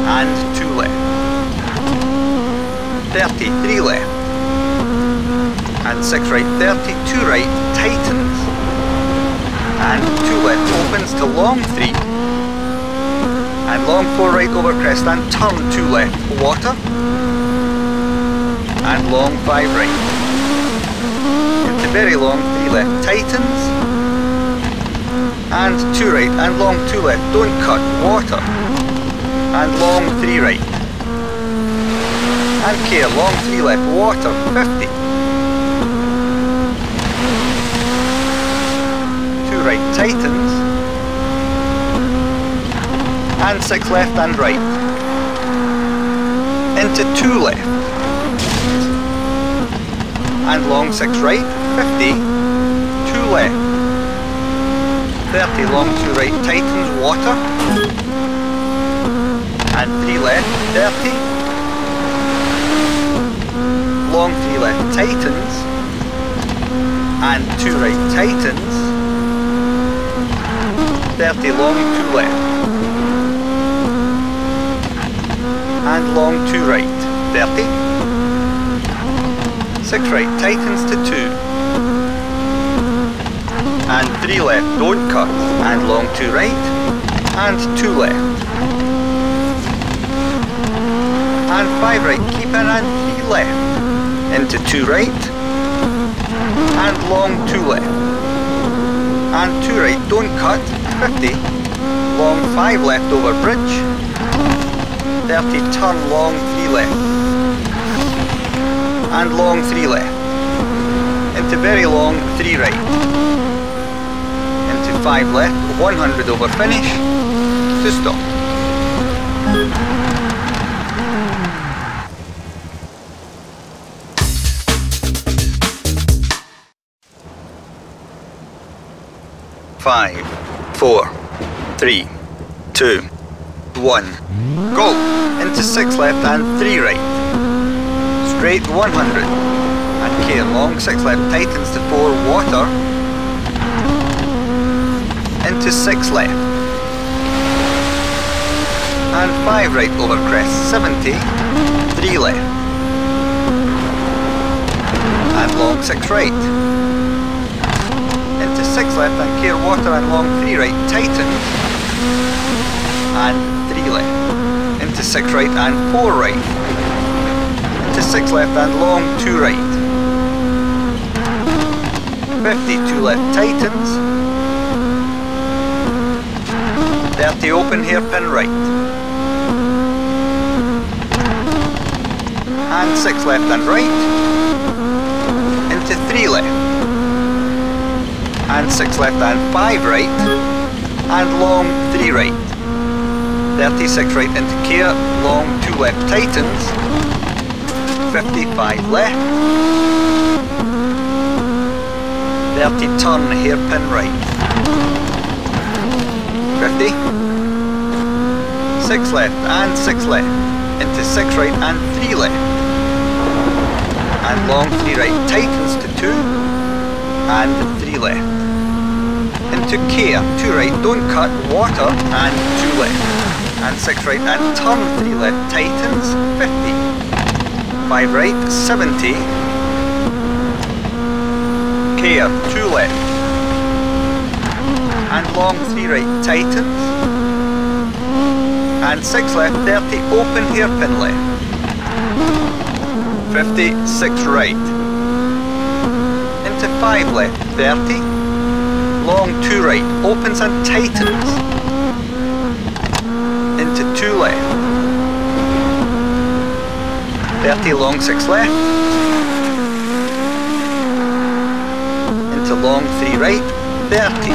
and 2 left. 33 left and 6 right, 30, 2 right, tightens. And 2 left opens to long 3. And long 4 right over crest and turn 2 left, water. And long 5 right. Into very long 3 left, tightens. And 2 right and long 2 left, don't cut, water. And long 3 right. And care, long 3 left, water, 50. Two right tightens and 6 left and right into 2 left and long 6 right 50 2 left 30 long 2 right tightens water and 3 left 30 long 3 left tightens and 2 right tightens 30 long 2 left. And long 2 right, 30. 6 right, tightens to 2. And 3 left, don't cut. And long 2 right. And 2 left. And 5 right, keep in and 3 left. Into 2 right. And long 2 left. And 2 right, don't cut 50, long 5 left over bridge, 30 turn long 3 left, and long 3 left, into very long 3 right, 5 left, 100 over finish, to stop. Five four, three, two, one. Go! Into six left and three right. Straight 100. And care long, six left tightens to four, water. Into six left. And five right over crest, 70, three left. And long six right. Into 6 left and care water and long 3 right, tighten and 3 left, into 6 right and 4 right, into 6 left and long 2 right, 52 left tightens, 30 open hairpin right, and 6 left and right, into 3 left, and 6 left and 5 right. And long 3 right. 36 right into care long 2 left tightens 55 left. 30 turn hairpin right. 50 6 left and 6 left into 6 right and 3 left and long 3 right tightens to 2 and 3 left into care, 2 right, don't cut, water, and 2 left. And 6 right, and turn 3 left, tightens, 50. 5 right, 70. Care, 2 left. And long 3 right, tightens. And 6 left, 30, open hairpin left. 50, 6 right. Into 5 left, 30 long 2 right, opens and tightens. Into 2 left, 30 long 6 left, into long 3 right, 30,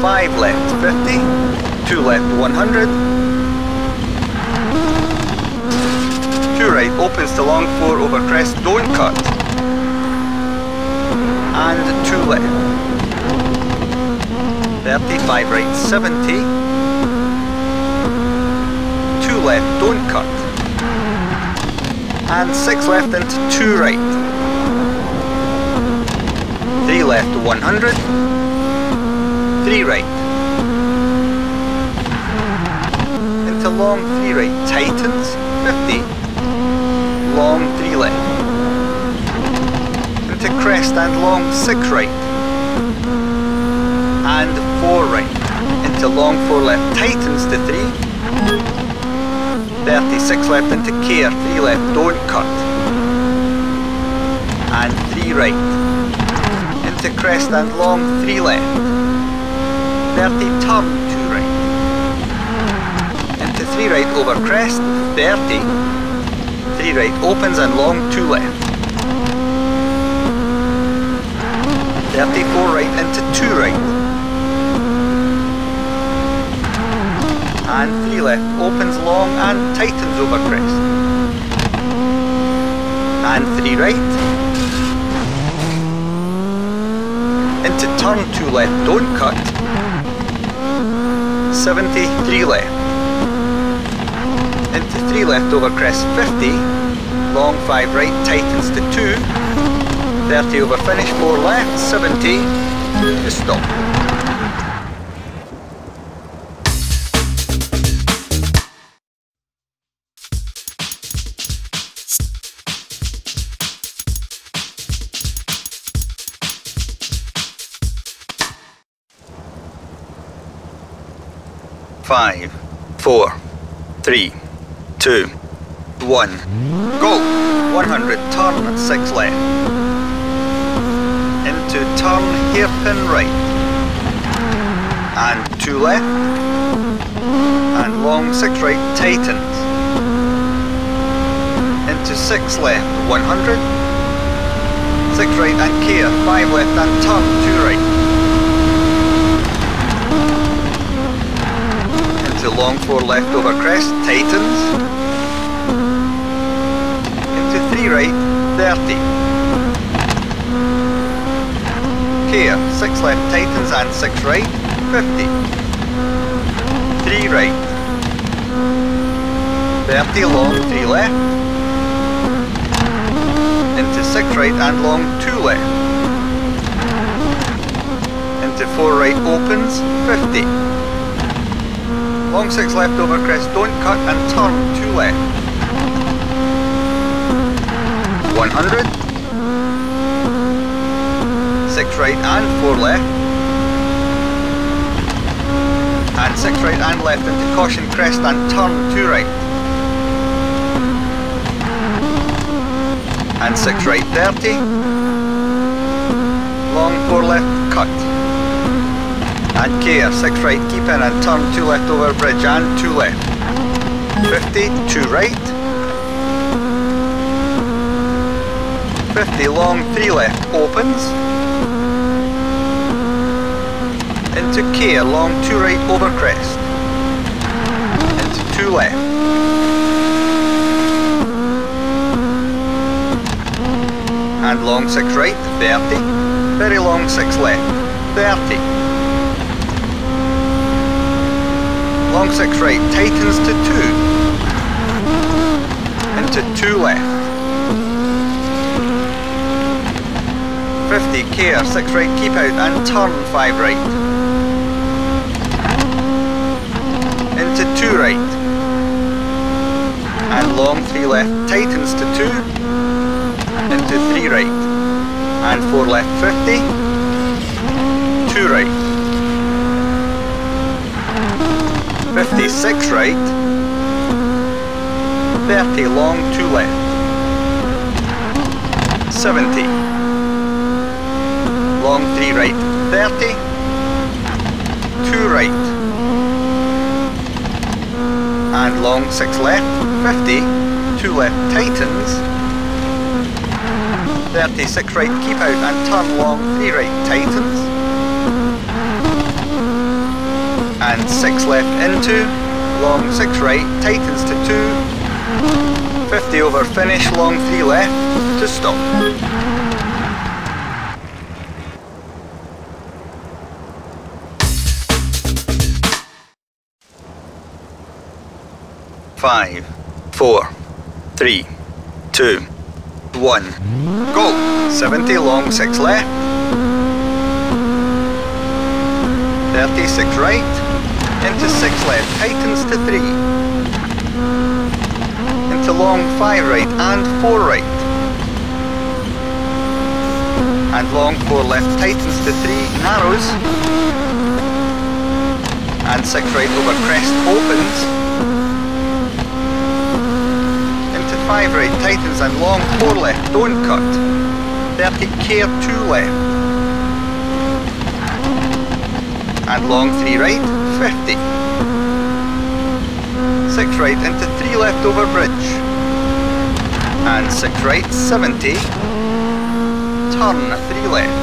5 left, 50, 2 left, 100, 2 right, opens to long 4 over crest, don't cut, and 2 left. 35 right, 70. 2 left, don't cut. And 6 left into 2 right. 3 left, 100. 3 right. Into long 3 right, tightens, 50. Long 3 left. Into crest and long 6 right. And 4 right. Into long 4 left, tightens to 3. 36 left into care, 3 left, don't cut. And 3 right. Into crest and long 3 left. 30 turn 2 right. Into 3 right over crest, 30. 3 right opens and long 2 left. 34 right into 2 right. And 3 left, opens long and tightens over crest. And 3 right. Into turn 2 left, don't cut. 73 left. Into 3 left over crest 50. Long 5 right, tightens to 2. 30 over finish, 4 left, 70 to stop. 100 six right and care five left and turn two right into long four left over crest tightens into three right 30 here, 6 left tightens and 6 right, 50. 3 right. 30 long, 3 left. Into 6 right and long, 2 left. Into 4 right opens, 50. Long 6 left over crest, don't cut and turn 2 left. 100 six right and four left. And six right and left into caution crest and turn two right. And six right 30. Long four left cut. And care, six right keep in and turn two left over bridge and two left. 50, two right. 50 long, 3 left opens into K long 2 right over crest. Into 2 left. And long 6 right, 30. Very long 6 left, 30. Long 6 right, tightens to 2. Into 2 left. 50 care, 6 right keep out and turn 5 right. into 2 right. And long 3 left tightens to 2 into 3 right. And 4 left 50, 2 right. 56 right, 30 long 2 left. 70. Long 3 right, 30, 2 right and long 6 left, 50, 2 left tightens, 36 right keep out and turn long 3 right tightens, and 6 left into, long 6 right tightens to 2, 50 over finish, long 3 left to stop. Five, four, three, two, one. Go! 70 long, 6 left. 36 right. Into 6 left, tightens to 3. Into long 5 right and 4 right. and long 4 left tightens to 3 narrows and 6 right over crest opens into 5 right tightens and long 4 left. Don't cut. 30 care 2 left. And long 3 right 50 6 right into 3 left over bridge. And 6 right 70 turn 3 left.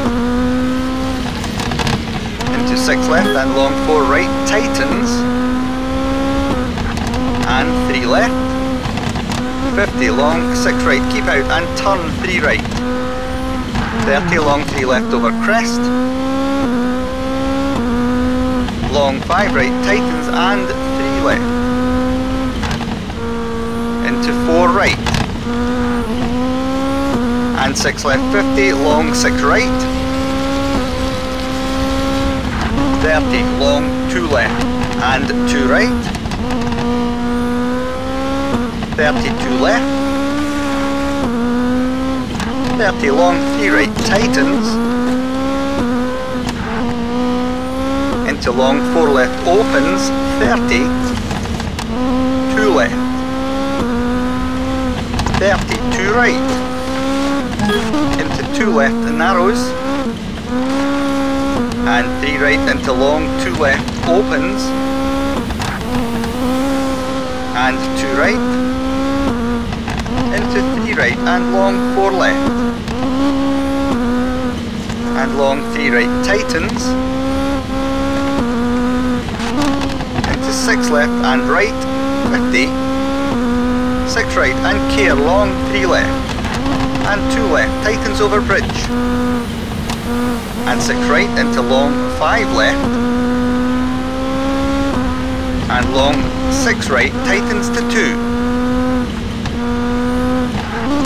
Into 6 left and long 4 right tightens and 3 left 50 long 6 right keep out and turn 3 right. 30 long 3 left over crest. Long 5 right tightens and 3 left. Into 4 right. And 6 left 50 long 6 right. 30 long 2 left and 2 right 32 left. 30 long 3 right tightens into long 4 left opens 30 2 left. 30 2 right. Into 2 left narrows. And 3 right into long 2 left opens. And 2 right 3 right and long 4 left. And long 3 right tightens into 6 left and right 50 6 right and care long 3 left. And 2 left tightens over bridge. And 6 right into long 5 left. And long 6 right tightens to 2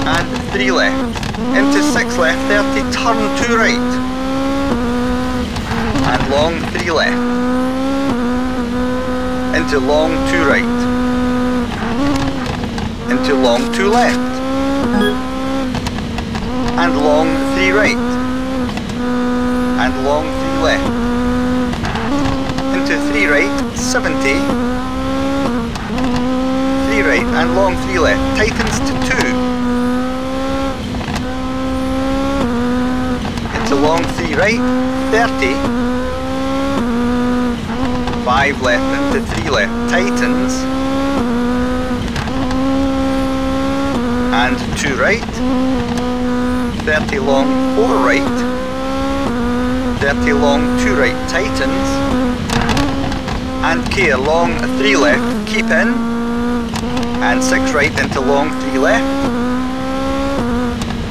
and 3 left. Into 6 left 30 turn 2 right. And long 3 left. Into long 2 right. Into long 2 left. And long 3 right. And long 3 left. Into 3 right 70 3 right and long 3 left. Tightens right? 30. 5 left into 3 left. tightens. And 2 right. 30 long, 4 right. 30 long, 2 right. tightens. And K long, 3 left. Keep in. And 6 right into long, 3 left.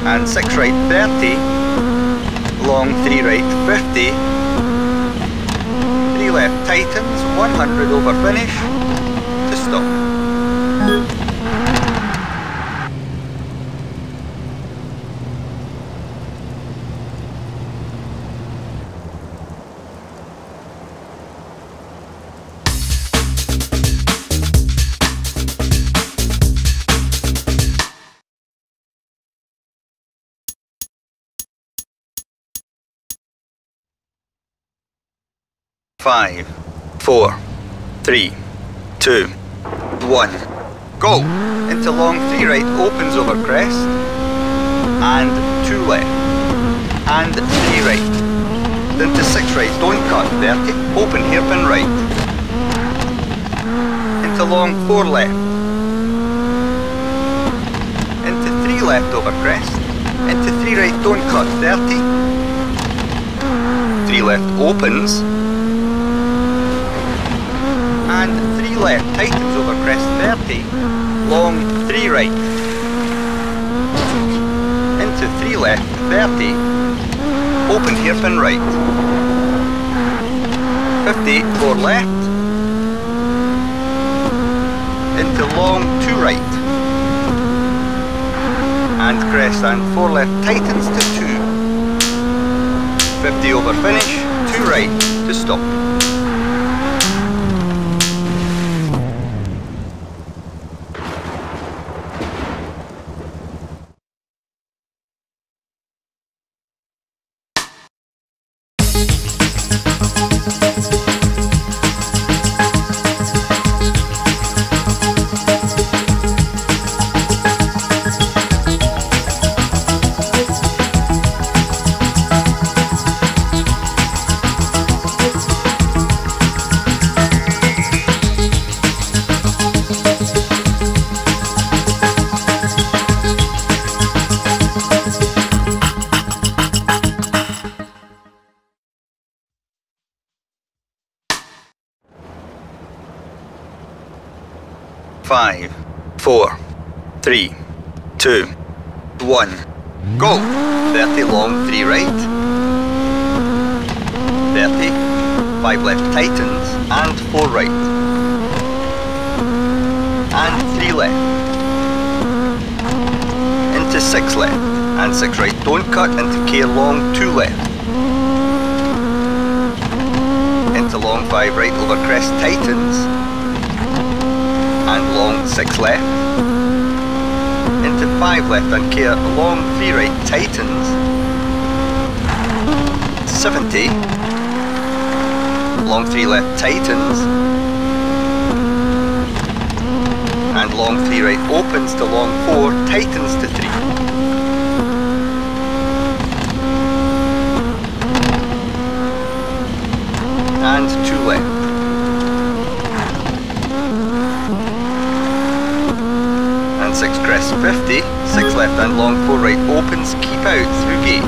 And 6 right, 30 long 3 right 50 3 left tightens, 100 over finish Five, four, three, two, one, go! 30 long, 3 right. 30, 5 left tightens, and 4 right. And 3 left. Into 6 left, and 6 right. Don't cut into K long, 2 left. Into long 5 right over crest tightens, and long 6 left into 5 left and care long 3 right tightens 70 long 3 left tightens and long 3 right opens to long 4 tightens to 3 and 2 left and 6 crest 50, 6 left and long 4 right opens, keep out through gate.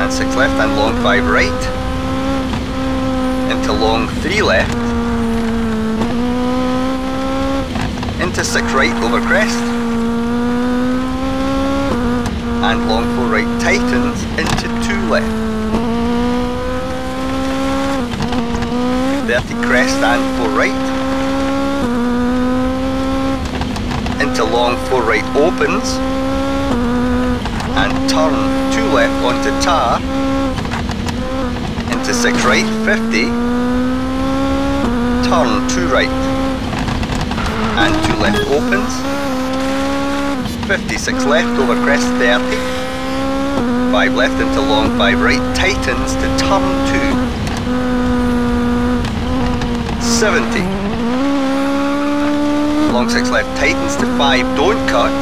And 6 left and long 5 right, into long 3 left, into 6 right over crest, and long 4 right tightens into 2 left. 30 crest and 4 right, long 4 right opens. And turn 2 left onto tar into 6 right 50 turn 2 right. And 2 left opens. 56 left over crest 30 5 left into long 5 right. Tightens to turn 2 70 long 6 left tightens to 5, don't cut.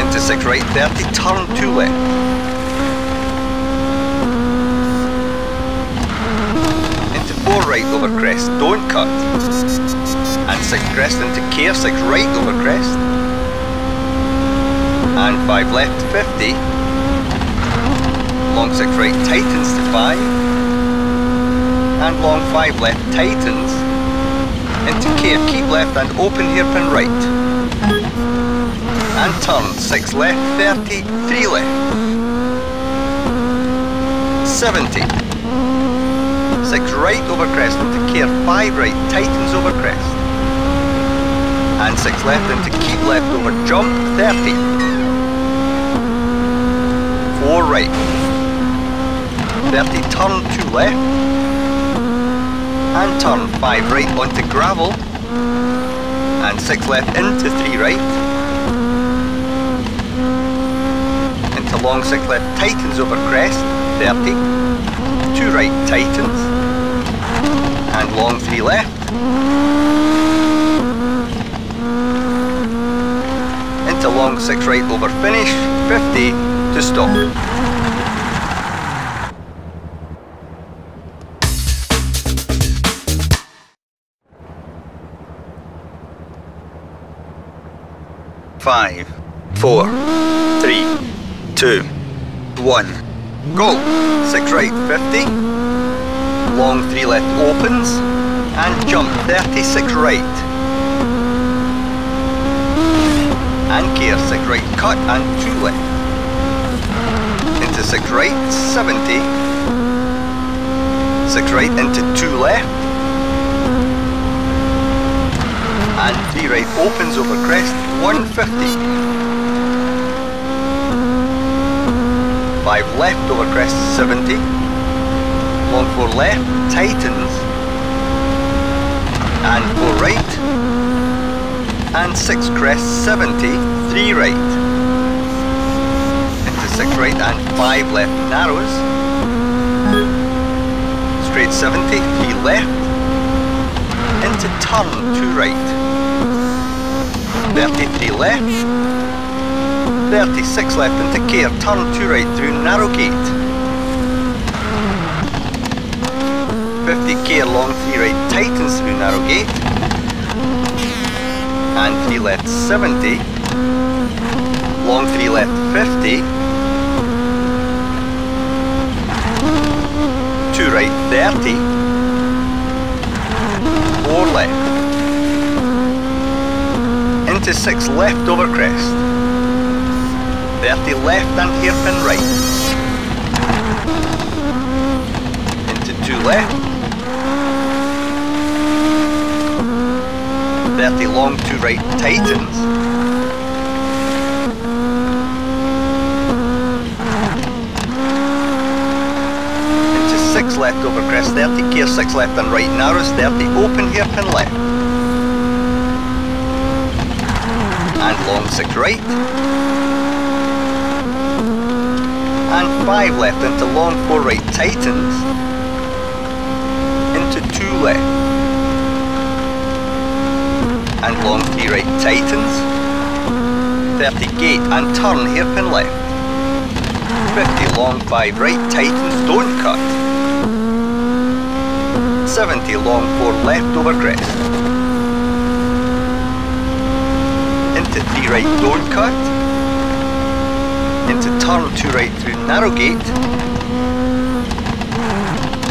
Into 6 right 30, turn 2 left. Into 4 right over crest, don't cut. And 6 crest into care, 6 right over crest. And 5 left 50. Long 6 right tightens to 5. And long 5 left tightens into care, keep left and open hairpin right. And turn, 6 left, 30, 3 left. 70. 6 right over crest into care, 5 right, tightens over crest. And 6 left into keep left over jump, 30. 4 right. 30, turn 2 left and turn 5 right onto gravel. And 6 left into 3 right. Into long 6 left tightens over crest 30 2 right tightens and long 3 left. Into long 6 right over finish 50 to stop 50. Long three left opens. And jump, 36 right. And gear, six right cut and two left. Into six right, 70. Six right into two left. and 3 right opens over crest 150 5 left over crest 70 long 4 left tightens and 4 right. And 6 crest 70 3 right. Into 6 right and 5 left narrows. Straight 70 3 left. Into turn 2 right. 33 left, 36 left into care, turn 2 right through narrow gate. 50 care long 3 right tightens through narrow gate. And 3 left 70. Long 3 left 50. 2 right 30. 4 left. Into 6 left over crest. 30 left and hairpin right. Into 2 left. 30 long 2 right. Into 6 left over crest 30, gear 6 left and right narrows 30, open hairpin left. And long 6 right. And 5 left into long 4 right tightens. Into 2 left and long 3 right tightens, 30 gate and turn hairpin left, 50 long 5 right tightens don't cut, 70 long 4 left over crest, into 3 right don't cut, into turn 2 right through narrow gate,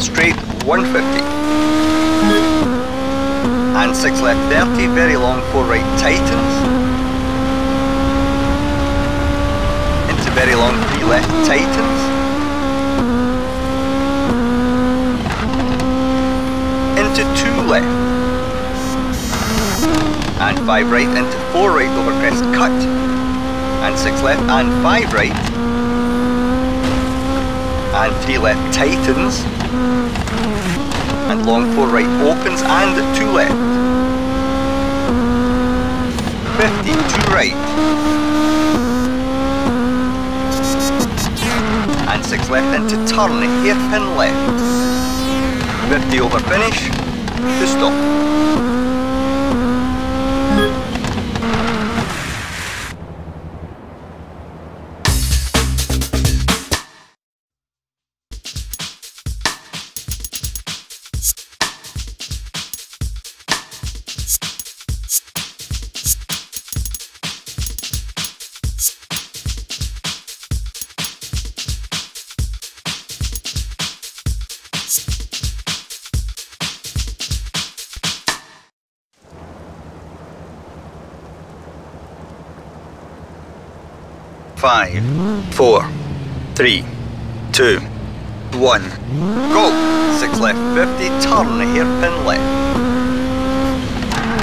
straight 150 and 6 left. 30, very long 4 right. Tightens, into very long 3 left. Tightens, into 2 left, and 5 right. Into 4 right. Over crest cut, and 6 left. And 5 right, and 3 left. Tightens, and long 4 right opens and 2 left. 50, 2 right. And 6 left into turn, hairpin left. 50 over finish, to stop. Three, two, one, go! Six left, 50, turn, hairpin left.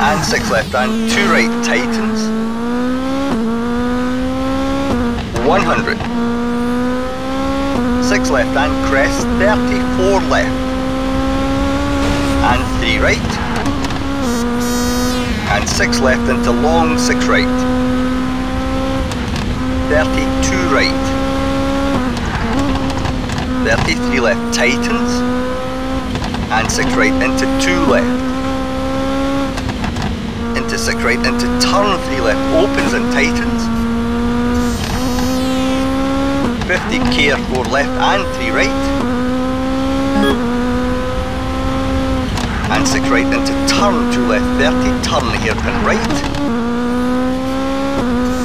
And six left and two right, tightens. 100. Six left and crest, 34 left. And three right. And six left into long, six right. 32 right. 33 left tightens. And 6 right into 2 left. Into 6 right into turn 3 left opens and tightens. 50 care 4 left and 3 right. And 6 right into turn 2 left 30 turn hairpin right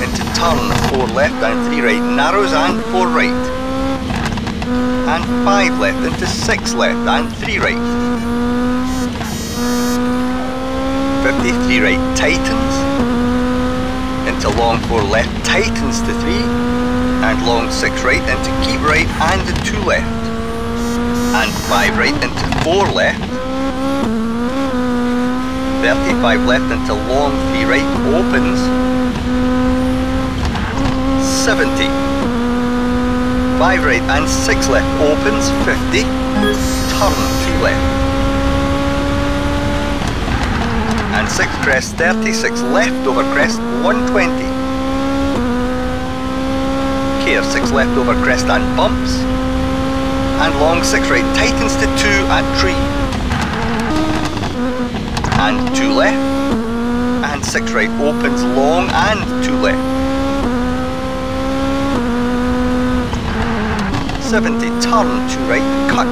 Into turn, 4 left and 3 right, narrows and 4 right. And 5 left into 6 left and 3 right. 53 right, tightens. Into long 4 left, tightens to 3. And long 6 right into keep right and 2 left. And 5 right into 4 left. 35 left into long 3 right, opens 70. 5 right and 6 left opens 50. Turn 2 left. And 6 crest 36 left over crest 120. Care 6 left over crest and bumps. And long 6 right tightens to 2 at tree. And 2 left. And 6 right opens long and 2 left. 70, turn 2 right, cut.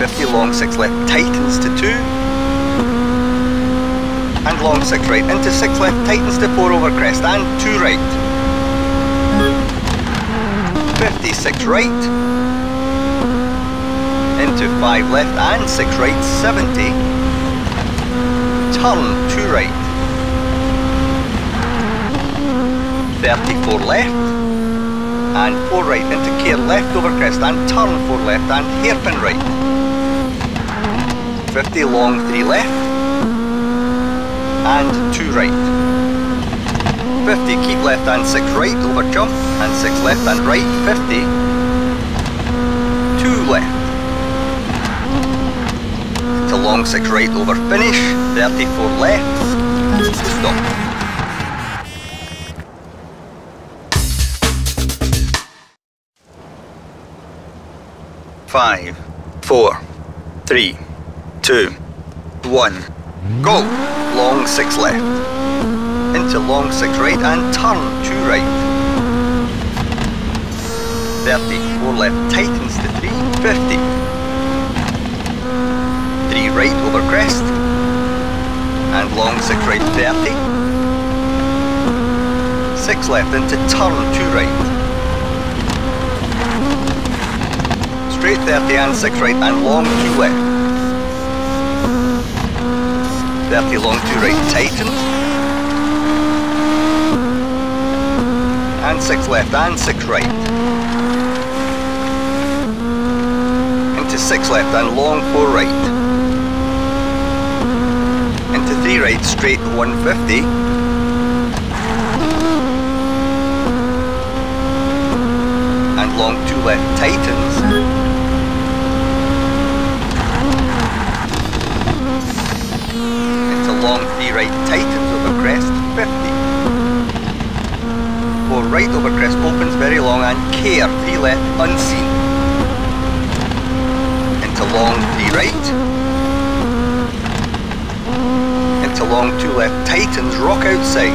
50 long 6 left, tightens to 2. And long 6 right, into 6 left, tightens to 4 over crest, and 2 right. 56 right. into 5 left and 6 right, 70. Turn 2 right. 34 left and 4 right into care left over crest and turn 4 left and hairpin right. 50 long 3 left and 2 right. 50, keep left and 6 right over jump, and 6 left and right, 50, 2 left. To long 6 right over finish, 34 left, stop. Three, two, one, go! Long six left into long 6 right and turn 2 right. 30, 4 left tightens to 3, 50. 3 right over crest and long 6 right 30. 6 left into turn 2 right. Straight 30 and 6 right and long 2 left. 30 long 2 right tightens. and 6 left and 6 right. Into 6 left and long 4 right. Into 3 right straight 150. And long 2 left tightens. Into long 3 right tightens over crest 50 right over crest opens very long and care, 3 left, unseen. Into long 3 right. Into long 2 left, tightens, rock outside.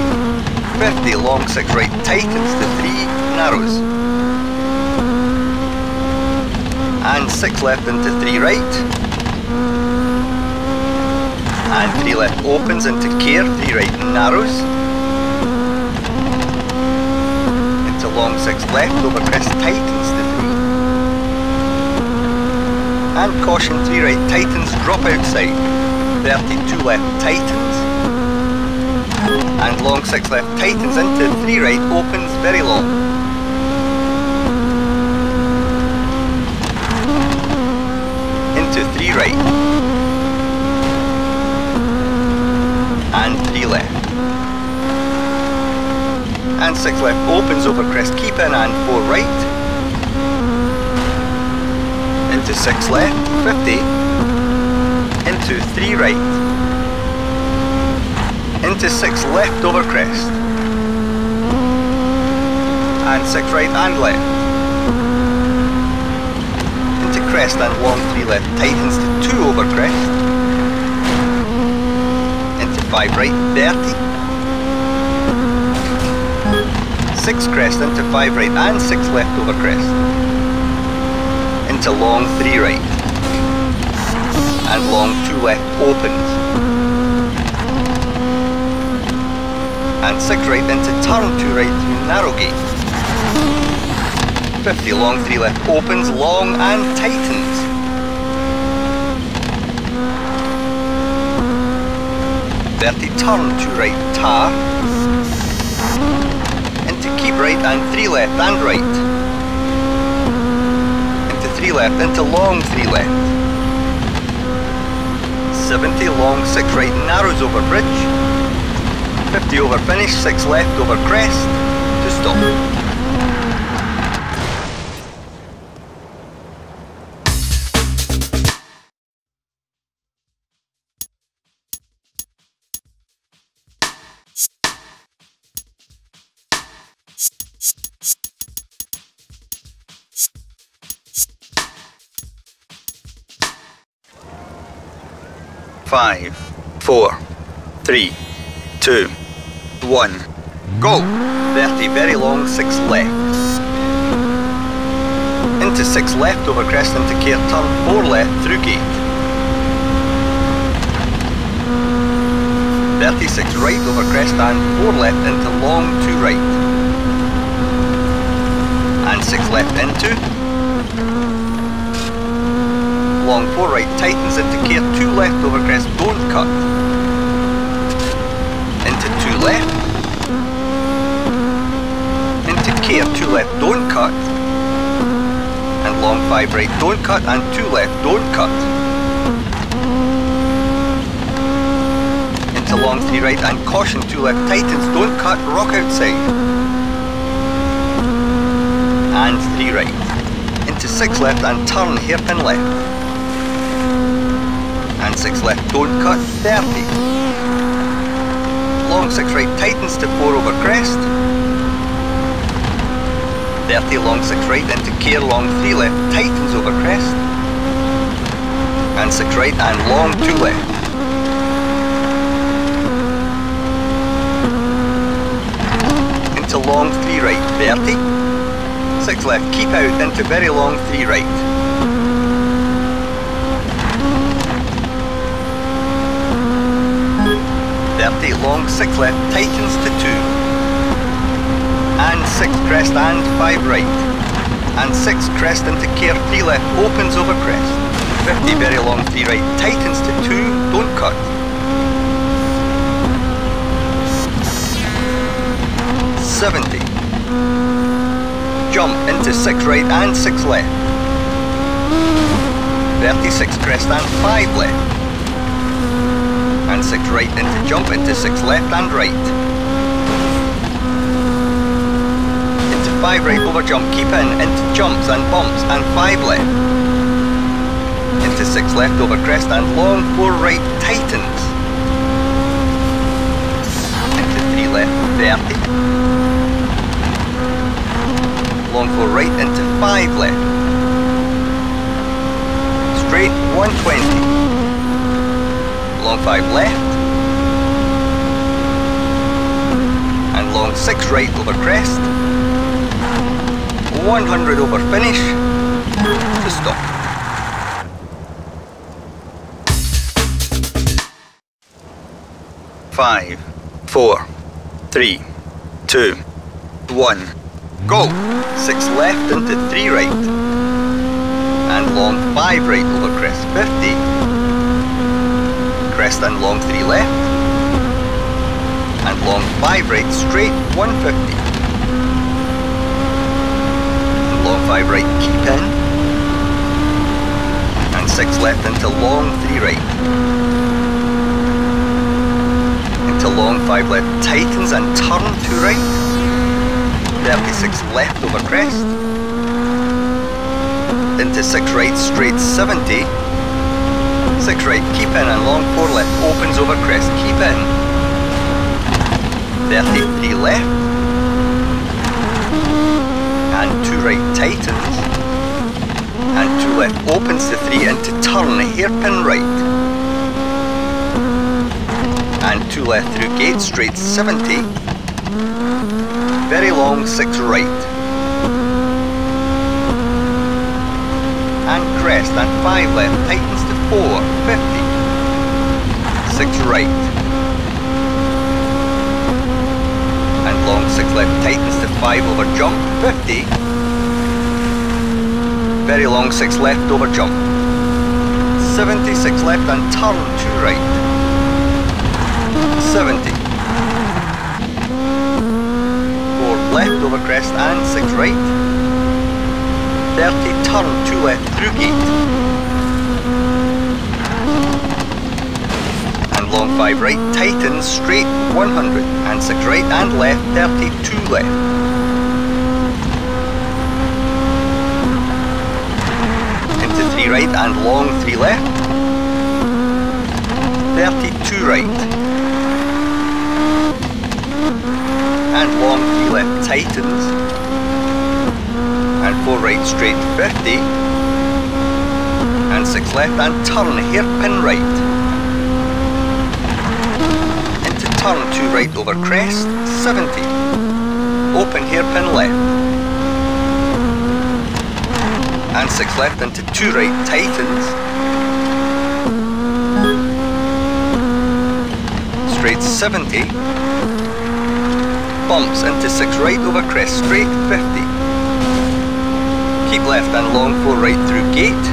50, long 6 right, tightens to 3, narrows. And 6 left into 3 right. And 3 left opens into care, 3 right narrows. Long 6 left over crest tightens to 3. And caution 3 right tightens drop outside. 32 left tightens. And long 6 left tightens into 3 right opens very long. Into 3 right. And 3 left and 6 left opens over crest keep in and 4 right. Into 6 left 50 into 3 right. Into 6 left over crest. And 6 right and left. Into crest and long 3 left tightens to 2 over crest. Into 5 right 30 6 crest into 5 right and 6 left over crest. Into long 3 right. And long 2 left opens. And 6 right into turn 2 right through narrow gate. 50 long 3 left opens, long and tightens. Thirty turn two right tar right and 3 left and right. Into 3 left, into long 3 left. 70 long 6 right narrows over bridge. 50 over finish, 6 left over crest to stop. Left over crest into care turn, 4 left through gate. 36 right over crest and 4 left into long 2 right. And 6 left into long 4 right, tightens into care 2 left over crest, don't cut. Into 2 left. Into care 2 left, don't cut. Long 5 right, don't cut, and 2 left, don't cut. Into long 3 right, and caution 2 left, tightens, don't cut, rock outside. And 3 right Into 6 left and turn hairpin left. And 6 left, don't cut, 30. Long 6 right tightens to 4 over crest. 30 long 6 right into care long 3 left tightens over crest. And 6 right and long 2 left. Into long 3 right 30 six left, keep out into very long three right. Thirty long six left, tightens to two. And six crest and five right. And six crest into care three left, opens over crest. Fifty very long three right, tightens to two, don't cut. Seventy jump into 6 right and 6 left. 36 crest and 5 left. And 6 right into jump into 6 left and right. Into 5 right over jump, keep in, into jumps and bumps and 5 left. Into 6 left over crest and long 4 right tightens. Into 3 left 30 long 4 right into 5 left. Straight 120. Long 5 left. And long 6 right over crest. 100 over finish. To stop. Five, four, three, two, one. Go! Six left into three right. And long five right over crest 50. Crest and long three left. And long five right straight 150. And five right keep in. And six left into long three right. Into long five left tightens and turn to right. 36 left over crest. Into 6 right straight 70. 6 right keep in and long 4 left opens over crest keep in. 33 left. Right tightens. And 2 left opens to 3 into turn hairpin right. And 2 left through gate straight 70 very long 6 right. And crest and 5 left, tightens to 4, 50. 6 right. And long 6 left, tightens to 5 over jump, 50. Very long 6 left over jump. 76 left and turn to right. 70. 4 left over crest and 6 right. 30 turn 2 left through gate. And long 5 right tightens straight 100 and 6 right and left 32 left. Into 3 right and long 3 left. 32 right. and long three left tightens and four right straight 50 and six left and turn hairpin right. Into turn two right over crest 70 open hairpin left and six left into two right tightens straight 70 bumps into 6 right over crest straight 50. Keep left and long 4 right through gate.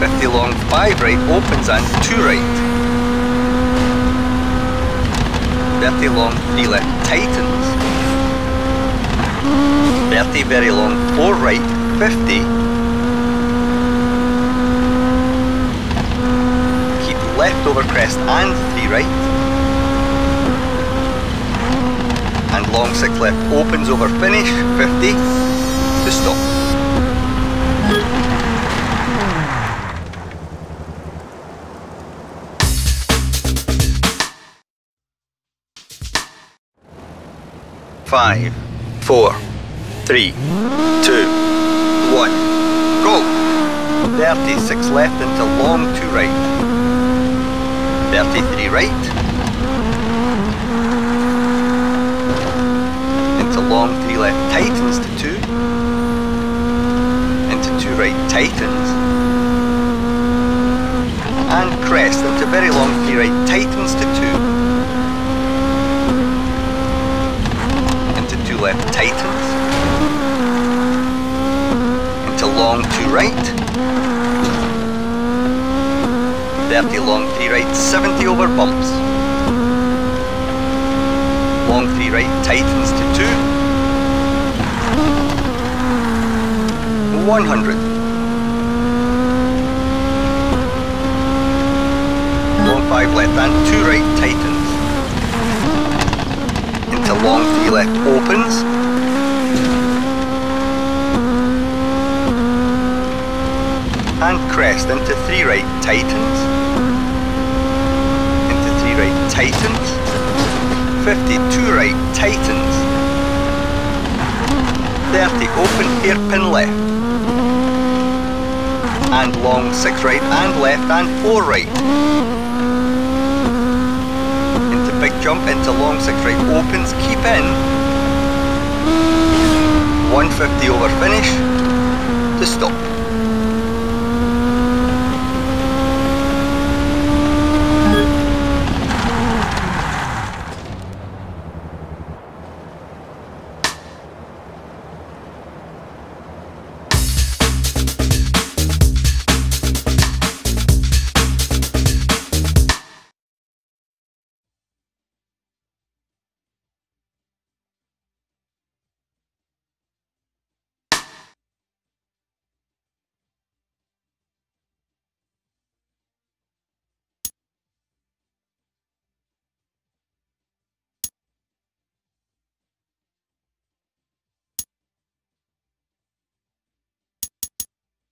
50 long 5 right opens and 2 right. 30 long 3 left tightens. 30 very long 4 right 50. Keep left over crest and 3 right. And long 6 left opens over finish 50 to stop. five, four, three, two, one, go! 36 left into long two right. 33 right. Into long three left tightens to two. Into two right tightens. And crest into very long three right tightens to two. left tightens. Into long two right. 30 long three right, 70 over bumps. Long three right tightens to two. 100. Long five left and two right tightens Into long three left opens. And crest into three right tightens. Into three right tightens. 52 right tightens. 30 open hairpin left. And long six right and left and four right Into big jump into long six right opens, keep in. 150 over finish to stop.